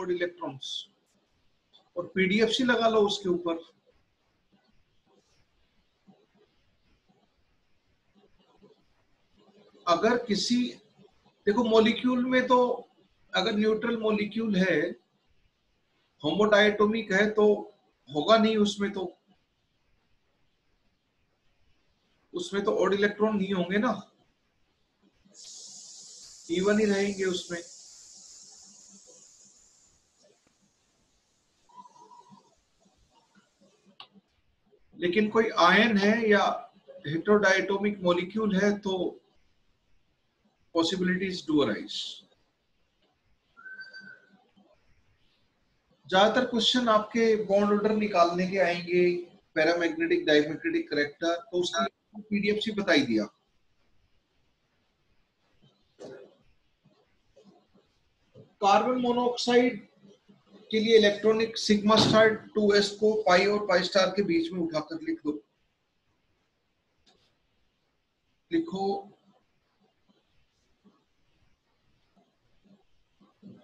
Mode electrons और पीडीएफसी लगा लो उसके ऊपर। अगर किसी, देखो मॉलिक्यूल में तो अगर न्यूट्रल मॉलिक्यूल है होमोडाइटोमिक है तो होगा नहीं उसमें तो। उसमें तो ऑड इलेक्ट्रॉन नहीं होंगे ना। इवन ही रहेंगे उसमें। लेकिन कोई आयन है या हेट्रोडाइटोमिक मॉलिक्यूल है तो पॉसिबिलिटीज डू अराइज ज़्यादातर क्वेश्चन आपके बॉन्ड ऑर्डर निकालने के आएँगे पैरामैग्नेटिक डायमैग्नेटिक करेक्टर तो उसके पीडीएफ से बताई दिया कार्बन मोनोऑक्साइड के लिए electronic sigma star two S को पाई और पाई स्टार के बीच में उठाकर लिख दो। लिखो,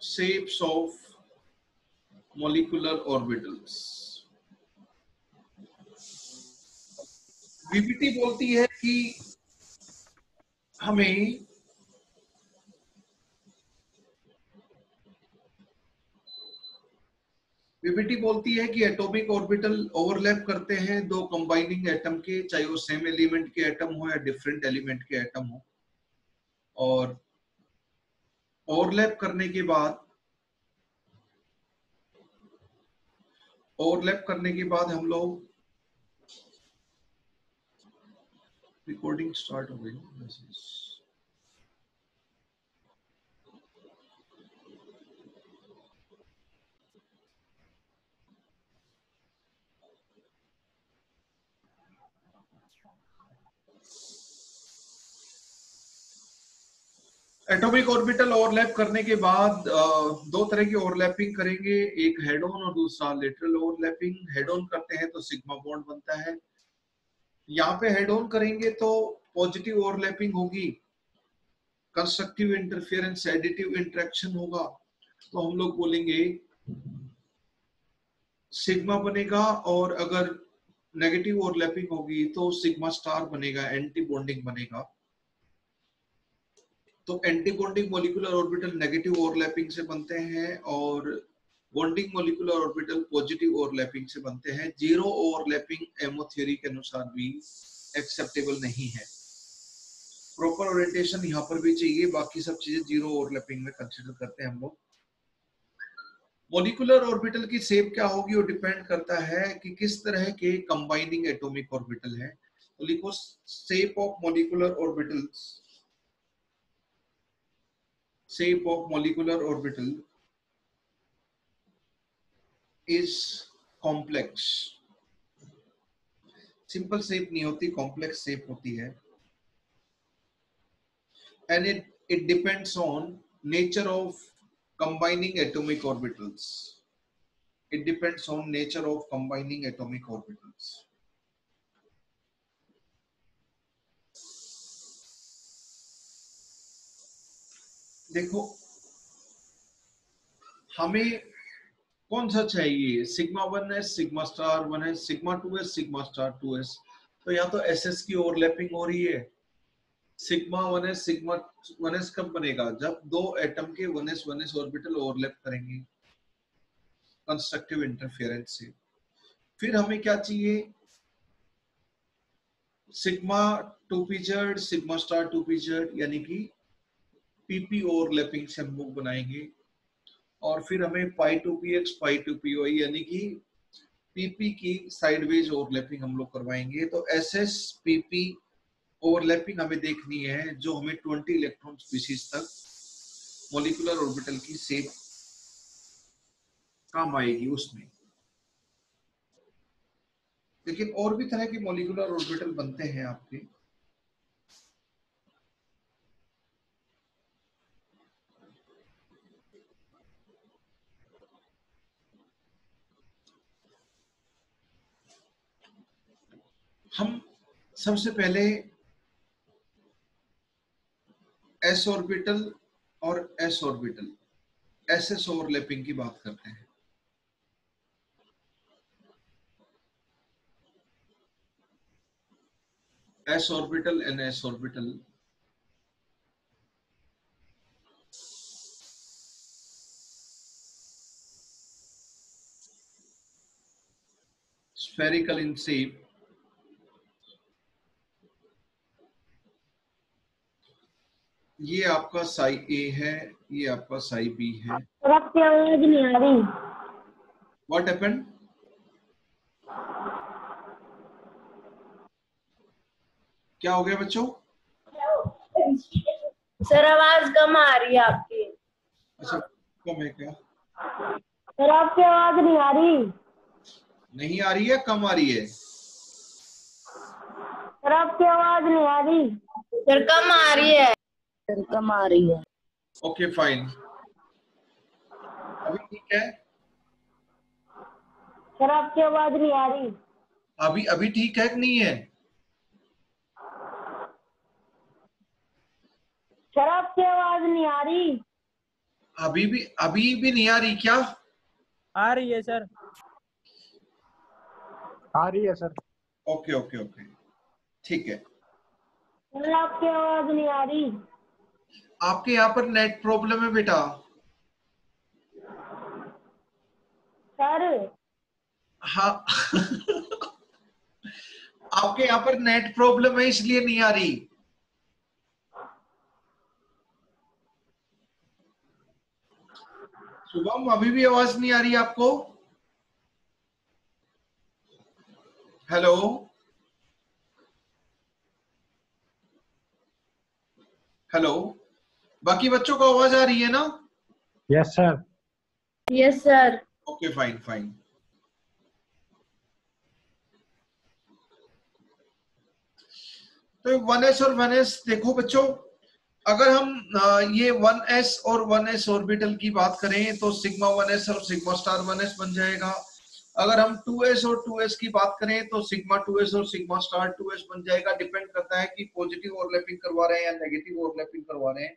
shapes of molecular orbitals VBT बोलती है कि हमें वीबीटी बोलती है कि एटॉमिक ऑर्बिटल ओवरलैप करते हैं, दो कंबाइनिंग एटम के, चाहे वो सेम एलिमेंट के एटम हो या डिफरेंट एलिमेंट के एटम हो। और ओवरलैप करने के बाद ओवरलैप करने के बाद हम लोग रिकॉर्डिंग स्टार्ट हो गई। एटॉमिक ऑर्बिटल ओवरलैप करने के बाद दो तरह की ओवरलैपिंग करेंगे। एक हेड ऑन और दूसरा लेटरल ओवरलैपिंग हेड ऑन करते हैं तो सिग्मा बॉन्ड बनता है। यहाँ पे हेड ऑन करेंगे तो पॉजिटिव ओवरलैपिंग होगी। कंस्ट्रक्टिव इंटरफेरेंस एडिटिव इंटरेक्शन होगा। तो हम लोग बोलेंगे सिग्मा बनेगा और अगर नेगेटिव ओवरलैपिंग होगी तो सिग्मा स्टार बनेगा एंटी बॉन्डिंग बनेगा। तो anti bonding molecular orbital negative overlapping से बनते हैं और bonding molecular orbital positive overlapping से बनते हैं। ज़ीरो ओवरलैपिंग एमओ थ्योरी के अनुसार भी एक्सेप्टेबल नहीं है। प्रॉपर ओरिएंटेशन यहाँ पर भी चाहिए, बाकी सब चीज़ें ज़ीरो ओवरलैपिंग में कंसिडर करते हैं हम लोग। मोलिकुलर ऑर्बिटल की शेप क्या होगी वो डिपेंड करता है कि किस तरह के कंबाइनिंग एटॉमिक ऑर्बिटल है। तो लिखो shape of molecular orbitals shape of molecular orbital is complex simple shape नहीं होती कॉम्प्लेक्स शेप होती है and it it depends on nature of combining atomic orbitals it depends on nature of combining atomic orbitals देखो, हमें कौन सा चाहिए? Sigma one S sigma star one S sigma two S sigma star two S तो यहाँ तो S S की overlapping हो रही है। Sigma one S sigma one S कब बनेगा? जब दो एटम के one S one S orbital overlap करेंगे। कंस्ट्रक्टिव इंटरफेरेंस से। फिर हमें क्या चाहिए? Sigma two पीजर्ड sigma star two पीजर्ड यानी कि पीपी ओवरलैपिंग लोग बनाएँगे। और फिर हमें pi two P X pi two P Y यानी कि पीपी की साइडवेज ओवरलैपिंग हम लोग करवाएँगे। तो एस एस पीपी ओवरलैपिंग हमें देखनी है, जो हमें 20 इलेक्ट्रॉन स्पीसीज तक मोलिकुलर ऑर्बिटल की सेप काम आएगी उसमें। लेकिन और भी तरह के मोलिकुलर ऑर्बिटल बनते हैं आपके। हम सबसे पहले एस ऑर्बिटल और S orbital S S overlapping की बात करते हैं। S orbital and S orbital spherical in shape ये आपका साई ए है ये आपका साई बी है। आपकी आवाज़ नहीं आ रही। व्हाट हैपेंड क्या हो गया बच्चों? सर आवाज़ कम आ रही है आपकी। अच्छा कम है क्या? सर आपकी आवाज़ नहीं आ रही। नहीं आ रही है कम आ रही है? सर आपकी आवाज़ नहीं आ रही। सर कम आ रही है। सर कम आ रही है। ओके फाइन अभी ठीक है? सर आपकी आवाज़ नहीं आ रही। अभी अभी ठीक है कि नहीं है? सर आपकी आवाज़ नहीं आ रही। अभी भी अभी भी नहीं आ रही क्या? आ रही है सर। आ रही है सर। ओके ओके ओके ठीक है। सर आपकी आवाज़ नहीं आ रही। आपके यहाँ पर नेट प्रॉब्लम है बेटा। सर। हाँ। आपके यहाँ पर नेट प्रॉब्लम है इसलिए नहीं आ रही। शुभम अभी भी आवाज़ नहीं आ रही आपको? हेलो। हेलो। बाकी बच्चों को आवाज़ आ रही है ना? Yes sir yes sir okay fine fine तो वन एस और वन एस देखो बच्चों। अगर हम ये वन एस और वन एस ऑर्बिटल की बात करें तो सिग्मा वन एस और सिग्मा स्टार वन एस बन जाएगा। अगर हम टू एस और टू एस की बात करें तो सिग्मा टू एस और सिग्मा स्टार टू एस बन जाएगा। डिपेंड करता है कि पॉजिटिव ओवरलैपिंग करवा रहे हैं या नेगेटिव ओवरलैपिंग करवा रहे हैं।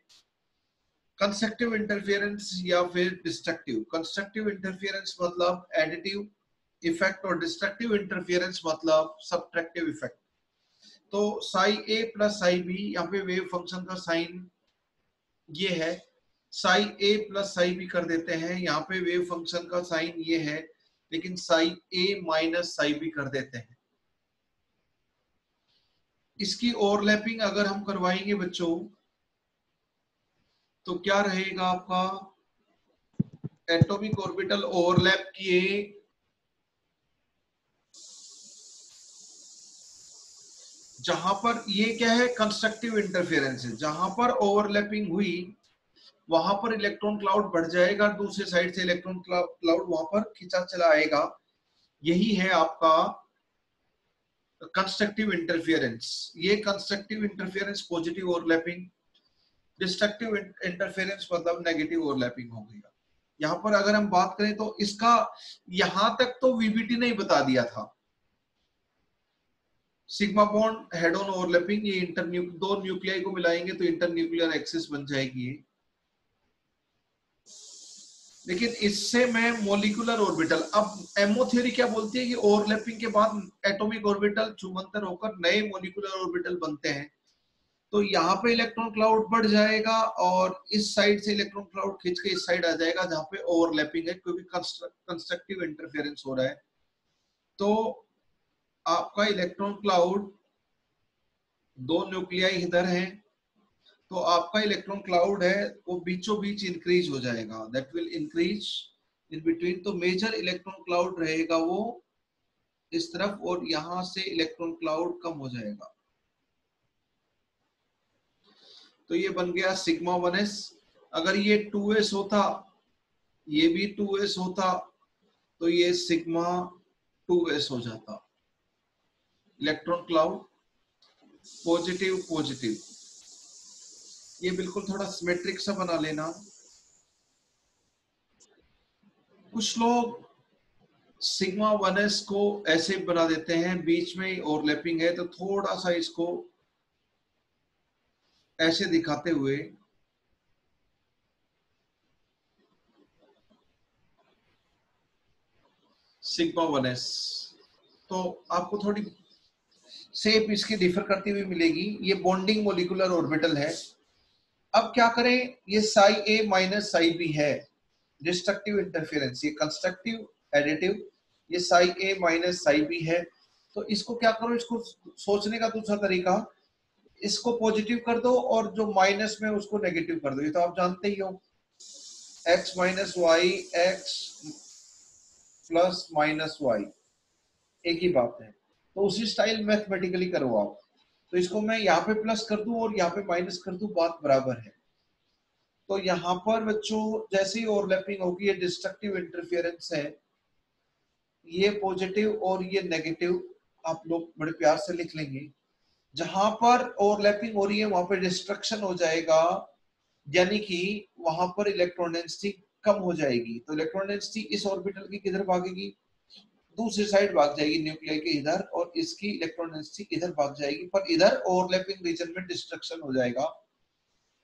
कंस्ट्रक्टिव इंटरफेरेंस या फिर डिस्ट्रक्टिव कंस्ट्रक्टिव इंटरफेरेंस मतलब एडिटिव इफ़ेक्ट और डिस्ट्रक्टिव इंटरफेरेंस मतलब सब्ट्रैक्टिव इफ़ेक्ट तो psi A plus psi B यहाँ पे वेव फ़ंक्शन का साइन ये है. Psi A plus psi B कर देते हैं. यहाँ पे वेव फ़ंक्शन का साइन ये है, लेकिन psi A minus psi B कर देते हैं. इसकी ओवरलैपिंग अगर हम करवाएँगे बच्चों तो क्या रहेगा आपका? एटॉमिक ऑर्बिटल ओवरलैप किए। जहाँ पर ये क्या है? कंस्ट्रक्टिव इंटरफेरेंस है। जहाँ पर ओवरलैपिंग हुई, वहाँ पर इलेक्ट्रॉन क्लाउड बढ़ जाएगा, दूसरे साइड से इलेक्ट्रॉन क्लाउड वहाँ पर खिंचा चला आएगा। यही है आपका कंस्ट्रक्टिव इंटरफेरेंस ये constructive interference positive overlapping destructive interference मतलब नेगेटिव ओवरलैपिंग हो गया यहाँ पर अगर हम बात करें तो इसका यहाँ तक तो वीबीटी ने बता दिया था। Sigma bond head on overlapping ये इंटर दो न्यूक्लियाई को मिलाएँगे तो इंटर न्यूक्लियर एक्सिस बन जाएगी ये। लेकिन इससे मैं मोलिकुलर ऑर्बिटल अब एमओ थ्योरी क्या बोलती है कि ओवरलैपिंग के बाद एटॉमिक ऑर्बिटल चुमंतर होकर नए मोलिकुलर ऑर्बिटल बनते हैं। तो यहाँ पे इलेक्ट्रॉन क्लाउड बढ़ जाएगा और इस साइड से इलेक्ट्रॉन क्लाउड खींच के इस साइड आ जाएगा जहाँ पे ओवरलैपिंग है, क्योंकि कंस्ट्रक्टिव इंटरफेरेंस हो रहा है। तो आपका इलेक्ट्रॉन क्लाउड दो न्यूक्लियाई इधर हैं तो आपका इलेक्ट्रॉन क्लाउड है, वो बीचों बीच इंक्रीज हो जाएगा। That will increase in between तो मेजर इलेक्ट्रॉन क्लाउड रहेगा वो इस तरफ़ और यहाँ से इलेक्ट्रॉन क्लाउड कम हो जाएगा। तो ये बन गया सिग्मा वन एस। अगर ये टू एस होता, ये भी टू एस होता तो ये सिग्मा टू एस हो जाता। Electron cloud, positive positive. ये बिल्कुल थोड़ा सिमेट्रिक सा बना लेना। कुछ लोग सिग्मा वन एस को ऐसे बना देते हैं, बीच में ओवरलैपिंग है तो थोड़ा सा इसको ऐसे दिखाते हुए सिग्मा वन एस। तो आपको थोड़ी सेप इसकी डिफर करती हुई मिलेगी। ये बॉन्डिंग मोलिकुलर ऑर्बिटल है। अब क्या करें? ये psi A minus psi B है। डिस्ट्रक्टिव इंटरफेरेंस ये कंस्ट्रक्टिव एडिटिव ये psi A minus psi B है। तो इसको क्या करो? इसको सोचने का दूसरा तरीका। इसको पॉजिटिव कर दो और जो माइनस में उसको नेगेटिव कर दो। ये तो आप जानते ही हो। X minus Y X plus minus Y एक ही बात है। तो उसी स्टाइल मैथमेटिकली करो आप। तो इसको मैं यहाँ पे प्लस कर दूँ और यहाँ पे माइनस कर दूँ, बात बराबर है। तो यहाँ पर बच्चों, जैसे ही ओवरलैपिंग होगी, ये डिस्ट्रक्टिव इंटरफियरेंस है। ये पॉजिटिव और ये नेगेटिव आप लोग बड़े प्यार से लिख लेंगे। जहाँ पर ओवरलैपिंग हो रही है, वहाँ पर डिस्ट्रक्शन हो जाएगा, यानी कि वहाँ पर इलेक्ट्रॉन डेंसिटी कम हो जाएगी। तो इलेक्ट्रॉन डेंसिटी इस ऑर्बिटल की किधर भागेगी? दूसरी साइड भाग जाएगी न्यूक्लियाई के इधर, और इसकी इलेक्ट्रॉन डेंसिटी इधर भाग जाएगी, पर इधर ओवरलैपिंग रीजन में डिस्ट्रक्शन हो जाएगा।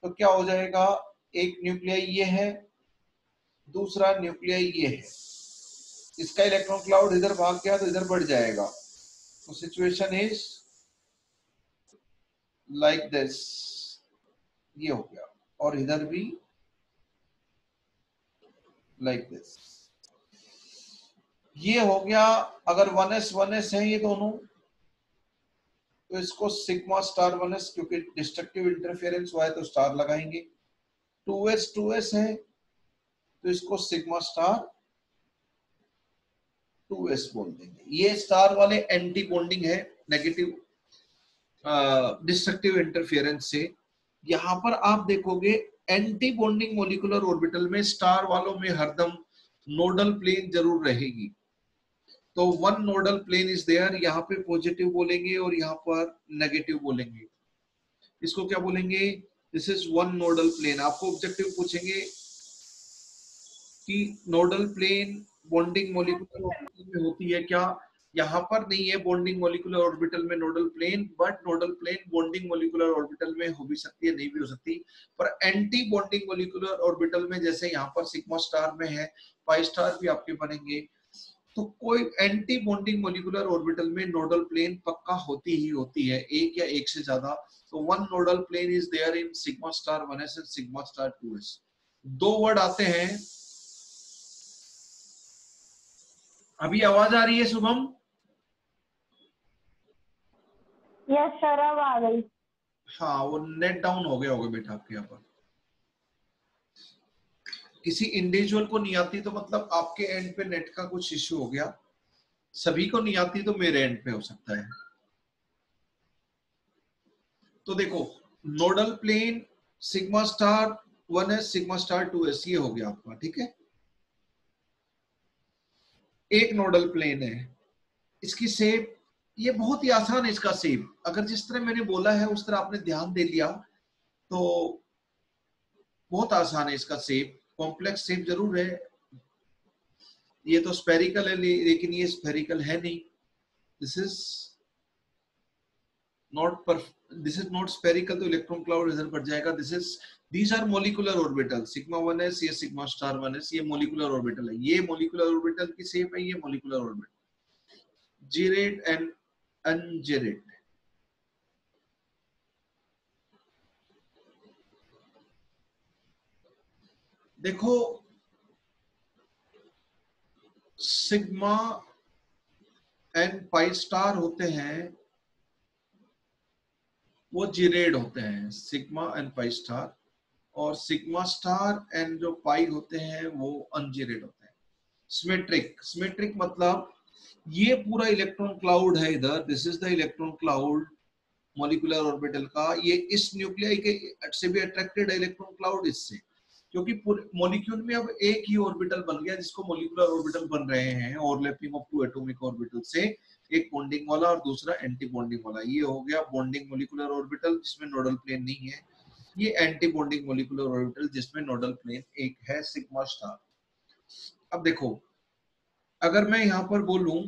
तो क्या हो जाएगा? एक न्यूक्लियाई ये है, दूसरा न्यूक्लियाई ये है। इसका इलेक्ट्रॉन क्लाउड इधर भाग गया तो इधर बढ़ जाएगा। तो सिचुएशन इज़ लाइक दिस ये हो गया। और इधर भी लाइक दिस ये हो गया, अगर वन एस वन एस है ये दोनों तो इसको सिग्मा स्टार वन एस क्योंकि डिस्ट्रक्टिव इंटरफेरेंस हुआ है तो स्टार लगाएँगे। टू एस टू एस है तो इसको सिग्मा स्टार टू एस बोल देंगे ये स्टार वाले एंटी बॉन्डिंग है नेगेटिव डिस्ट्रक्टिव इंटरफेरेंस से, यहाँ पर आप देखोगे एंटी बॉन्डिंग मोलिकुलर ऑर्बिटल में स्टार वालों में हरदम नोडल प्लेन ज़रूर रहेगी। तो one nodal plane is there यहाँ पे पॉजिटिव बोलेंगे और यहाँ पर नेगेटिव बोलेंगे। इसको क्या बोलेंगे? This is one nodal plane आपको ऑब्जेक्टिव पूछेंगे कि नोडल प्लेन बॉन्डिंग मोलिकुलर में होती है क्या? यहाँ पर नहीं है बॉन्डिंग मोलिकुलर ऑर्बिटल में nodal plane but nodal plane bonding molecular orbital में हो भी सकती है, नहीं भी हो सकती। पर एंटी बॉन्डिंग मोलिकुलर ऑर्बिटल में जैसे यहाँ पर सिग्मा स्टार में है पाई स्टार भी आपके बनेंगे। तो कोई एंटी बॉन्डिंग मोलिकुलर ऑर्बिटल में नोडल प्लेन पक्का होती ही होती है, एक या एक से ज़्यादा। तो one nodal plane is there in sigma star one S and sigma star two S दो वर्ड आते हैं। अभी आवाज़ आ रही है, शुभम? यस सर अब आ गई। हाँ वो नेट डाउन हो गया होगा बेटा आपके यहाँ पर। किसी इंडिविजुअल को नहीं आती तो मतलब आपके एंड पे नेट का कुछ इश्यू हो गया। सभी को नहीं आती तो मेरे एंड पे हो सकता है। तो देखो nodal plane sigma star one S sigma star two S ये हो गया आपका, ठीक है? एक नोडल प्लेन है। इसकी सेप ये बहुत ही आसान है इसका सेप अगर जिस तरह मैंने बोला है, उस तरह आपने ध्यान दे लिया तो बहुत आसान है इसका सेप कॉम्प्लेक्स शेप ज़रूर है। ये तो स्पेरिकल है, लेकिन ये स्पेरिकल है नहीं. This is not this is not spherical तो इलेक्ट्रॉन क्लाउड इधर बढ़ जाएगा. This is these are molecular orbital sigma one S ये सिग्मा स्टार वन एस ये मोलिकुलर ऑर्बिटल है. ये मोलिकुलर ऑर्बिटल की शेप है, ये molecular orbital gerade and ungerade देखो, सिग्मा एंड पाई स्टार होते हैं, वो जिरेड होते हैं, सिग्मा एंड पाई स्टार। और सिग्मा स्टार एंड जो पाई होते हैं, वो अनजिरेड होते हैं। सिमेट्रिक सिमेट्रिक मतलब ये पूरा इलेक्ट्रॉन क्लाउड है इधर. This is the electron cloud molecular orbital का. ये इस न्यूक्लियाई के से भी अट्रैक्टेड है इलेक्ट्रॉन क्लाउड इससे. क्योंकि मॉलिक्यूल में अब एक ही ऑर्बिटल बन गया जिसको मोलिकुलर ऑर्बिटल बन रहे हैं overlapping of two atomic orbital से. एक बॉन्डिंग वाला और दूसरा एंटी बॉन्डिंग वाला. ये हो गया बॉन्डिंग मोलिकुलर ऑर्बिटल जिसमें नोडल प्लेन नहीं है. ये एंटी बॉन्डिंग मोलिकुलर ऑर्बिटल जिसमें नोडल प्लेन एक है सिग्मा स्टार अब देखो अगर मैं यहाँ पर बोलूँ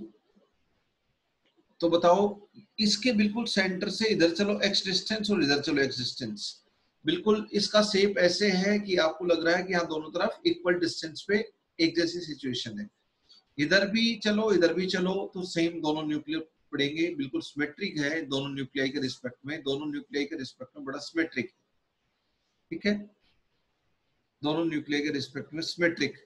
तो बताओ, इसके बिल्कुल सेंटर से इधर चलो एक्स डिस्टेंस और इधर चलो एक्स डिस्टेंस बिल्कुल इसका शेप ऐसे है कि आपको लग रहा है कि यहाँ दोनों तरफ़ इक्वल डिस्टेंस पे एक जैसी सिचुएशन है। इधर भी चलो, इधर भी चलो तो सेम दोनों न्यूक्लियर पड़ेंगे। बिल्कुल सिमेट्रिक है दोनों न्यूक्लियाई के रिस्पेक्ट में। दोनों न्यूक्लियाई के रिस्पेक्ट में बड़ा सिमेट्रिक ठीक है? दोनों न्यूक्लियाई के रिस्पेक्ट में सिमेट्रिक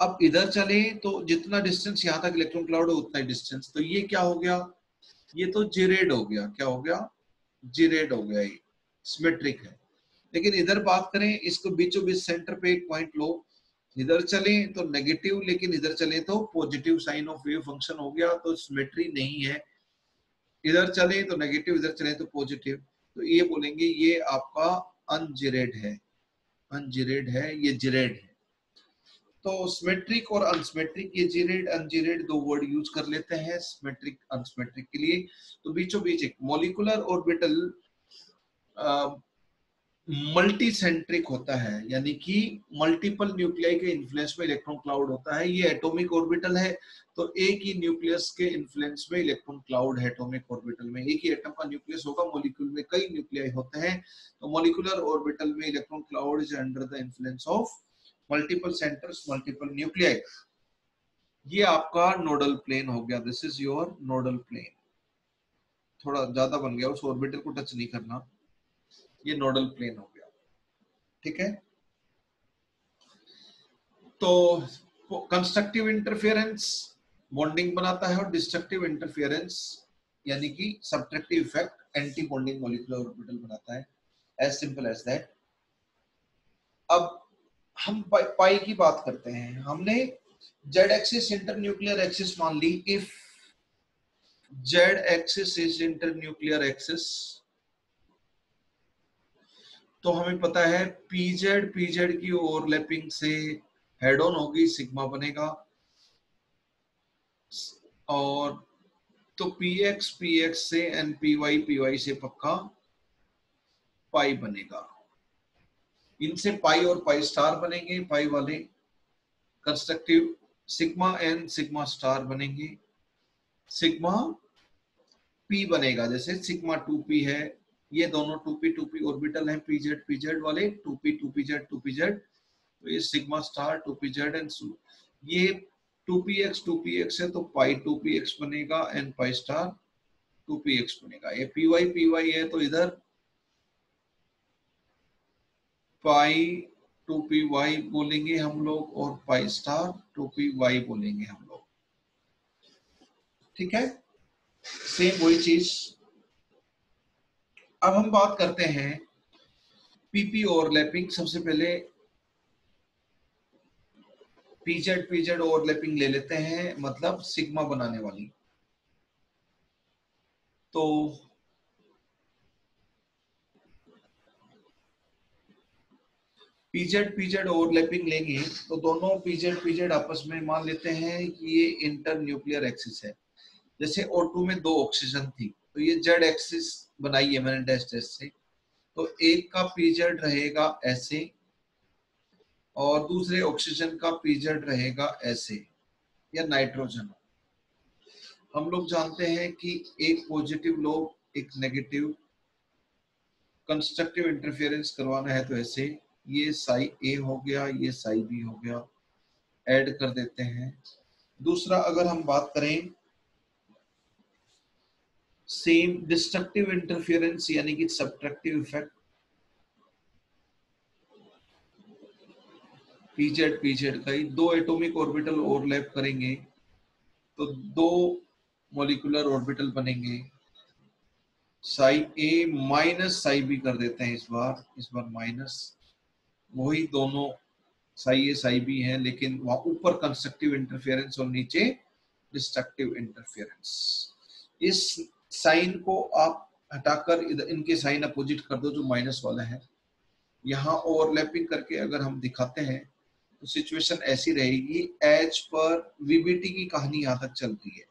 अब इधर चले तो जितना डिस्टेंस यहाँ तक इलेक्ट्रॉन क्लाउड है, उतना ही डिस्टेंस तो ये क्या हो गया? ये तो जिरेड हो गया। क्या हो गया? जिरेड हो गया ये। सिमेट्रिक है। लेकिन इधर बात करें, इसको बीचों बीच सेंटर पे एक पॉइंट लो। इधर चले तो नेगेटिव लेकिन इधर चले तो positive sign of wave function हो गया। तो सिमेट्री नहीं है। इधर चले तो नेगेटिव इधर चले तो पॉजिटिव तो ये बोलेंगे, ये आपका अनजिरेड है। अनजिरेड है, ये जिरेड है। तो सिमेट्रिक और अनसिमेट्रिक ये जिरेड अनजिरेड दो वर्ड यूज़ कर लेते हैं सिमेट्रिक अनसिमेट्रिक के लिए। तो बीचों बीच एक मोलिकुलर ऑर्बिटल मल्टी सेंट्रिक होता है, यानी कि मल्टीपल न्यूक्लियाई के इन्फ्लुएंस में इलेक्ट्रॉन क्लाउड होता है। ये एटॉमिक ऑर्बिटल है तो एक ही न्यूक्लियस के इन्फ्लुएंस में इलेक्ट्रॉन क्लाउड है एटॉमिक ऑर्बिटल में। एक ही एटम का न्यूक्लियस होगा मॉलिक्यूल में कई न्यूक्लियाई होते हैं। तो मॉलिकुलर ऑर्बिटल में electron cloud is under the influence of multiple centres multiple nuclei ये आपका नोडल प्लेन हो गया. This is your nodal plane थोड़ा ज़्यादा बन गया, उस ऑर्बिटल को टच नहीं करना. ये नोडल प्लेन हो गया. ठीक है? तो कंस्ट्रक्टिव इंटरफेरेंस बॉन्डिंग बनाता है और डिस्ट्रक्टिव इंटरफेरेंस यानी कि subtractive effect anti bonding molecular orbital बनाता है. एज सिंपल एज दैट अब हम पाई की बात करते हैं। हमने z axis inter nuclear axis मान ली। If z axis is inter nuclear axis तो हमें पता है पीजेड पीजेड की ओवरलैपिंग से हेड ऑन होगी सिग्मा बनेगा। और तो पी एक्स पी एक्स से and P Y P Y से पक्का पाई बनेगा। इनसे पाई और पाई स्टार बनेंगे, पाई वाले constructive sigma and sigma star बनेंगे। सिग्मा पी बनेगा, जैसे सिग्मा टू पी है, ये दोनों two P two P orbital हैं पीजेड पीजेड वाले two P two P Z two P Z तो ये sigma star two P Z and ये two P X two P X है तो पाई टू पी एक्स बनेगा and pi star two P X बनेगा। ये P Y P Y है तो इधर पाई टू पी वाई बोलेंगे हम लोग और pi star two P Y बोलेंगे हम लोग। ठीक है? सेम वही चीज़। अब हम बात करते हैं पीपी ओवरलैपिंग सबसे पहले पीजेड पीजेड ओवरलैपिंग ले लेते हैं मतलब सिग्मा बनाने वाली। तो पीजेड पीजेड ओवरलैपिंग लेंगे तो दोनों पीजेड पीजेड आपस में मान लेते हैं कि ये इंटर न्यूक्लियर एक्सिस है। जैसे O2 में दो ऑक्सीजन थी तो ये जेड एक्सिस बनाई है मैंने टेस्ट टेस्ट से। तो एक का पीजेड रहेगा ऐसे, और दूसरे ऑक्सीजन का पीजेड रहेगा ऐसे, या नाइट्रोजन। हम लोग जानते हैं कि एक पॉजिटिव लोग एक नेगेटिव, कंस्ट्रक्टिव इंटरफेरेंस करवाना है तो ऐसे। ये साई ए हो गया, ये साई बी हो गया। ऐड कर देते हैं। दूसरा, अगर हम बात करें सेम डिस्ट्रक्टिव इंटरफेरेंस यानी कि सब्ट्रैक्टिव इफ़ेक्ट पीजेड पीजेड का ही दो एटॉमिक ऑर्बिटल ओवरलैप करेंगे तो दो मॉलिकुलर ऑर्बिटल बनेंगे। Psi A minus psi B कर देते हैं इस बार इस बार माइनस वही दोनों साई ए, साई बी है, लेकिन वहाँ ऊपर कंस्ट्रक्टिव इंटरफेरेंस और नीचे डिस्ट्रक्टिव इंटरफेरेंस इस साइन को आप हटाकर इधर, इनके साइन अपोजिट कर दो जो माइनस वाला है। यहाँ ओवरलैपिंग करके अगर हम दिखाते हैं तो सिचुएशन ऐसी रहेगी एच पर वीबीटी की कहानी यहाँ तक चल रही है।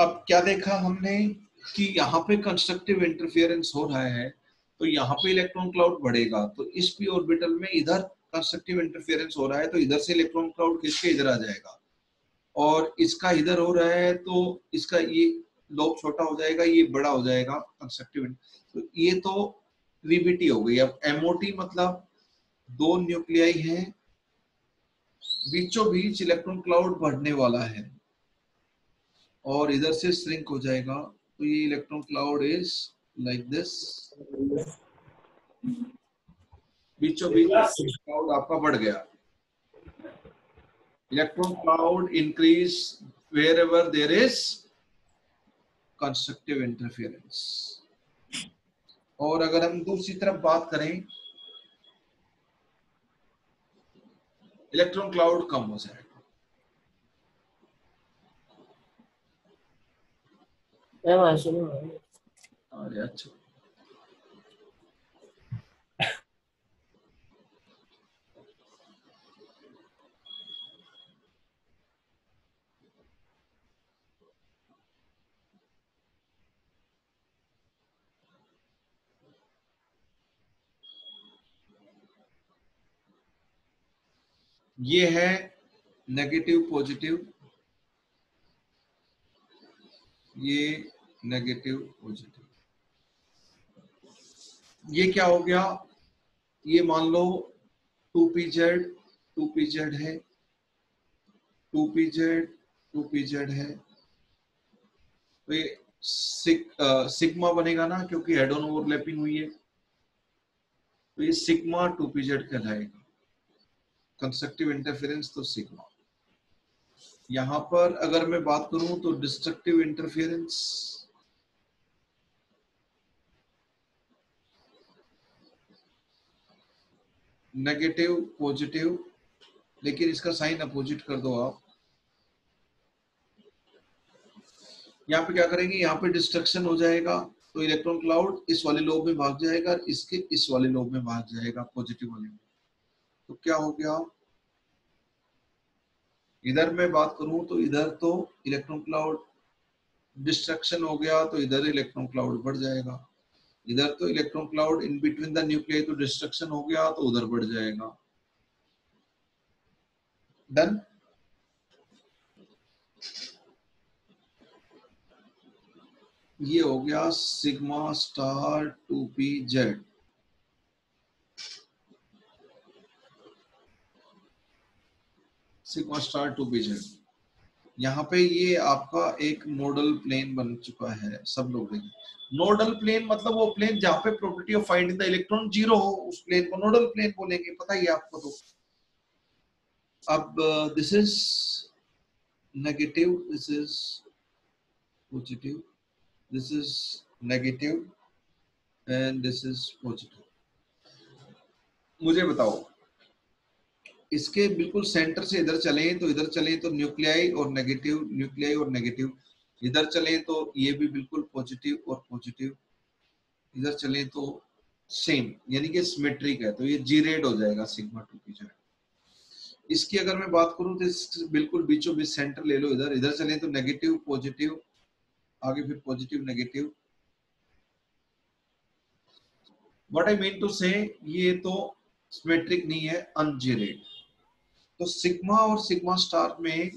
अब क्या देखा हमने कि यहाँ पे कंस्ट्रक्टिव इंटरफेरेंस हो रहा है तो यहाँ पे इलेक्ट्रॉन क्लाउड बढ़ेगा। तो इस पी ऑर्बिटल में इधर कंस्ट्रक्टिव इंटरफेरेंस हो रहा है तो इधर से इलेक्ट्रॉन क्लाउड खींच इधर आ जाएगा। और इसका इधर हो रहा है तो इसका ये लोब छोटा हो जाएगा, ये बड़ा हो जाएगा कंस्ट्रक्टिव तो ये तो वीबीटी हो गई। अब एमओटी मतलब दो न्यूक्लियाई हैं बीचों बीच इलेक्ट्रॉन क्लाउड बढ़ने वाला है। और इधर से श्रिंक हो जाएगा। तो ये electron cloud is like this बीचों बीच क्लाउड आपका बढ़ गया। Electron cloud increase wherever there is constructive interference और अगर हम दूसरी तरफ़ बात करें इलेक्ट्रॉन क्लाउड कम हो जाएगा। ये है नेगेटिव पॉजिटिव ये नेगेटिव पॉजिटिव ये क्या हो गया? ये मान लो two P Z two P Z है। Two P Z two P Z है। तो ये सिक, आ, सिग्मा बनेगा ना क्योंकि हेड ऑन ओवरलैपिंग हुई है। तो ये सिग्मा टू पी जेड कहलाएगा। कंस्ट्रक्टिव इंटरफेरेंस तो सिग्मा यहाँ पर अगर मैं बात करूँ तो डिस्ट्रक्टिव इंटरफेरेंस नेगेटिव पॉजिटिव लेकिन इसका साइन अपोजिट कर दो आप। यहाँ पे क्या करेंगे? यहाँ पे डिस्ट्रक्शन हो जाएगा तो इलेक्ट्रॉन क्लाउड इस वाले लोब में भाग जाएगा इसके इस वाले लोब में भाग जाएगा पॉजिटिव वाले में। तो क्या हो गया? इधर मैं बात करूँ तो इधर तो इलेक्ट्रॉन क्लाउड डिस्ट्रक्शन हो गया तो इधर इलेक्ट्रॉन क्लाउड बढ़ जाएगा। इधर तो electron cloud in between the nuclear तो डिस्ट्रक्शन हो गया तो उधर बढ़ जाएगा। डन ये हो गया sigma star two P Z sigma star two P यहाँ पे ये आपका एक नोडल प्लेन बन चुका है सब लोग देखें नोडल प्लेन मतलब वो प्लेन जहाँ पे property of finding the electron zero हो, उस प्लेन को नोडल प्लेन बोलेंगे, पता ही आपको तो। अब this is negative this is positive this is negative and this is positive मुझे बताओ इसके बिल्कुल सेंटर से इधर चले तो इधर चले तो न्यूक्लियाई और नेगेटिव न्यूक्लियाई और नेगेटिव इधर चले तो ये भी बिल्कुल पॉजिटिव और पॉजिटिव इधर चले तो सेम यानी कि सिमेट्रिक है तो ये जी रेड हो जाएगा सिग्मा टू की जगह। इसकी अगर मैं बात करूँ तो बिल्कुल बीचों बीच सेंटर ले लो इधर। इधर चले तो नेगेटिव पॉजिटिव आगे फिर positive negative what I mean to say ये तो सिमेट्रिक नहीं है अनजीरेड तो सिग्मा और सिग्मा स्टार में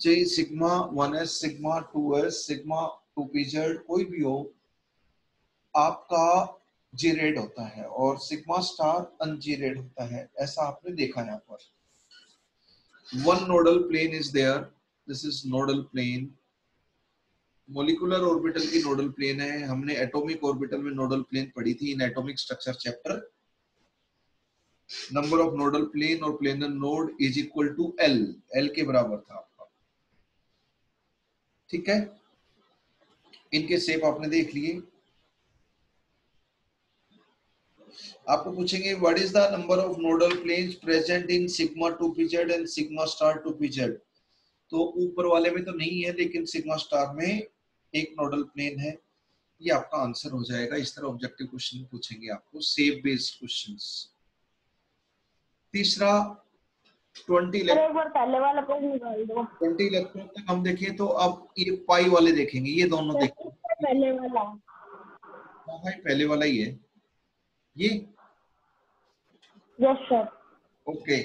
चाहे sigma one S, sigma two S, sigma two P Z कोई भी हो, आपका जीरेड होता है और सिग्मा स्टार अनजीरेड होता है, ऐसा आपने देखा यहाँ पर। One nodal plane is there this is nodal plane molecular orbital की नोडल प्लेन है। हमने एटॉमिक ऑर्बिटल में नोडल प्लेन पढ़ी थी in atomic structure chapter number of nodal plane और planar node is equal to L L के बराबर था आपका। ठीक है? इनके सेप आपने देख लिए। आपको पूछेंगे what is the number of nodal planes present in sigma two P Z and sigma star two P Z तो ऊपर वाले में तो नहीं है, लेकिन सिग्मा स्टार में एक नोडल प्लेन है। ये आपका आंसर हो जाएगा। इस तरह ऑब्जेक्टिव क्वेश्चन पूछेंगे आपको। सेप बेस्ड क्वेश्चंस तीसरा ट्वेंटी पहले वाला ट्वेंटी इलेक्ट्रॉन तक हम देखें तो अब ये पाई वाले देखेंगे ये दोनों देखेंगे। पहले वाला। हाँ भाई पहले वाला ही है। ये? Yes sir okay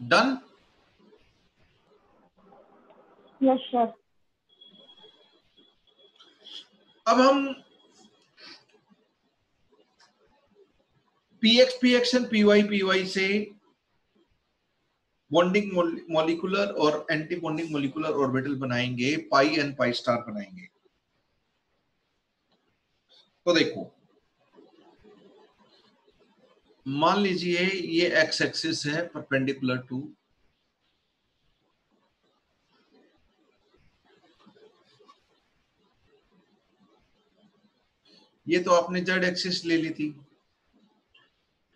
Done? Yes sir अब हम P X P X and P Y P Y से बॉन्डिंग मॉलिकुलर और एंटी बॉन्डिंग मॉलिकुलर ऑर्बिटल बनाएँगे पाई एंड पाई स्टार बनाएँगे तो देखो मान लीजिए ये एक्स एक्सिस है परपेंडिकुलर टू ये तो आपने जेड एक्सिस ले ली थी।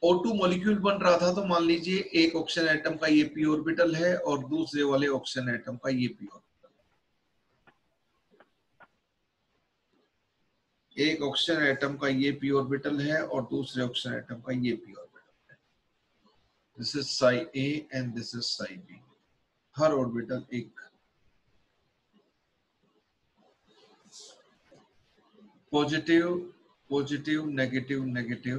O2 मॉलिक्यूल बन रहा था तो मान लीजिए एक ऑक्सीजन एटम का ये पी ऑर्बिटल है और दूसरे वाले ऑक्सीजन एटम का ये पी ऑर्बिटल एक ऑक्सीजन एटम का ये पी ऑर्बिटल है और दूसरे ऑक्सीजन एटम का ये पी ऑर्बिटल है। This is psi A and this is psi B her orbital एक। Positive positive negative negative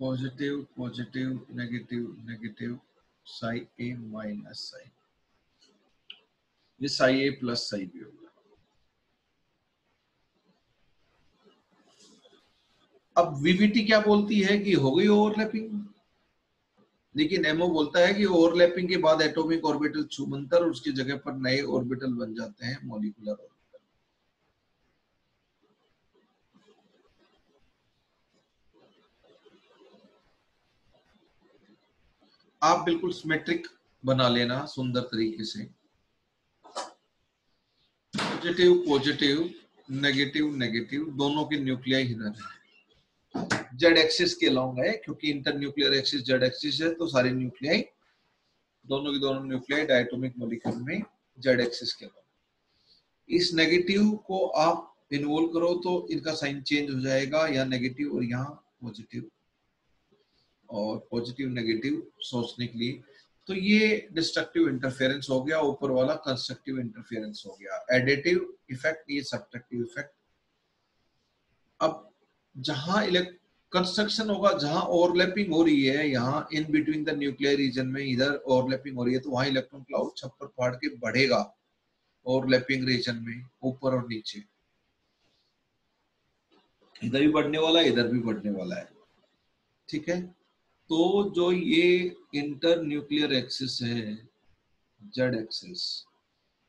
positive positive negative negative psi A minus psi ये psi A plus psi B होगा। अब VBT क्या बोलती है कि हो गई ओवरलैपिंग लेकिन एमओ बोलता है कि ओवरलैपिंग के बाद एटॉमिक ऑर्बिटल छुमंतर उसकी जगह पर नए ऑर्बिटल बन जाते हैं मॉलिकुलर ऑर्बिटल आप बिल्कुल सिमेट्रिक बना लेना सुंदर तरीके से। पॉजिटिव पॉजिटिव नेगेटिव नेगेटिव दोनों के न्यूक्लियाई इधर है। जेड एक्सिस के लॉन्ग है, क्योंकि inter nuclear axis Z axis है तो सारे न्यूक्लियाई, दोनों की दोनों न्यूक्लियाई डायटोमिक मॉलिक्यूल में जेड एक्सिस के लॉन्ग इस नेगेटिव को आप इन्वॉल्व करो तो इनका साइन चेंज हो जाएगा, या नेगेटिव और यहाँ पॉजिटिव, और पॉजिटिव नेगेटिव सोचने के लिए। तो ये डिस्ट्रक्टिव इंटरफेरेंस हो गया, ऊपर वाला कंस्ट्रक्टिव इंटरफेरेंस हो गया। एडिटिव इफ़ेक्ट, ये सब्ट्रैक्टिव इफ़ेक्ट। अब जहाँ कंस्ट्रक्शन होगा, जहाँ ओवरलैपिंग हो रही है, यहाँ in between the nuclear region में इधर ओवरलैपिंग हो रही है तो वहाँ इलेक्ट्रॉन क्लाउड छप्पर फाड़ के बढ़ेगा ओवरलैपिंग रीजन में, ऊपर और नीचे। इधर भी बढ़ने वाला है, इधर भी बढ़ने वाला है। ठीक है? तो जो ये इंटर न्यूक्लियर एक्सिस है जेड एक्सिस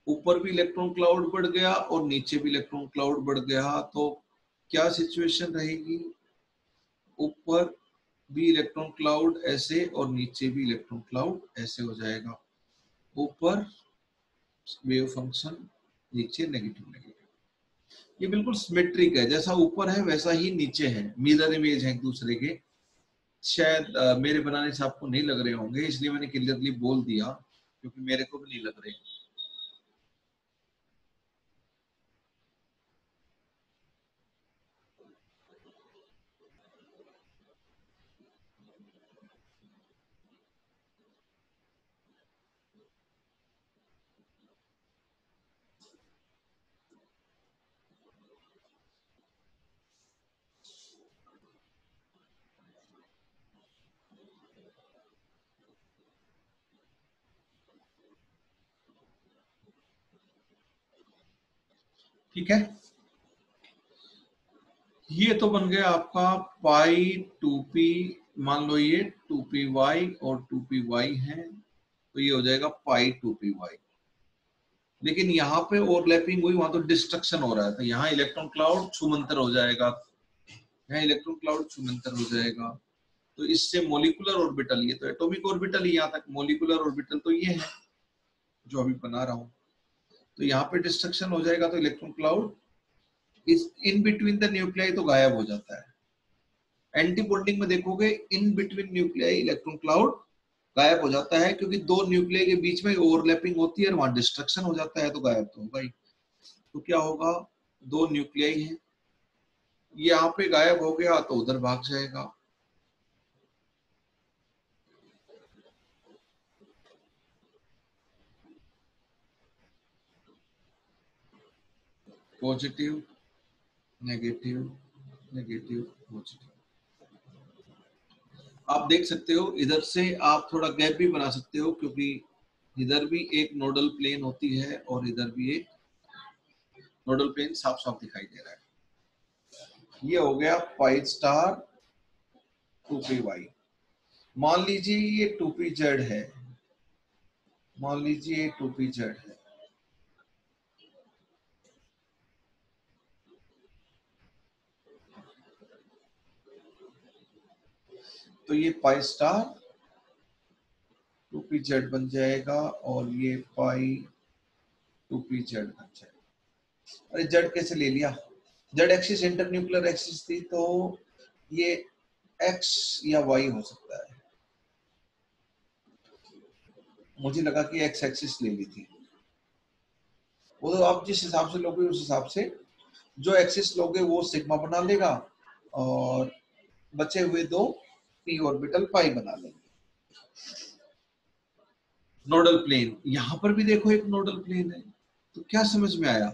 ऊपर भी इलेक्ट्रॉन क्लाउड बढ़ गया और नीचे भी इलेक्ट्रॉन क्लाउड बढ़ गया तो क्या सिचुएशन रहेगी? ऊपर भी इलेक्ट्रॉन क्लाउड ऐसे और नीचे भी इलेक्ट्रॉन क्लाउड ऐसे हो जाएगा। ऊपर वेव फ़ंक्शन नीचे नेगेटिव नेगेटिव ये बिल्कुल सिमेट्रिक है। जैसा ऊपर है, वैसा ही नीचे है। मिरर इमेज है एक दूसरे के। शायद मेरे बनाने से आपको नहीं लग रहे होंगे, इसलिए मैंने क्लियरली बोल दिया, क्योंकि मेरे को भी नहीं लग रहे। ठीक है? ये तो बन गया आपका पाई टू पी, मान लो ये टू पी वाई और टू पी वाई है तो ये हो जाएगा पाई टू पी वाई। लेकिन यहाँ पे ओवरलैपिंग हुई, वहाँ तो डिस्ट्रक्शन हो रहा है तो यहाँ इलेक्ट्रॉन क्लाउड छुमंतर हो जाएगा। यहाँ इलेक्ट्रॉन क्लाउड छुमंतर हो जाएगा। तो इससे मोलिकुलर ऑर्बिटल ये तो एटॉमिक ऑर्बिटल यहाँ तक मोलिकुलर ऑर्बिटल तो ये है, जो अभी बना रहा हूँ। तो यहाँ पे डिस्ट्रक्शन हो जाएगा तो इलेक्ट्रॉन क्लाउड इस इन बिटवीन द न्यूक्लियाई तो गायब हो जाता है। एंटी बॉन्डिंग में देखोगे in between nuclei electron cloud गायब हो जाता है, क्योंकि दो न्यूक्लियाई के बीच में ओवरलैपिंग होती है और वहाँ डिस्ट्रक्शन हो जाता है तो गायब तो होगा ही। तो क्या होगा? दो न्यूक्लियाई है। यहाँ पे गायब हो गया तो उधर भाग जाएगा। पॉजिटिव नेगेटिव नेगेटिव पॉजिटिव आप देख सकते हो, इधर से आप थोड़ा गैप भी बना सकते हो, क्योंकि इधर भी एक नोडल प्लेन होती है और इधर भी एक नोडल प्लेन साफ़ साफ़ दिखाई दे रहा है। ये हो गया pi star two P Y मान लीजिए ये टू पी जेड है। मान लीजिए ये टू पी जेड तो ये pi star two P Z बन जाएगा और ये पाई टू पी जेड बन जाएगा। अरे जेड कैसे ले लिया? Z axis inter nuclear axis थी तो ये एक्स या वाई हो सकता है। मुझे लगा कि एक्स एक्सिस ले ली थी। वो तो आप जिस हिसाब से लोगे, उस हिसाब से जो एक्सिस लोगे, वो सिग्मा बना लेगा और बचे हुए दो पी ऑर्बिटल पाई बना लेंगे। नोडल प्लेन यहाँ पर भी देखो एक नोडल प्लेन है तो क्या समझ में आया?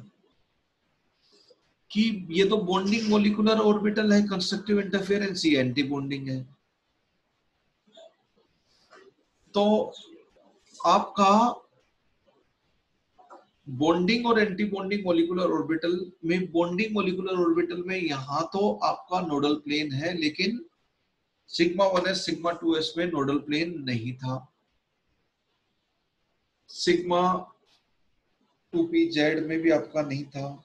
कि ये तो बॉन्डिंग मोलिकुलर ऑर्बिटल है कंस्ट्रक्टिव इंटरफेरेंस ये एंटी बॉन्डिंग है। तो आपका बॉन्डिंग और एंटी बॉन्डिंग मोलिकुलर ऑर्बिटल में बॉन्डिंग मोलिकुलर ऑर्बिटल में यहाँ तो आपका नोडल प्लेन है, लेकिन sigma one S sigma two S में नोडल प्लेन नहीं था। सिग्मा टू पी जेड में भी आपका नहीं था।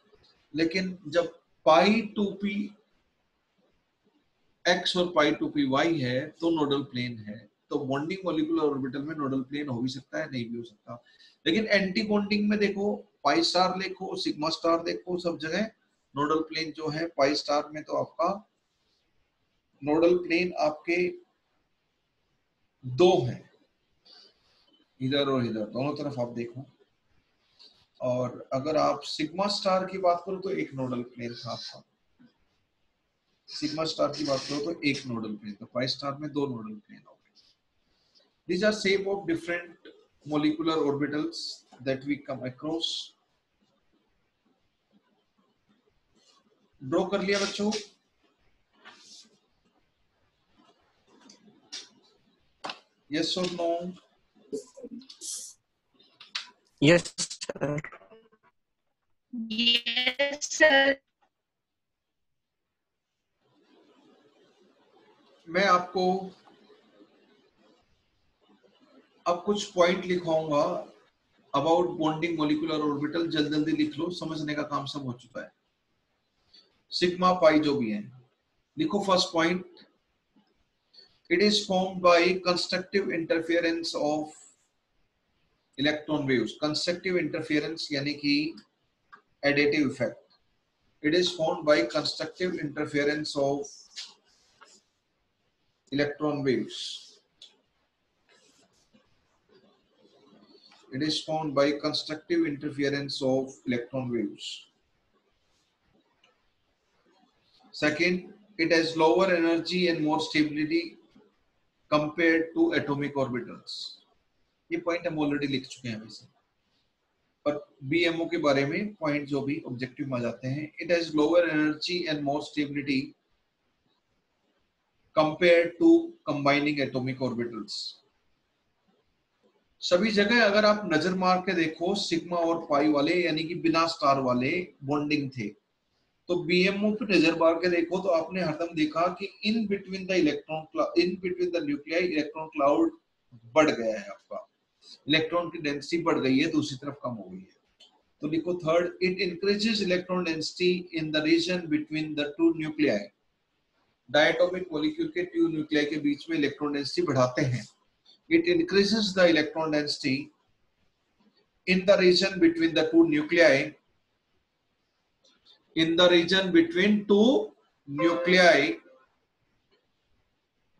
लेकिन जब पाई टू पी एक्स और पाई टू पी वाई है तो नोडल प्लेन है। तो बॉन्डिंग मोलिकुलर ऑर्बिटल में नोडल प्लेन हो भी सकता है, नहीं भी हो सकता। लेकिन एंटी बॉन्डिंग में देखो पाई स्टार देखो सिग्मा स्टार देखो, सब जगह नोडल प्लेन जो है पाई स्टार में तो आपका नोडल प्लेन आपके दो हैं। इधर और इधर, दोनों तरफ़ आप देखो। और अगर आप सिग्मा स्टार की बात करो तो एक नोडल प्लेन था आपका। सिग्मा स्टार की बात करो तो एक नोडल प्लेन था फाइव स्टार में दो नोडल प्लेन हो गए। These are shape of different molecular orbitals that we come across. Draw कर लिया बच्चों। Yes or no? Yes, sir. Yes, sir. मैं आपको अब कुछ पॉइंट लिखवाऊँगा अबाउट बॉन्डिंग मोलिकुलर ऑर्बिटल जल्दी जल्दी लिख लो समझने का काम सब हो चुका है सिग्मा पाई जो भी है लिखो first point It is formed by constructive interference of electron waves. Constructive interference यानी कि additive effect. It is formed by constructive interference of electron waves. It is formed by constructive interference of electron waves. Second, it has lower energy and more stability compare to atomic orbitals ये point हम already लिख चुके हैं वैसे पर BMO के बारे में पॉइंट जो भी ऑब्जेक्टिव में जाते हैं it has lower energy and more stability compare to combining atomic orbitals सभी जगह अगर आप नज़र मार के देखो सिग्मा और पाई वाले, यानी कि बिना स्टार वाले बॉन्डिंग थे। तो बीएमओ पे नज़र मार के देखो तो आपने हरदम देखा कि in between the electron in between the nuclei electron cloud बढ़ गया है आपका। इलेक्ट्रॉन की डेंसिटी बढ़ गई है दूसरी तरफ़ कम हो गई है। तो लिखो third it increases electron density in the region between the two nuclei diatomic molecule के टू न्यूक्लियाई के बीच में इलेक्ट्रॉन डेंसिटी बढ़ाते हैं। It increases the electron density in the region between the two nuclei in the region between two nuclei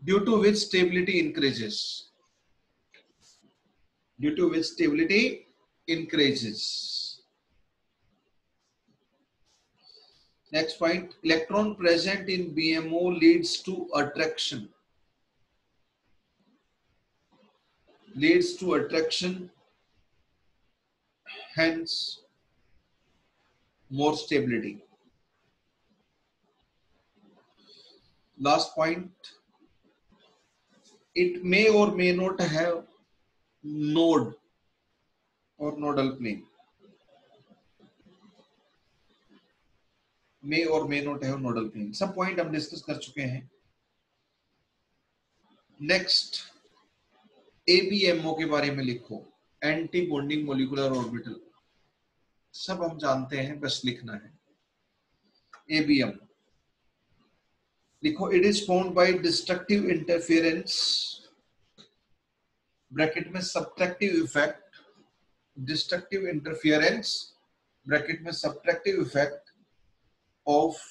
due to which stability increases. Due to which stability increases. Next point, electron present in BMO leads to attraction. Leads to attraction, hence more stability. Last point it may or may not have node or nodal plane may or may not have nodal plane सब point हम discuss कर चुके हैं next ABMO के बारे में लिखो anti bonding molecular orbital सब हम जानते हैं बस लिखना है ABM लिखो it is found by destructive interference bracket में subtractive effect destructive interference bracket में subtractive effect of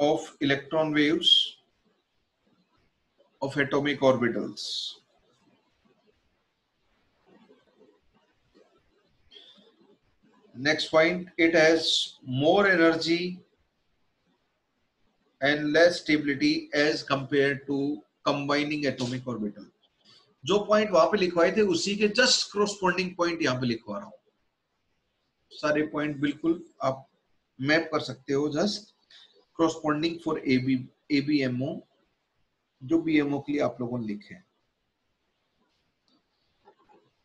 of electron waves of atomic orbitals. Next point, it has more energy and less stability as compared to combining atomic orbital. जो point वहाँ पे लिखवाए थे उसी के just corresponding point यहाँ पे लिखवा रहा हूँ सारे पॉइंट बिल्कुल आप मैप कर सकते हो just corresponding for AB ABMO जो बीएमओ के लिए आप लोगों ने लिखे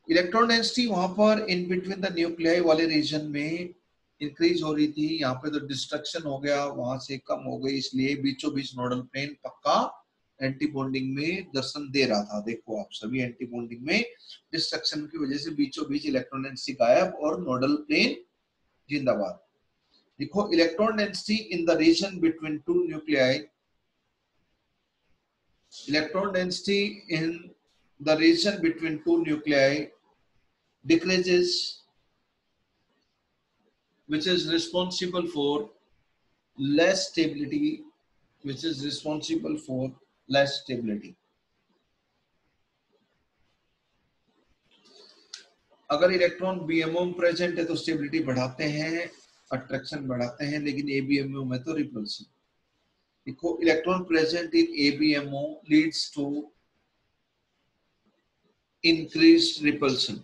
इलेक्ट्रॉन डेंसिटी वहाँ पर इन बिटवीन द न्यूक्लियाई वाले रीजन में इंक्रीज हो रही थी। यहाँ पे तो डिस्ट्रक्शन हो गया, वहाँ से कम हो गई, इसलिए बीचों बीच नोडल प्लेन पक्का एंटी बॉन्डिंग में दर्शन दे रहा था। देखो आप सभी एंटी बॉन्डिंग में डिस्ट्रक्शन की वजह से बीचों बीच इलेक्ट्रॉन डेंसिटी गायब और नोडल प्लेन जिंदाबाद। देखो electron density in the region between two nuclei electron density in the region between two nuclei decreases, which is responsible for less stability, which is responsible for less stability. अगर electron BMO में present है तो stability बढ़ाते हैं attraction बढ़ाते हैं लेकिन ABMO में तो रिपल्सिव देखो electron present in ABMO leads to increase repulsion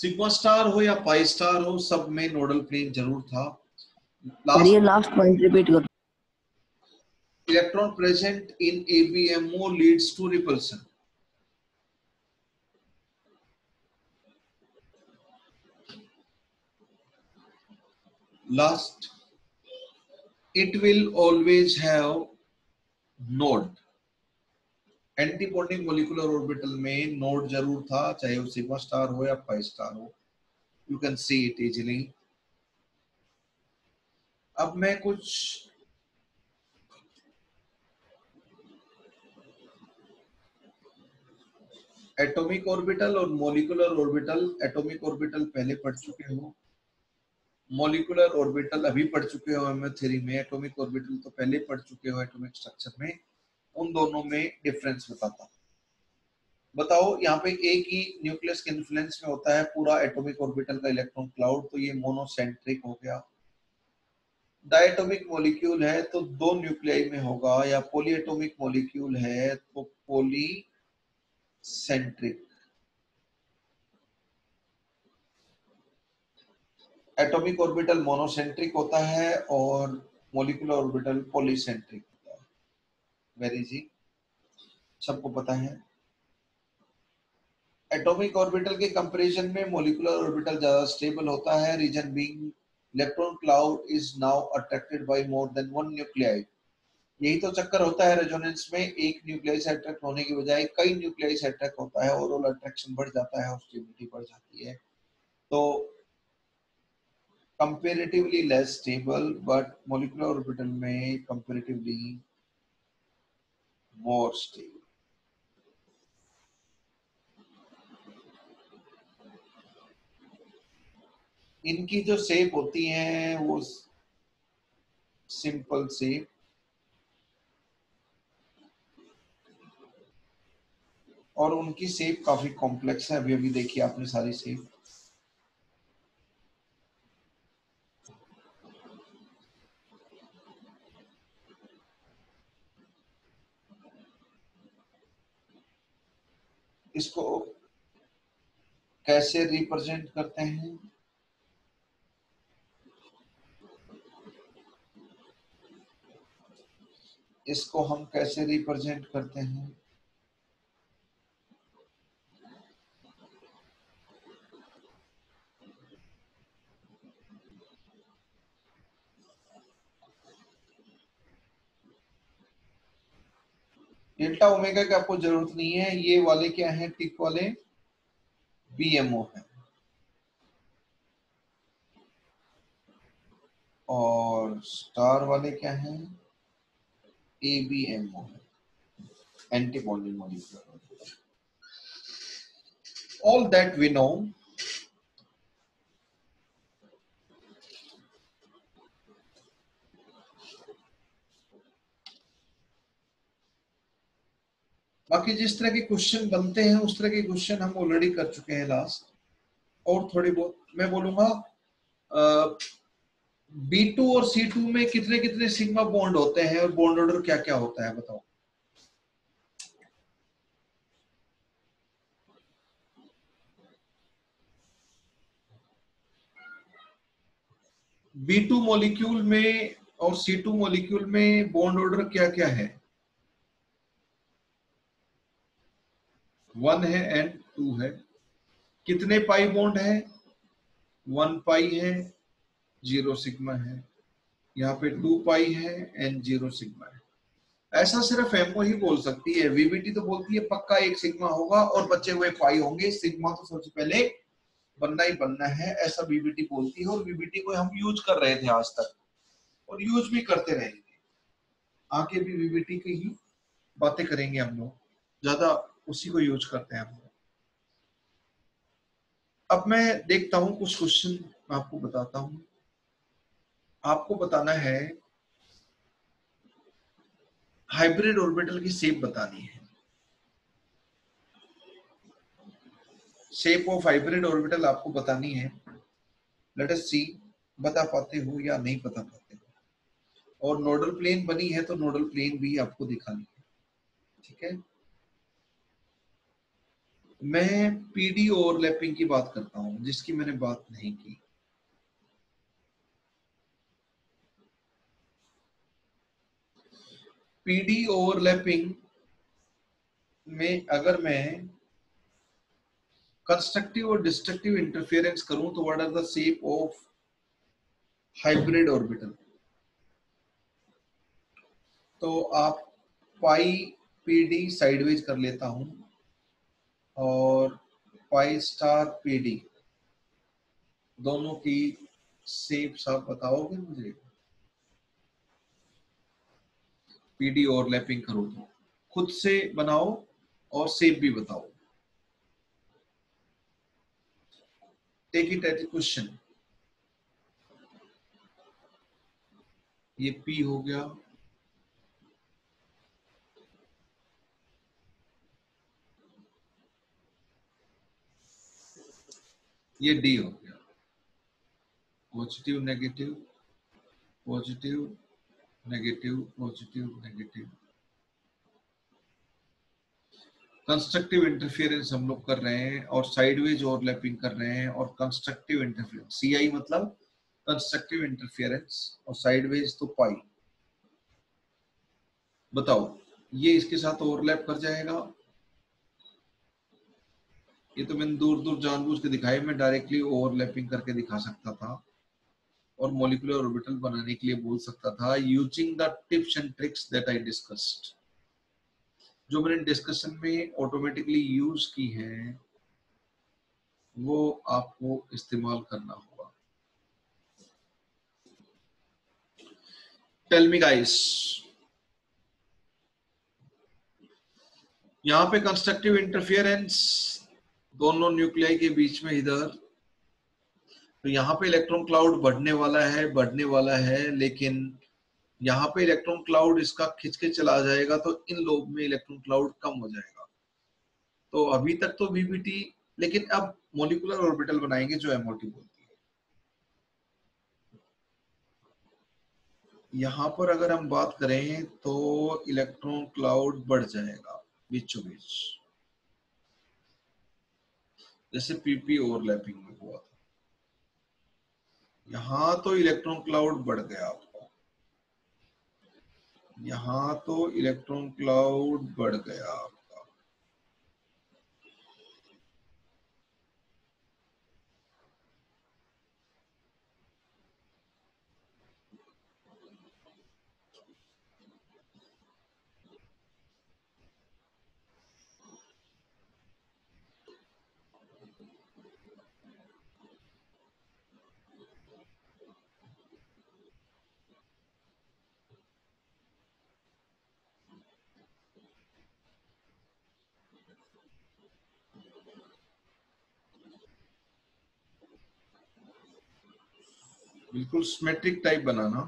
sigma star हो या पाई स्टार हो सब में नोडल प्लेन ज़रूर था। ये लास्ट पॉइंट रिपीट करो electron present in ABMO leads to repulsion last it will always have node. Anti bonding molecular orbital में नोड ज़रूर था, चाहे वो सिग्मा स्टार हो या पाई स्टार हो। You can see it easily अब मैं कुछ एटॉमिक ऑर्बिटल और मोलिकुलर ऑर्बिटल, एटॉमिक ऑर्बिटल पहले पढ़ चुके हो। मोलिकुलर ऑर्बिटल अभी पढ़ चुके हो एम थ्री में, एटॉमिक ऑर्बिटल तो पहले पढ़ चुके हो एटॉमिक स्ट्रक्चर में। उन दोनों में डिफरेंस बताता बताओ, यहाँ पे एक ही न्यूक्लियस के इन्फ्लुएंस में होता है पूरा एटॉमिक ऑर्बिटल का इलेक्ट्रॉन क्लाउड तो ये मोनोसेंट्रिक हो गया। डायटोमिक मॉलिक्यूल है तो दो न्यूक्लियाई में होगा, या पॉलीएटॉमिक मॉलिक्यूल है तो polycentric atomic orbital monocentric होता है और मोलिकुलर ऑर्बिटल पॉलीसेंट्रिक वेरी जी सबको पता है। एटॉमिक ऑर्बिटल के कंपैरिजन में मोलिकुलर ऑर्बिटल ज़्यादा स्टेबल होता है। Reason being electron cloud is now attracted by more than one nuclei यही तो चक्कर होता है रेजोनेंस में। एक न्यूक्लियस से अट्रैक्ट होने की बजाय कई न्यूक्लियस से अट्रैक्ट होता है। ओवरऑल अट्रैक्शन बढ़ जाता है और स्टेबिलिटी बढ़ जाती है। तो comparatively less stable but molecular orbital में कंपेरेटिवली मोर स्टेबल इनकी जो शेप होती है, वो सिंपल सेप और उनकी सेप काफ़ी कॉम्प्लेक्स है। अभी अभी देखिए आपने सारी शेप इसको कैसे रिप्रेजेंट करते हैं? इसको हम कैसे रिप्रेजेंट करते हैं? डेल्टा ओमेगा की आपको ज़रूरत नहीं है, ये वाले क्या है टिक वाले बीएमओ है और स्टार वाले क्या है ABMO antibody molecule. All that we know. बाकी जिस तरह के क्वेश्चन बनते हैं, उस तरह के क्वेश्चन हम ऑलरेडी कर चुके हैं लास्ट और थोड़ी बहुत, मैं बोलूँगा बी टू और सी टू में कितने कितने सिग्मा बॉन्ड होते हैं और बॉन्ड ऑर्डर क्या क्या होता है, बताओ? बी टू मोलिक्यूल में और सी टू मोलिक्यूल में बॉन्ड ऑर्डर क्या क्या है? वन है एंड टू है। कितने पाई बॉन्ड है? वन पाई है ज़ीरो सिग्मा है। यहाँ पे टू पाई है एन ज़ीरो सिग्मा है। ऐसा सिर्फ़ एमओ ही बोल सकती है। वीबीटी तो बोलती है, पक्का एक सिग्मा होगा और बचे हुए पाई होंगे। सिग्मा तो सबसे पहले बनना ही बनना है। ऐसा वीबीटी बोलती है और वीबीटी को हम यूज़ कर रहे थे आज तक और यूज़ भी करते रहेंगे। आगे भी वीबीटी की ही बातें करेंगे हम लोग। ज़्यादा उसी को यूज़ करते हैं हम अब मैं देखता हूँ, कुछ क्वेश्चन आपको बताता हूँ। आपको बताना है हाइब्रिड ऑर्बिटल की शेप बतानी है। शेप ऑफ़ हाइब्रिड ऑर्बिटल आपको बतानी है। लेट अस सी बता पाते हो या नहीं बता पाते हो। और नोडल प्लेन बनी है तो नोडल प्लेन भी आपको दिखानी है। ठीक है? मैं पीडी ओवरलैपिंग की बात करता हूँ, जिसकी मैंने बात नहीं की। पीडी ओवरलैपिंग में अगर मैं कंस्ट्रक्टिव और डिस्ट्रक्टिव इंटरफेरेंस करूँ तो what are the shape of hybrid orbital तो आप पाई पीडी साइडवेज कर लेता हूँ। और पाई स्टार पीडी दोनों की शेप्स आप बताओगे मुझे? पीडी ओवरलैपिंग करो तो। खुद से बनाओ और सेव भी बताओ। टेक इट एट क्वेश्चन ये पी हो गया। ये डी हो गया। Positive negative positive negative positive negative constructive interference हम लोग कर रहे हैं और साइडवेज ओवरलैपिंग कर रहे हैं और कंस्ट्रक्टिव इंटरफियरेंस सी आई मतलब कंस्ट्रक्टिव इंटरफियरेंस और साइडवेज तो पाई बताओ, ये इसके साथ ओवरलैप कर जाएगा ये तो मैंने दूर दूर जानबूझ के दिखाई मैं डायरेक्टली ओवरलैपिंग करके दिखा सकता था। और मोलिकुलर ऑर्बिटल बनाने के लिए बोल सकता था using the tips and tricks that I discussed जो मैंने डिस्कशन में ऑटोमेटिकली यूज़ की है, वो आपको इस्तेमाल करना होगा। टेल मी गाइस यहाँ पे कंस्ट्रक्टिव इंटरफियरेंस दोनों न्यूक्लियाई के बीच में इधर। तो यहाँ पे इलेक्ट्रॉन क्लाउड बढ़ने वाला है, बढ़ने वाला है, लेकिन यहाँ पे इलेक्ट्रॉन क्लाउड इसका खिंच के चला जाएगा तो इन लोब में इलेक्ट्रॉन क्लाउड कम हो जाएगा। तो अभी तक तो बीबीटी लेकिन अब मोलिकुलर ऑर्बिटल बनाएँगे जो एमओटी बोलती है। यहाँ पर अगर हम बात करें तो इलेक्ट्रॉन क्लाउड बढ़ जाएगा बीचों बीच जैसे पीपी ओवरलैपिंग में हुआ था। यहाँ तो इलेक्ट्रॉन क्लाउड बढ़ गया आपका। यहाँ तो इलेक्ट्रॉन क्लाउड बढ़ गया आपका बिल्कुल सिमेट्रिक टाइप बनाना।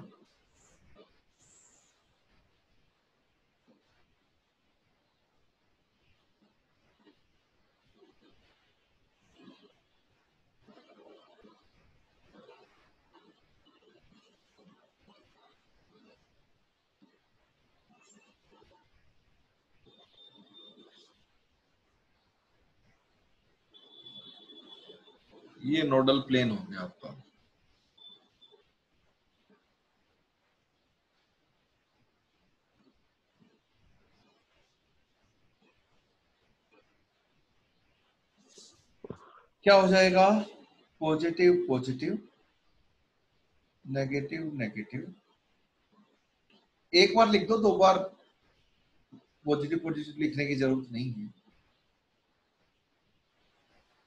ये नोडल प्लेन हो गया आपका। क्या हो जाएगा? पॉजिटिव पॉजिटिव नेगेटिव नेगेटिव एक बार लिख दो दो बार पॉजिटिव पॉजिटिव लिखने की ज़रूरत नहीं है।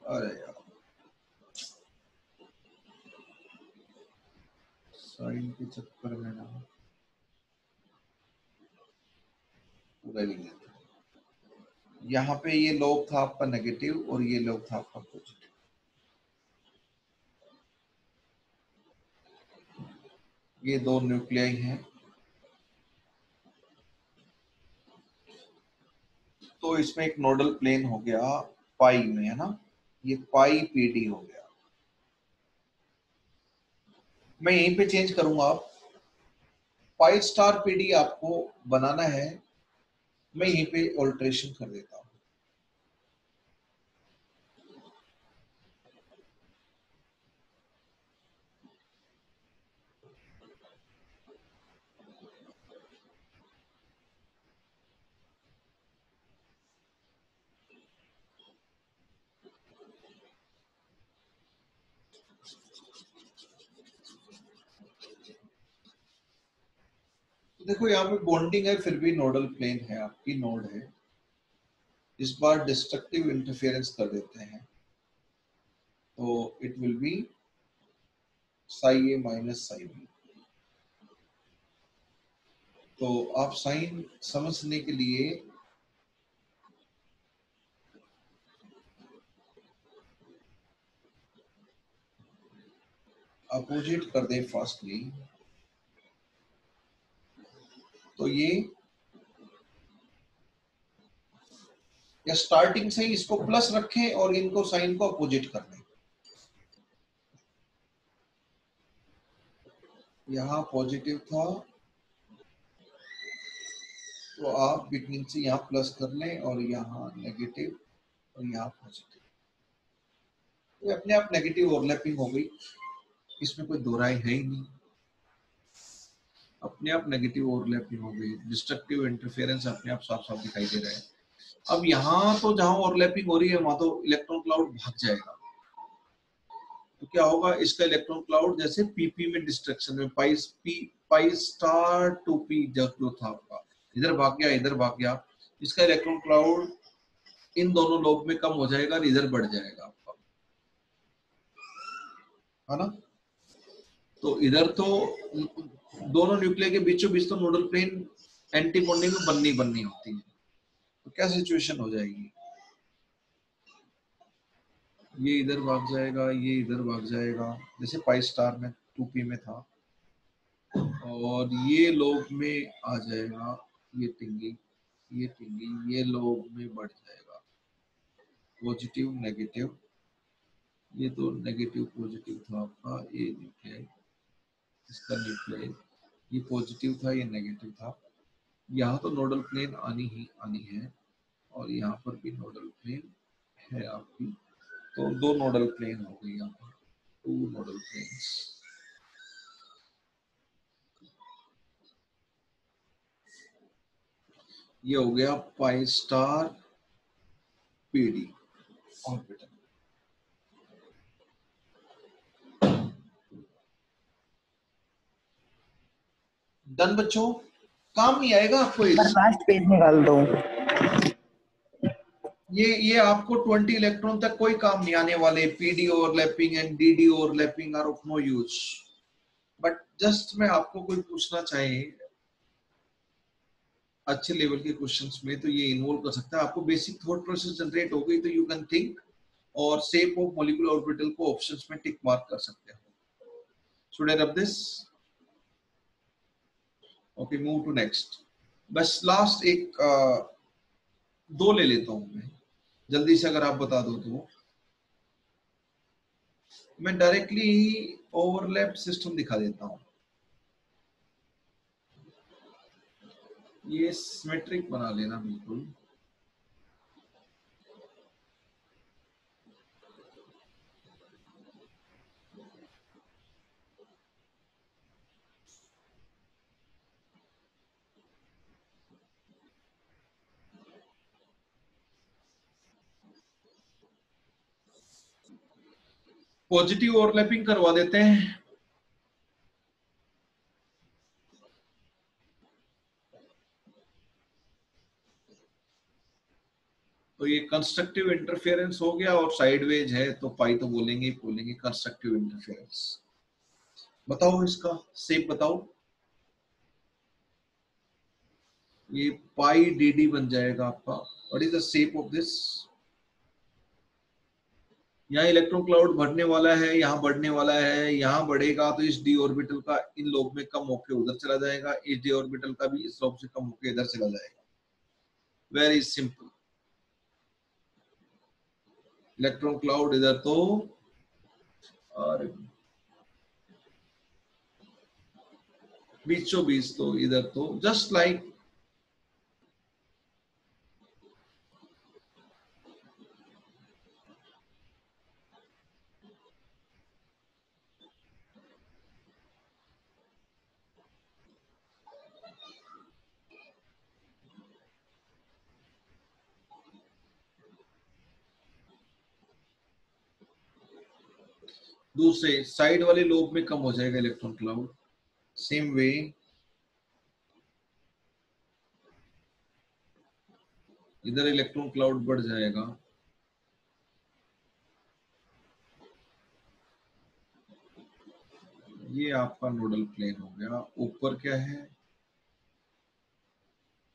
अरे साइन के चक्कर में ना। पूरा लिख देते यहाँ पे ये लोग था आपका नेगेटिव और ये लोग था आपका पॉजिटिव ये दो न्यूक्लियाई हैं। तो इसमें एक नोडल प्लेन हो गया पाई में, है ना? ये पाई पीडी हो गया। मैं यहीं पे चेंज करूँगा पाई स्टार पीडी आपको बनाना है। मैं यहीं पे ऑल्ट्रेशन कर देता हूँ। देखो, यहाँ पे बॉन्डिंग है, फिर भी नोडल प्लेन है, आपकी नोड है। इस बार डिस्ट्रक्टिव इंटरफेरेंस कर देते हैं। तो it will be psi A minus psi B तो आप साइन समझने के लिए अपोजिट कर दें फास्टली तो ये या स्टार्टिंग से इसको प्लस रखें और इनको साइन को अपोजिट कर दें। यहाँ पॉजिटिव था तो आप बिगनिंग से यहाँ प्लस कर लें और यहाँ नेगेटिव और यहाँ पॉजिटिव तो अपने आप नेगेटिव ओवरलैपिंग हो गई। इसमें कोई दो राय है ही नहीं। अपने आप नेगेटिव ओवरलैपिंग हो गई डिस्ट्रक्टिव इंटरफेरेंस अपने आप साफ़ साफ़ दिखाई दे रहा है। अब यहाँ तो जहाँ ओवरलैपिंग हो रही है, वहाँ तो इलेक्ट्रॉन क्लाउड भाग जाएगा। तो क्या होगा, इसका इलेक्ट्रॉन क्लाउड जैसे पीपी में डिस्ट्रक्शन में pi P pi star two P जो था आपका, इधर भाग गया, इधर भाग गया, इसका इलेक्ट्रॉन क्लाउड इन दोनों लोब में कम हो जाएगा और इधर बढ़ जाएगा आपका। है ना? तो इधर तो दोनों न्यूक्लियर के बीचों बीच तो नोडल प्लेन एंटी बॉन्डिंग में बननी बननी होती है। तो क्या सिचुएशन हो जाएगी? ये इधर भाग जाएगा, ये इधर भाग जाएगा। जैसे पाई स्टार में टू पी में था। और ये लोग में आ जाएगा, ये टिंगी ये टिंगी, ये लोग में बढ़ जाएगा। पॉजिटिव नेगेटिव ये तो नेगेटिव पॉजिटिव था आपका, ये न्यूक्लियर इसका न्यूक्लियर ये पॉजिटिव था, ये नेगेटिव था। यहाँ तो नोडल प्लेन आनी ही आनी है और यहाँ पर भी नोडल प्लेन है आपकी। तो दो नोडल प्लेन हो गई यहाँ पर। टू नोडल प्लेन्स ये हो गया pi star PD orbital done बच्चों काम नहीं आएगा आपको लास्ट पेज निकाल दो। ये ये आपको 20 इलेक्ट्रॉन तक कोई काम नहीं आने वाले। PD overlapping and DD overlapping are of no use but just मैं आपको कोई पूछना चाहे अच्छे लेवल के क्वेश्चंस में तो ये इन्वॉल्व कर सकता है। आपको बेसिक थॉट प्रोसेस जनरेट हो गई तो यू कैन थिंक और शेप ऑफ़ मॉलिक्यूलर ऑर्बिटल को ऑप्शंस में टिक मार्क कर सकते हो। Should I rub this okay move to next बस लास्ट एक आ, दो ले लेता हूँ मैं। जल्दी से अगर आप बता दो तो। मैं डायरेक्टली ओवरलैप सिस्टम दिखा देता हूँ। ये सिमेट्रिक बना लेना बिल्कुल। पॉजिटिव ओवरलैपिंग करवा देते हैं। तो ये कंस्ट्रक्टिव इंटरफेरेंस हो गया और साइडवेज है तो पाई तो बोलेंगे बोलेंगे कंस्ट्रक्टिव इंटरफेरेंस बताओ इसका सेप बताओ। ये पाई डी डी बन जाएगा आपका। What is the shape of this यहाँ इलेक्ट्रॉन क्लाउड बढ़ने वाला है, यहाँ बढ़ने वाला है, यहाँ बढ़ेगा तो इस डी ऑर्बिटल का इन लोग में कम होके उधर चला जाएगा, इस डी ऑर्बिटल का भी इस लोब से कम होके इधर चला जाएगा। वेरी सिंपल इलेक्ट्रॉन क्लाउड इधर तो और बीचों बीच तो इधर तो जस्ट लाइक like दूसरे साइड वाले लोब में कम हो जाएगा इलेक्ट्रॉन क्लाउड सेम वे इधर इलेक्ट्रॉन क्लाउड बढ़ जाएगा. ये आपका नोडल प्लेन हो गया. ऊपर क्या है?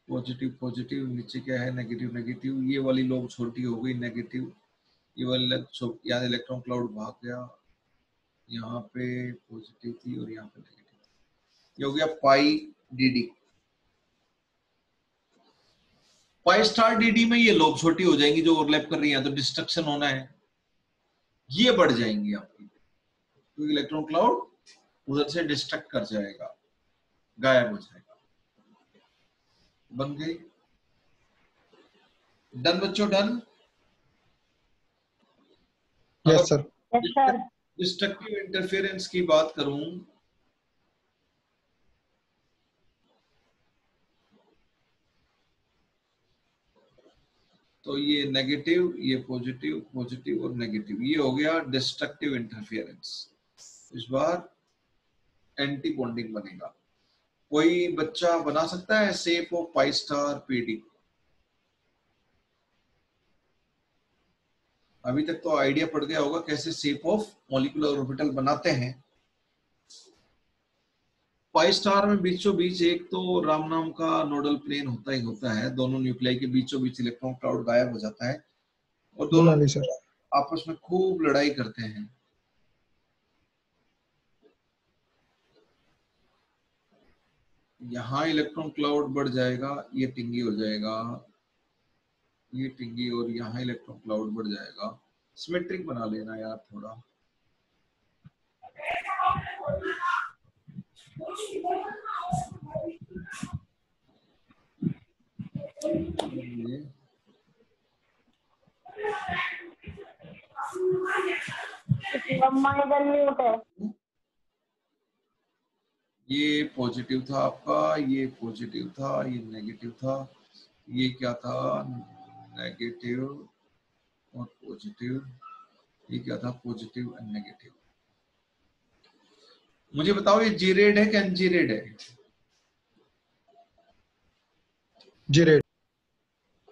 पॉजिटिव पॉजिटिव नीचे क्या है? नेगेटिव नेगेटिव ये वाली लोब छोटी हो गई नेगेटिव ये वाली याद इलेक्ट्रॉन क्लाउड भाग गया. यहाँ पे पॉजिटिव थी और यहाँ पे नेगेटिव थी। ये हो गया pi D D pi star D D में ये लोब छोटी हो जाएँगी जो ओवरलैप कर रही है तो डिस्ट्रक्शन होना है। ये बढ़ जाएँगी आपकी। क्योंकि इलेक्ट्रॉन क्लाउड उधर से डिस्ट्रक्ट कर जाएगा गायब हो जाएगा। बन गई। डन बच्चों done yes sir yes sir destructive interference की बात करूँ तो ये नेगेटिव ये पॉजिटिव पॉजिटिव और नेगेटिव ये हो गया डिस्ट्रक्टिव इंटरफियरेंस इस बार एंटी बॉन्डिंग बनेगा। कोई बच्चा बना सकता है? Shape of pi star PD अभी तक तो आइडिया पड़ गया होगा कैसे सेप ऑफ़ मॉलिकुलर ऑर्बिटल बनाते हैं। पाई स्टार में बीचों बीच एक तो राम नाम का नोडल प्लेन होता ही होता है। दोनों न्यूक्लियाई के बीचों बीच इलेक्ट्रॉन क्लाउड गायब हो जाता है और दोनों आपस में खूब लड़ाई करते हैं। यहाँ इलेक्ट्रॉन क्लाउड बढ़ जाएगा ये टिंगी हो जाएगा। ये टिंगी और यहाँ इलेक्ट्रॉन क्लाउड बढ़ जाएगा। सिमेट्रिक बना लेना यार थोड़ा। ये। पॉजिटिव था आपका, ये पॉजिटिव था, ये नेगेटिव था। ये क्या था? नेगेटिव और पॉजिटिव ये क्या था? पॉजिटिव एंड नेगेटिव मुझे बताओ ये जी रेड है कि रेड है? जी रेड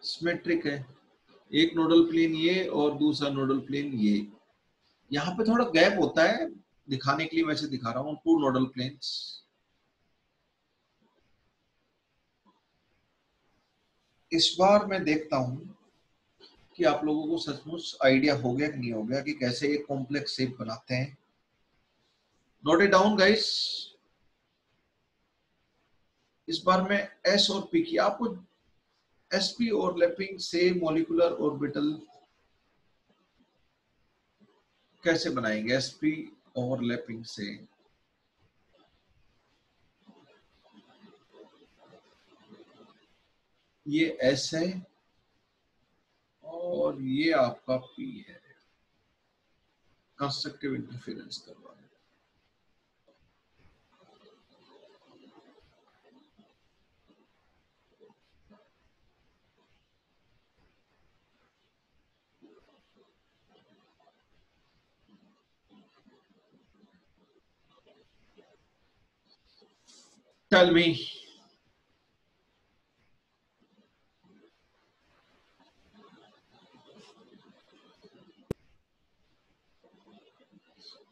सिमेट्रिक है। एक नोडल प्लेन ये और दूसरा नोडल प्लेन ये। यहाँ पे थोड़ा गैप होता है दिखाने के लिए मैं वैसे दिखा रहा हूँ टू नोडल प्लेन्स इस बार मैं देखता हूँ कि आप लोगों को सचमुच आइडिया हो गया कि नहीं हो गया कि कैसे एक कॉम्प्लेक्स शेप बनाते हैं। नोट इट डाउन गाइस इस बार मैं एस और पी की, आपको एस एसपी ओवरलैपिंग से मॉलिकुलर ऑर्बिटल कैसे बनाएँगे? एसपी ओवरलैपिंग से ये एस है और ये आपका पी है कंस्ट्रक्टिव इंटरफेरेंस करवा Tell me.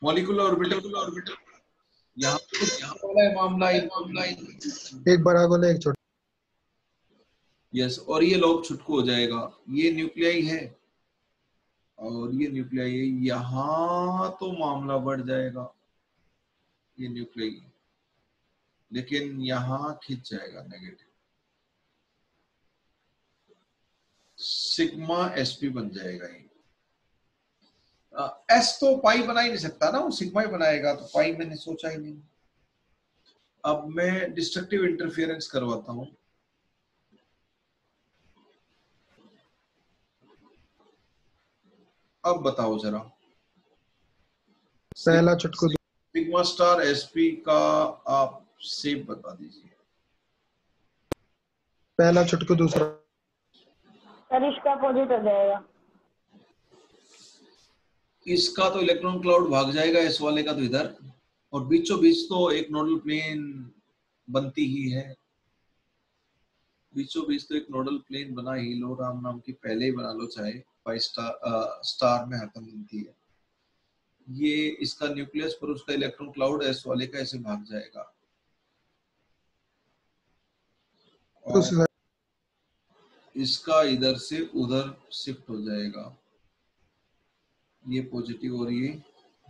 Molecular orbital orbital यहाँ यहाँ वाला है मामला मामला एक बड़ा गोला एक छोटा। यस और ये लोग छुटकू हो जाएगा। ये न्यूक्लियाई है और ये न्यूक्लियाई है। यहाँ तो मामला बढ़ जाएगा ये न्यूक्लियाई। लेकिन यहाँ खिंच जाएगा नेगेटिव सिग्मा एसपी बन जाएगा ये। एस तो पाई बना ही नहीं सकता ना वो सिग्मा ही बनाएगा तो पाई मैंने सोचा ही नहीं। अब मैं डिस्ट्रक्टिव इंटरफियरेंस करवाता हूँ। अब बताओ जरा। पहला चुटकू सिग्मा स्टार एसपी का आप सेव बता दीजिए। पहला चुटकू दूसरा। सर इसका अपोजिट हो जाएगा। इसका तो इलेक्ट्रॉन क्लाउड भाग जाएगा इस वाले का तो इधर। और बीचों बीच तो एक नोडल प्लेन बनती ही है। बीचों बीच तो एक नोडल प्लेन बना ही लो राम नाम की पहले ही बना लो चाहे फाइव स्टार स्टार में हरकत बनती है। ये इसका न्यूक्लियस पर उसका इलेक्ट्रॉन क्लाउड एस वाले का ऐसे भाग जाएगा। और इसका इधर से उधर शिफ्ट हो जाएगा। ये पॉजिटिव और ये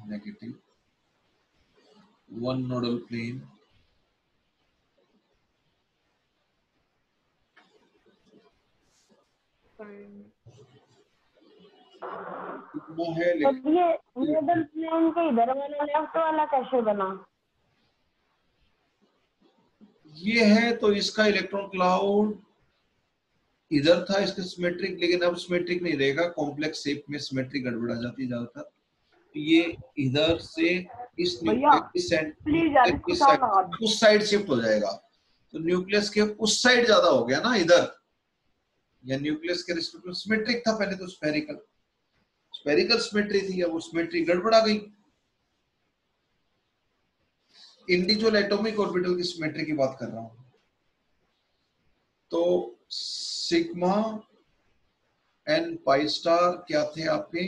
नेगेटिव वन नोडल प्लेन कितना है लेकिन ये नोडल प्लेन के इधर वाला लेफ़्ट वाला कैसे बना? ये है तो इसका इलेक्ट्रॉन क्लाउड इधर था इसका सिमेट्रिक लेकिन अब सिमेट्रिक नहीं रहेगा। कॉम्प्लेक्स शेप में सिमेट्रिक गड़बड़ा जाती है ज़्यादातर। ये इधर से इस न्यूक्लियस उस साइड शिफ्ट हो जाएगा। तो न्यूक्लियस के उस साइड ज़्यादा हो गया ना इधर। या न्यूक्लियस के रिस्पेक्ट में सिमेट्रिक था पहले तो स्पेरिकल स्पेरिकल सिमेट्री थी अब वो सिमेट्री गड़बड़ा गई। इंडिविजुअल एटॉमिक ऑर्बिटल की सिमेट्री की बात कर रहा हूँ। तो सिग्मा एन पाई स्टार क्या थे आपके?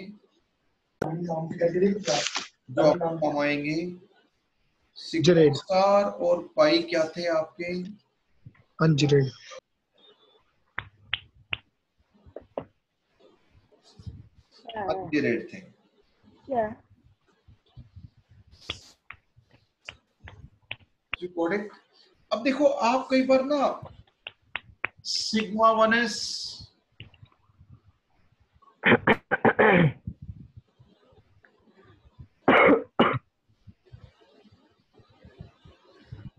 जो आप कमाएँगे सिग्मा स्टार और पाई क्या थे आपके? अनजीरेड अनजेरेड थे। Yeah. अब देखो आप कई बार ना S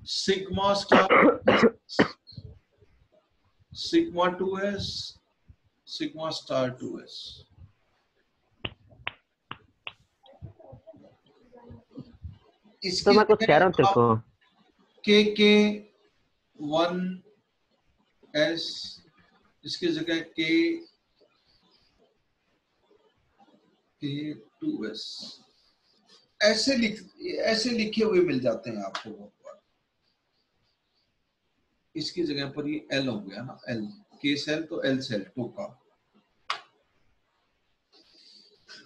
sigma star sigma two S sigma star two S. तो मैं कुछ कह रहा हूँ तेरे को। के के वन एस, इसकी जगह के टू एस ऐसे लिख, ऐसे लिखे हुए मिल जाते हैं आपको बार। इसकी जगह पर ये एल हो गया ना एल के सेल तो एल सेल टोका।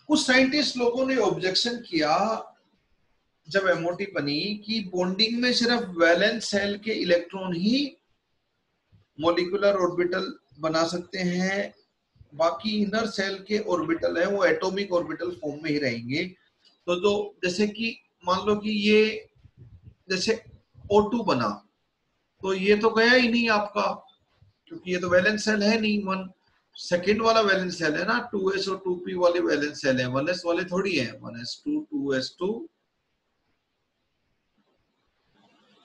कुछ साइंटिस्ट लोगों ने ऑब्जेक्शन किया, जब एमओटी बनी, कि बॉन्डिंग में सिर्फ़ वैलेंस सेल के इलेक्ट्रॉन ही मोलिकुलर ऑर्बिटल बना सकते हैं। बाकी इनर सेल के ऑर्बिटल है, वो एटॉमिक ऑर्बिटल फॉर्म में ही रहेंगे। तो जो जैसे कि मान लो कि ये जैसे O2 बना तो ये तो गया ही नहीं आपका, क्योंकि ये तो वैलेंस सेल है नहीं वन सेकेंड वाला वैलेंस सेल है ना टू एस और टू पी वाले वैलेंस सेल है। वन वाले थोड़ी है one S two two S two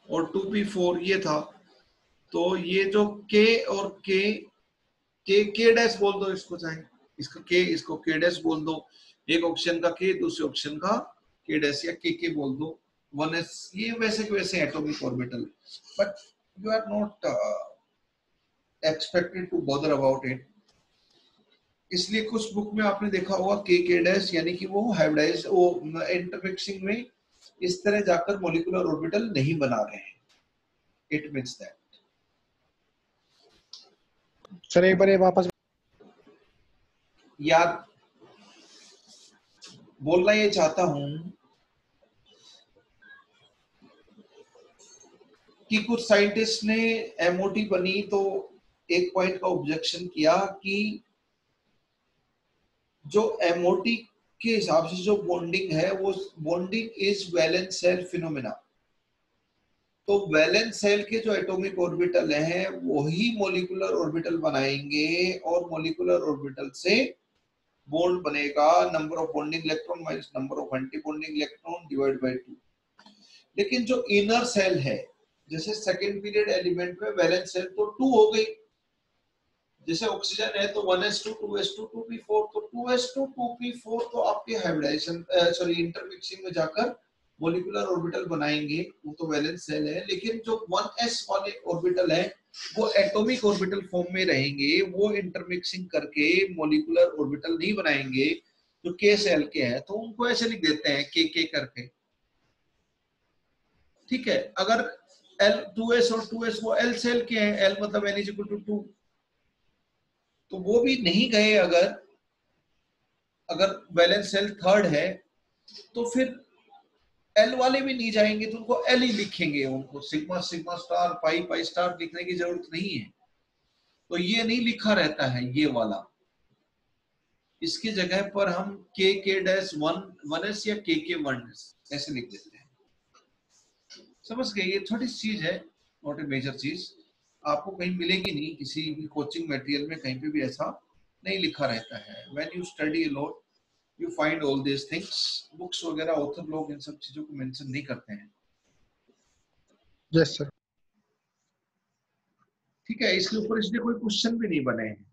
और टू पी फोर ये था। तो ये जो के और के के के डैश बोल दो इसको चाहे इसका के इसको के डैश बोल दो। एक ऑप्शन का के दूसरे ऑप्शन का के डैश या के के बोल दो। वन एस ये वैसे के वैसे atomic orbital but you are not expected to bother about it इसलिए कुछ बुक में आपने देखा होगा के के डैश यानी कि वो हाइब्रिडाइज वो इंटरमिक्सिंग में इस तरह जाकर मोलिकुलर ऑर्बिटल नहीं बना रहे हैं। इट मीन्स दैट सर, एक बार वापस याद बोलना ये चाहता हूँ कि कुछ साइंटिस्ट ने एमओटी बनी तो एक पॉइंट का ऑब्जेक्शन किया कि जो एमओटी के हिसाब से जो बॉन्डिंग है, वो bonding is valence shell phenomena तो वैलेंस सेल के जो एटॉमिक ऑर्बिटल हैं, वही मोलिकुलर ऑर्बिटल बनाएँगे और मोलिकुलर ऑर्बिटल से बॉन्ड बनेगा number of bonding electron minus number of anti bonding electron divide by two लेकिन जो इनर सेल है, जैसे सेकेंड पीरियड एलिमेंट में वैलेंस सेल तो टू हो गई। जैसे ऑक्सीजन है तो one S two two S two two P four तो two S two two P four तो आपके हाइब्रिडाइजेशन सॉरी इंटरमिक्सिंग में जाकर मोलिकुलर ऑर्बिटल बनाएँगे, वो तो वैलेंस सेल है, लेकिन जो वन एस वाले ऑर्बिटल है, वो एटॉमिक ऑर्बिटल फॉर्म में रहेंगे, वो इंटरमिक्सिंग करके मोलिकुलर ऑर्बिटल नहीं बनाएँगे, जो के सेल के हैं। तो उनको ऐसे लिख देते हैं के के करके। ठीक है? अगर एल टू एस और टू एस वो एल सेल के हैं एल मतलब एन इज़ टू टू तो वो भी नहीं गए अगर अगर वैलेंस सेल थर्ड है तो फिर एल वाले भी नहीं जाएँगे तो उनको एल ही लिखेंगे, उनको sigma sigma star pi pi star लिखने की ज़रूरत नहीं है। तो ये नहीं लिखा रहता है, ये वाला। इसकी जगह पर हम K K dash one one S या के के वन ऐसे लिख देते हैं। समझ गए? ये छोटी चीज़ है नॉट ए मेजर चीज़। आपको कहीं मिलेगी नहीं, किसी भी कोचिंग मटेरियल में कहीं पे भी ऐसा नहीं लिखा रहता है। When you study lot you find all this things books वगैरह ऑथर लोग इन सब चीज़ों को मेंशन नहीं करते हैं। यस सर ठीक है इसके ऊपर इसलिए कोई क्वेश्चन भी नहीं बने हैं।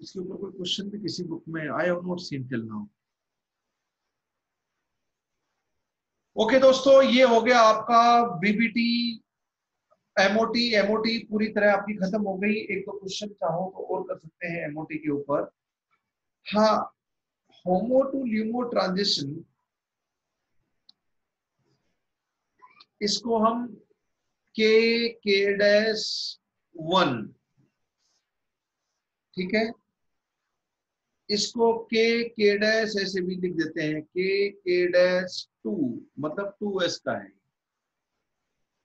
इसके ऊपर कोई क्वेश्चन भी किसी बुक में I have not seen till now okay दोस्तों ये हो गया आपका बीबीटी एमओटी एमओटी पूरी तरह आपकी खत्म हो गई। एक तो क्वेश्चन चाहो तो और कर सकते हैं एमओटी के ऊपर। हाँ होमो टू ल्यूमो ट्रांजिशन इसको हम के के डैश वन ठीक है? इसको के के डैश ऐसे भी लिख देते हैं के के डैश टू मतलब टू एस का है।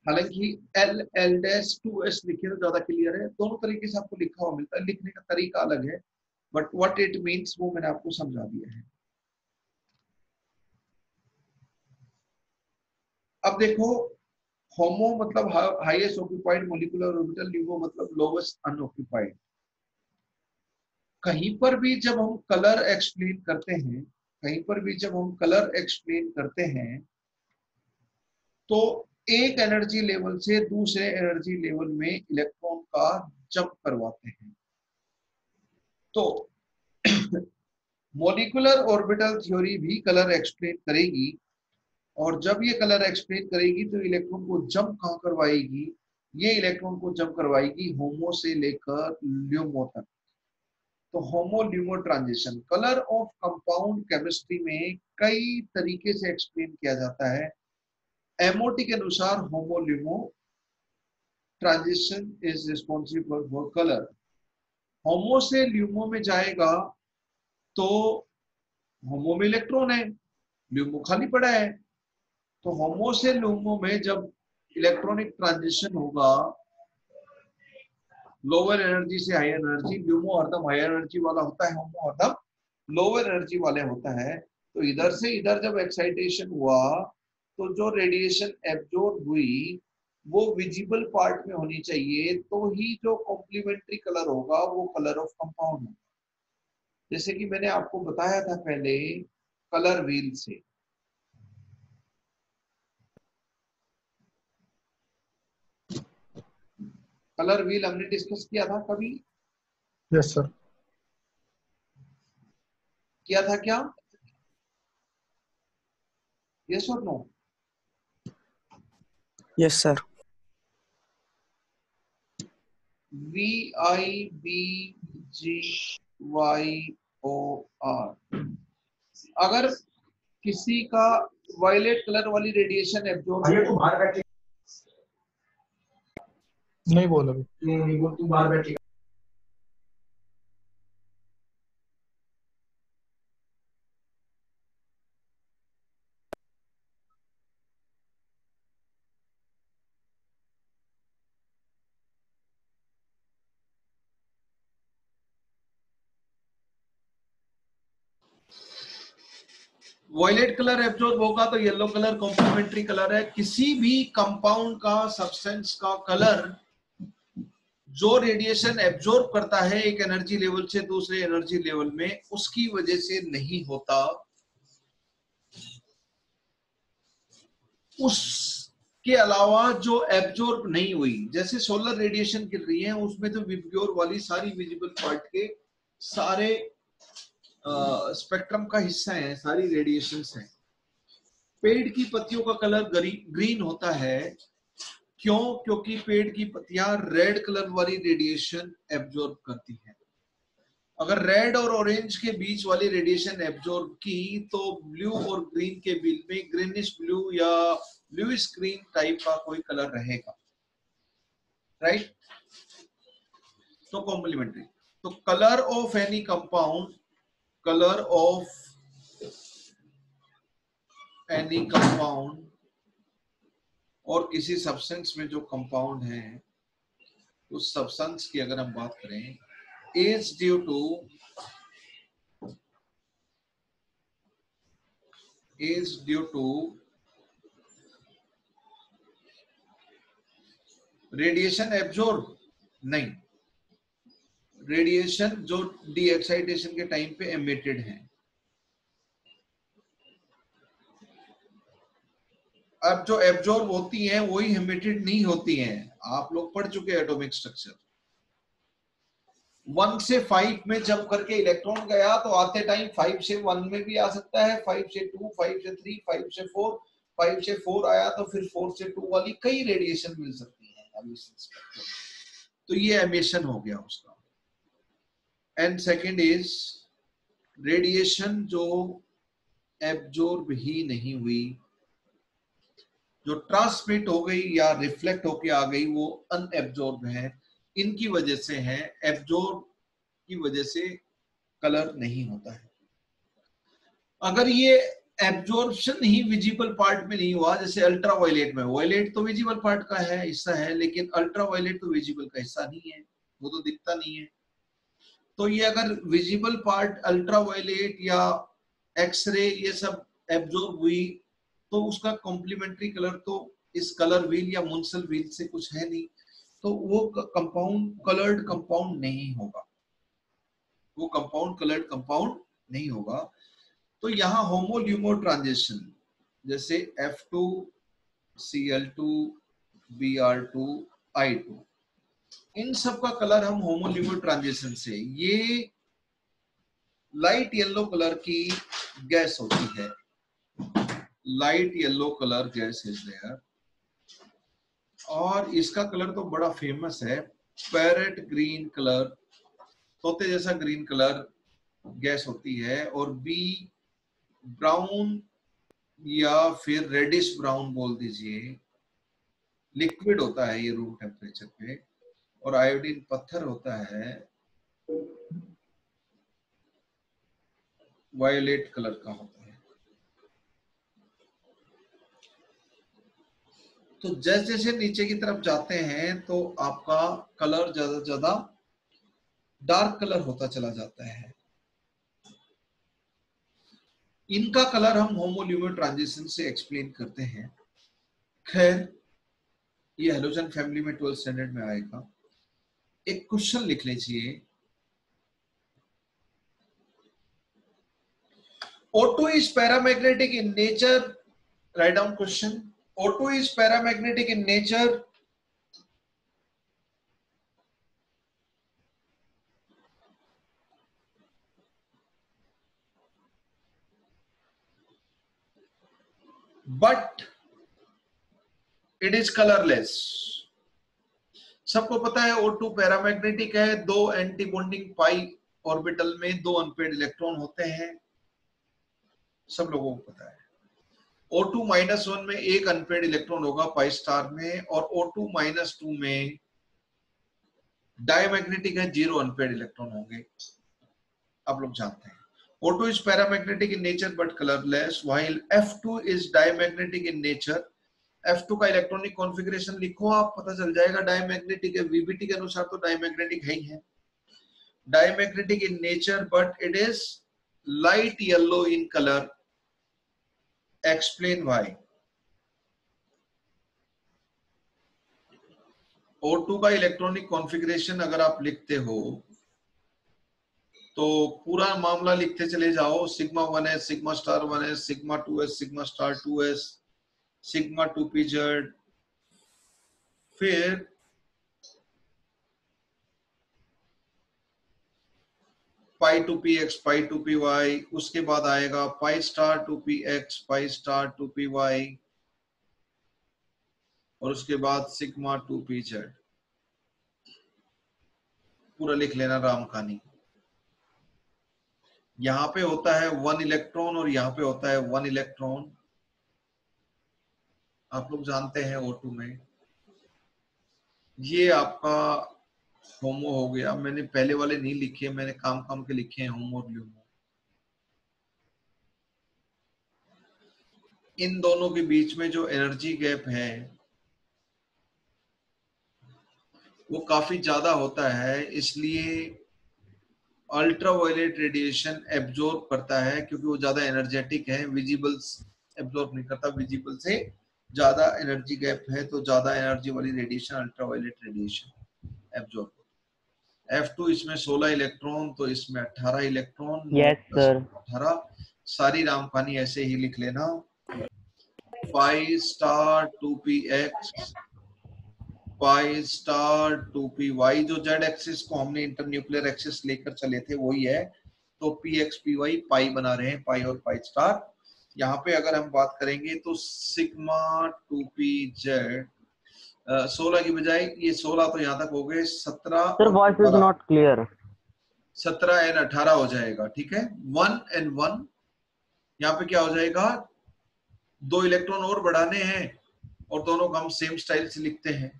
हालाँकि L L dash two S लिखे तो ज़्यादा क्लियर है। दोनों तरीके से आपको लिखा हुआ मिलता है, लिखने का तरीका अलग है। बट वट इट मींस वो मैंने आपको समझा दिया है। अब देखो होमो मतलब highest occupied molecular orbital LUMO मतलब लोवेस्ट अनऑक्यूपाइड कहीं पर भी जब हम कलर एक्सप्लेन करते हैं, कहीं पर भी जब हम कलर एक्सप्लेन करते हैं तो एक एनर्जी लेवल से दूसरे एनर्जी लेवल में इलेक्ट्रॉन का जंप करवाते हैं। तो मोलिकुलर ऑर्बिटल थ्योरी भी कलर एक्सप्लेन करेगी, और जब ये कलर एक्सप्लेन करेगी तो इलेक्ट्रॉन को जंप कहाँ करवाएगी? ये इलेक्ट्रॉन को जंप करवाएगी होमो से लेकर ल्यूमो तक। तो HOMO LUMO transition colour of compound chemistry में कई तरीके से एक्सप्लेन किया जाता है। एमओटी के अनुसार HOMO LUMO transition is responsible for colour HOMO से ल्यूमो में जाएगा तो होमो में इलेक्ट्रॉन है, ल्यूमो खाली पड़ा है। तो होमो से ल्यूमो में जब इलेक्ट्रॉनिक ट्रांजिशन होगा लोअर एनर्जी से हाई एनर्जी ल्यूमो हरदम हाई एनर्जी वाला होता है, होमो हरदम लोअर एनर्जी वाले होता है तो इधर से इधर जब एक्साइटेशन हुआ तो जो रेडिएशन एब्जॉर्ब हुई वो विजिबल पार्ट में होनी चाहिए तो ही जो कॉम्प्लीमेंट्री कलर होगा वो कलर ऑफ़ कंपाउंड होगा। जैसे कि मैंने आपको बताया था पहले कलर व्हील से। कलर व्हील हमने डिस्कस किया था कभी? यस yes, सर किया था क्या? यस और no yes sir V I B G Y O R. अगर किसी का वायलेट कलर वाली रेडिएशन है एब्जॉर्ब नहीं बोल। अभी वॉयलेट कलर एब्जॉर्ब होगा तो येलो कलर कॉम्प्लीमेंट्री कलर है। किसी भी कंपाउंड का सब्सटेंस का कलर जो रेडिएशन एब्जॉर्ब करता है एक एनर्जी लेवल से दूसरे एनर्जी लेवल में, उसकी वजह से नहीं होता। उसके अलावा जो एब्जॉर्ब नहीं हुई, जैसे सोलर रेडिएशन गिर रही है, उसमें तो विब्योर वाली सारी विजिबल पार्ट के सारे स्पेक्ट्रम का हिस्सा है, सारी रेडिएशन है। पेड़ की पत्तियों का कलर ग्रीन होता है। क्यों? क्योंकि पेड़ की पत्तियाँ रेड कलर वाली रेडिएशन एब्जॉर्ब करती हैं। अगर रेड और ऑरेंज के बीच वाली रेडिएशन एब्जॉर्ब की तो ब्लू और ग्रीन के बीच में ग्रीनिश ब्लू या ब्लू ग्रीन टाइप का कोई कलर रहेगा। राइट तो कॉम्प्लीमेंट्री तो colour of any compound colour of any compound और किसी सब्सटेंस में जो कंपाउंड है, उस सब्सटेंस की अगर हम बात करें is due to is due to radiation absorb नहीं। रेडिएशन जो डी एक्साइटेशन के टाइम पे एमिटेड है। अब जो एब्जॉर्ब होती हैं, वही हेमिटेड नहीं होती हैं। आप लोग पढ़ चुके हैं एटॉमिक स्ट्रक्चर वन से फाइव में जब करके इलेक्ट्रॉन गया तो आते टाइम फाइव से वन में भी आ सकता है। फाइव से टू फाइव से थ्री फाइव से फोर फाइव से फोर आया तो फिर फोर से टू वाली कई रेडिएशन मिल सकती है। तो ये एमिशन हो गया उसका। एंड सेकंड इज़ रेडिएशन जो एब्जॉर्ब ही नहीं हुई, जो ट्रांसमिट हो गई या रिफ्लेक्ट होके आ गई, वो अनएब्जॉर्ब है। इनकी वजह से है एब्जॉर्ब की वजह से कलर नहीं होता है। अगर ये एब्जॉर्प्शन ही विजिबल पार्ट में नहीं हुआ, जैसे अल्ट्रा वायलेट में वायलेट तो विजिबल पार्ट का है, हिस्सा है, लेकिन अल्ट्रा वायलेट तो विजिबल का हिस्सा नहीं है, वो तो दिखता नहीं है। तो ये अगर विजिबल पार्ट अल्ट्रा वायलेट या एक्सरे ये सब एब्जॉर्ब हुई तो उसका कॉम्प्लीमेंट्री कलर तो इस कलर व्हील या मुंसल व्हील से कुछ है नहीं। तो वो कंपाउंड कलर्ड कंपाउंड नहीं होगा। वो कंपाउंड कलर्ड कंपाउंड नहीं होगा। तो यहाँ होमोल्यूमो ट्रांजिशन जैसे F2 Cl2 Br2 I2 इन सब का कलर हम होमोल्यूमो ट्रांजिशन से, ये लाइट येलो कलर की गैस होती है। Light yellow colour gas is there. और इसका कलर तो बड़ा फ़ेमस है, पैरेट ग्रीन कलर, तोते जैसा ग्रीन कलर गैस होती है, और बी ब्राउन या फिर रेडिश ब्राउन बोल दीजिए। लिक्विड होता है ये रूम टेम्परेचर पे। और आयोडीन पत्थर होता है वायोलेट कलर का होता है। तो जैसे जैसे नीचे की तरफ़ जाते हैं तो आपका कलर ज़्यादा ज़्यादा डार्क कलर होता चला जाता है। इनका कलर हम होमोल्यूमर ट्रांजिशन से एक्सप्लेन करते हैं। खैर, ये हेलोजन फैमिली में ट्वेल्थ स्टैंडर्ड में आएगा। एक क्वेश्चन लिख लीजिए। O two is paramagnetic in nature right down question O two is paramagnetic in nature but it is colourless सबको पता है O2 पैरामैग्नेटिक है, दो एंटी बॉन्डिंग पाई ऑर्बिटल में दो अनपेड इलेक्ट्रॉन होते हैं। सब लोगों को पता है। O2 माइनस वन में एक अनपेड इलेक्ट्रॉन होगा पाई स्टार में और O2 माइनस टू में डायमैग्नेटिक है ज़ीरो अनपेड इलेक्ट्रॉन होंगे। आप लोग जानते हैं। O2 is paramagnetic in nature but colorless, while F2 is diamagnetic in nature F2 का इलेक्ट्रॉनिक कॉन्फ़िगरेशन लिखो आप, पता चल जाएगा डायमैग्नेटिक है VBT के अनुसार तो डायमैग्नेटिक है ही है। Diamagnetic in nature but it is light yellow in colour explain why. O2 का इलेक्ट्रॉनिक कॉन्फ़िगरेशन अगर आप लिखते हो तो पूरा मामला लिखते चले जाओ। Sigma one S sigma star one S sigma two S sigma star two S sigma two P Z, फिर pi two P X, pi two P Y, उसके बाद आएगा pi star two P X, pi star two P Y, और उसके बाद sigma two P Z. पूरा लिख लेना राम कहानी यहाँ पे होता है वन इलेक्ट्रॉन और यहाँ पे होता है वन इलेक्ट्रॉन। आप लोग जानते हैं O2 में। ये आपका होमो हो गया। मैंने पहले वाले नहीं लिखे, मैंने काम काम के लिखे हैं होमो और ल्यूमो इन दोनों के बीच में जो एनर्जी गैप है, वो काफ़ी ज़्यादा होता है, इसलिए अल्ट्रावायलेट रेडिएशन एब्जॉर्ब करता है, क्योंकि वो ज़्यादा एनर्जेटिक है विजिबल एब्जॉर्ब नहीं करता विजिबल से ज़्यादा एनर्जी गैप है तो ज़्यादा एनर्जी वाली radiation ultraviolet radiation absorb F2 इसमें 16 इलेक्ट्रॉन तो इसमें 18 इलेक्ट्रॉन यस सर 18 सारी रामकानी ऐसे ही लिख लेना। Pi star two P X pi star two P Y जो जेड एक्सिस को हमने इंटरन्यूक्लियर एक्सिस लेकर चले थे वही है। तो पी वाई पाई बना रहे हैं पाई और पाई स्टार यहाँ पे अगर हम बात करेंगे तो सिग्मा टू पी जेड सोलह की बजाय ये सोलह तो यहाँ तक हो गए सत्रह sir voice is not clear सत्रह एंड अठारह हो जाएगा ठीक है? वन एंड वन यहाँ पे क्या हो जाएगा? दो इलेक्ट्रॉन और बढ़ाने हैं और दोनों को हम सेम स्टाइल से लिखते हैं।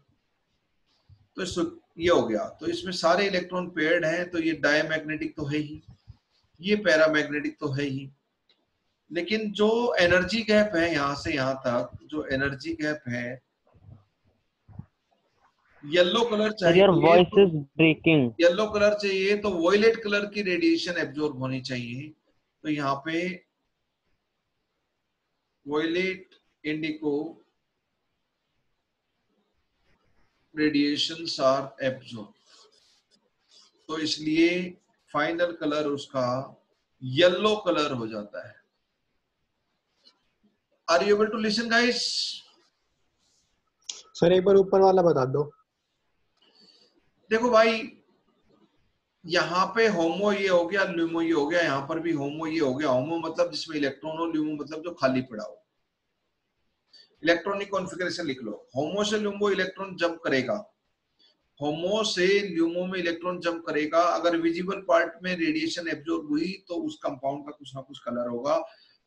तो इस ये हो गया। तो इसमें सारे इलेक्ट्रॉन पेयर्ड हैं तो ये डायमैग्नेटिक तो है ही। ये पैरामैग्नेटिक तो है ही। लेकिन जो एनर्जी गैप है यहाँ से यहाँ तक जो एनर्जी गैप है येलो कलर चाहिए your voice is breaking yellow colour चाहिए तो वॉयलेट कलर की रेडिएशन एब्जॉर्ब होनी चाहिए। तो यहाँ पे violet indigo radiations are absorb तो इसलिए फाइनल कलर उसका येलो कलर हो जाता है। Are you able to listen guys sir एक बार ऊपर वाला बता दो। देखो भाई यहाँ पे होमो ये हो गया ल्यूमो ये हो गया यहाँ पर भी होमो ये हो गया। होमो मतलब जिसमें इलेक्ट्रॉन हो ल्यूमो मतलब जो खाली पड़ा हो। इलेक्ट्रॉनिक कॉन्फ़िगरेशन लिख लो। होमो से ल्यूमो इलेक्ट्रॉन जंप करेगा। होमो से ल्यूमो में इलेक्ट्रॉन जंप करेगा। अगर विजिबल पार्ट में रेडिएशन एब्जॉर्ब हुई तो उस कंपाउंड का कुछ ना कुछ कलर होगा।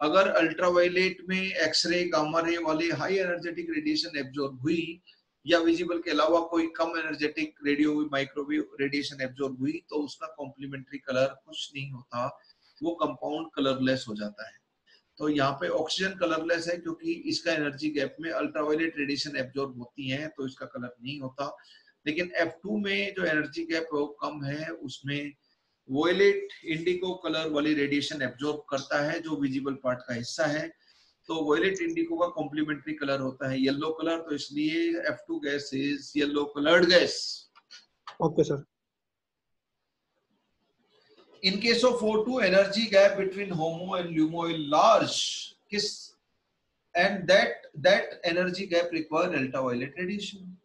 अगर अल्ट्रावायलेट में एक्सरे गामा रे वाले हाई एनर्जेटिक रेडिएशन एब्जॉर्ब हुई, या विजिबल के अलावा कोई कम energetic radio microwave radiation absorb हुई तो उसका कॉम्प्लीमेंट्री कलर कुछ नहीं होता। वो कंपाउंड कलरलेस हो जाता है। तो यहाँ पे ऑक्सीजन कलरलेस है क्योंकि इसका एनर्जी गैप में अल्ट्रावायलेट रेडिएशन एब्जॉर्ब होती है तो इसका कलर नहीं होता। लेकिन F2 में जो एनर्जी गैप कम है, उसमें वोयलेट इंडिगो कलर वाली रेडिएशन एब्जॉर्ब करता है जो विजिबल पार्ट का हिस्सा है। तो वोयलेट इंडिगो का कॉम्प्लीमेंट्री कलर होता है येलो कलर तो इसलिए F2 gas is yellow coloured gas okay sir in case of O2 energy gap between HOMO and LUMO is large. किस and that that energy gap require ultraviolet radiation.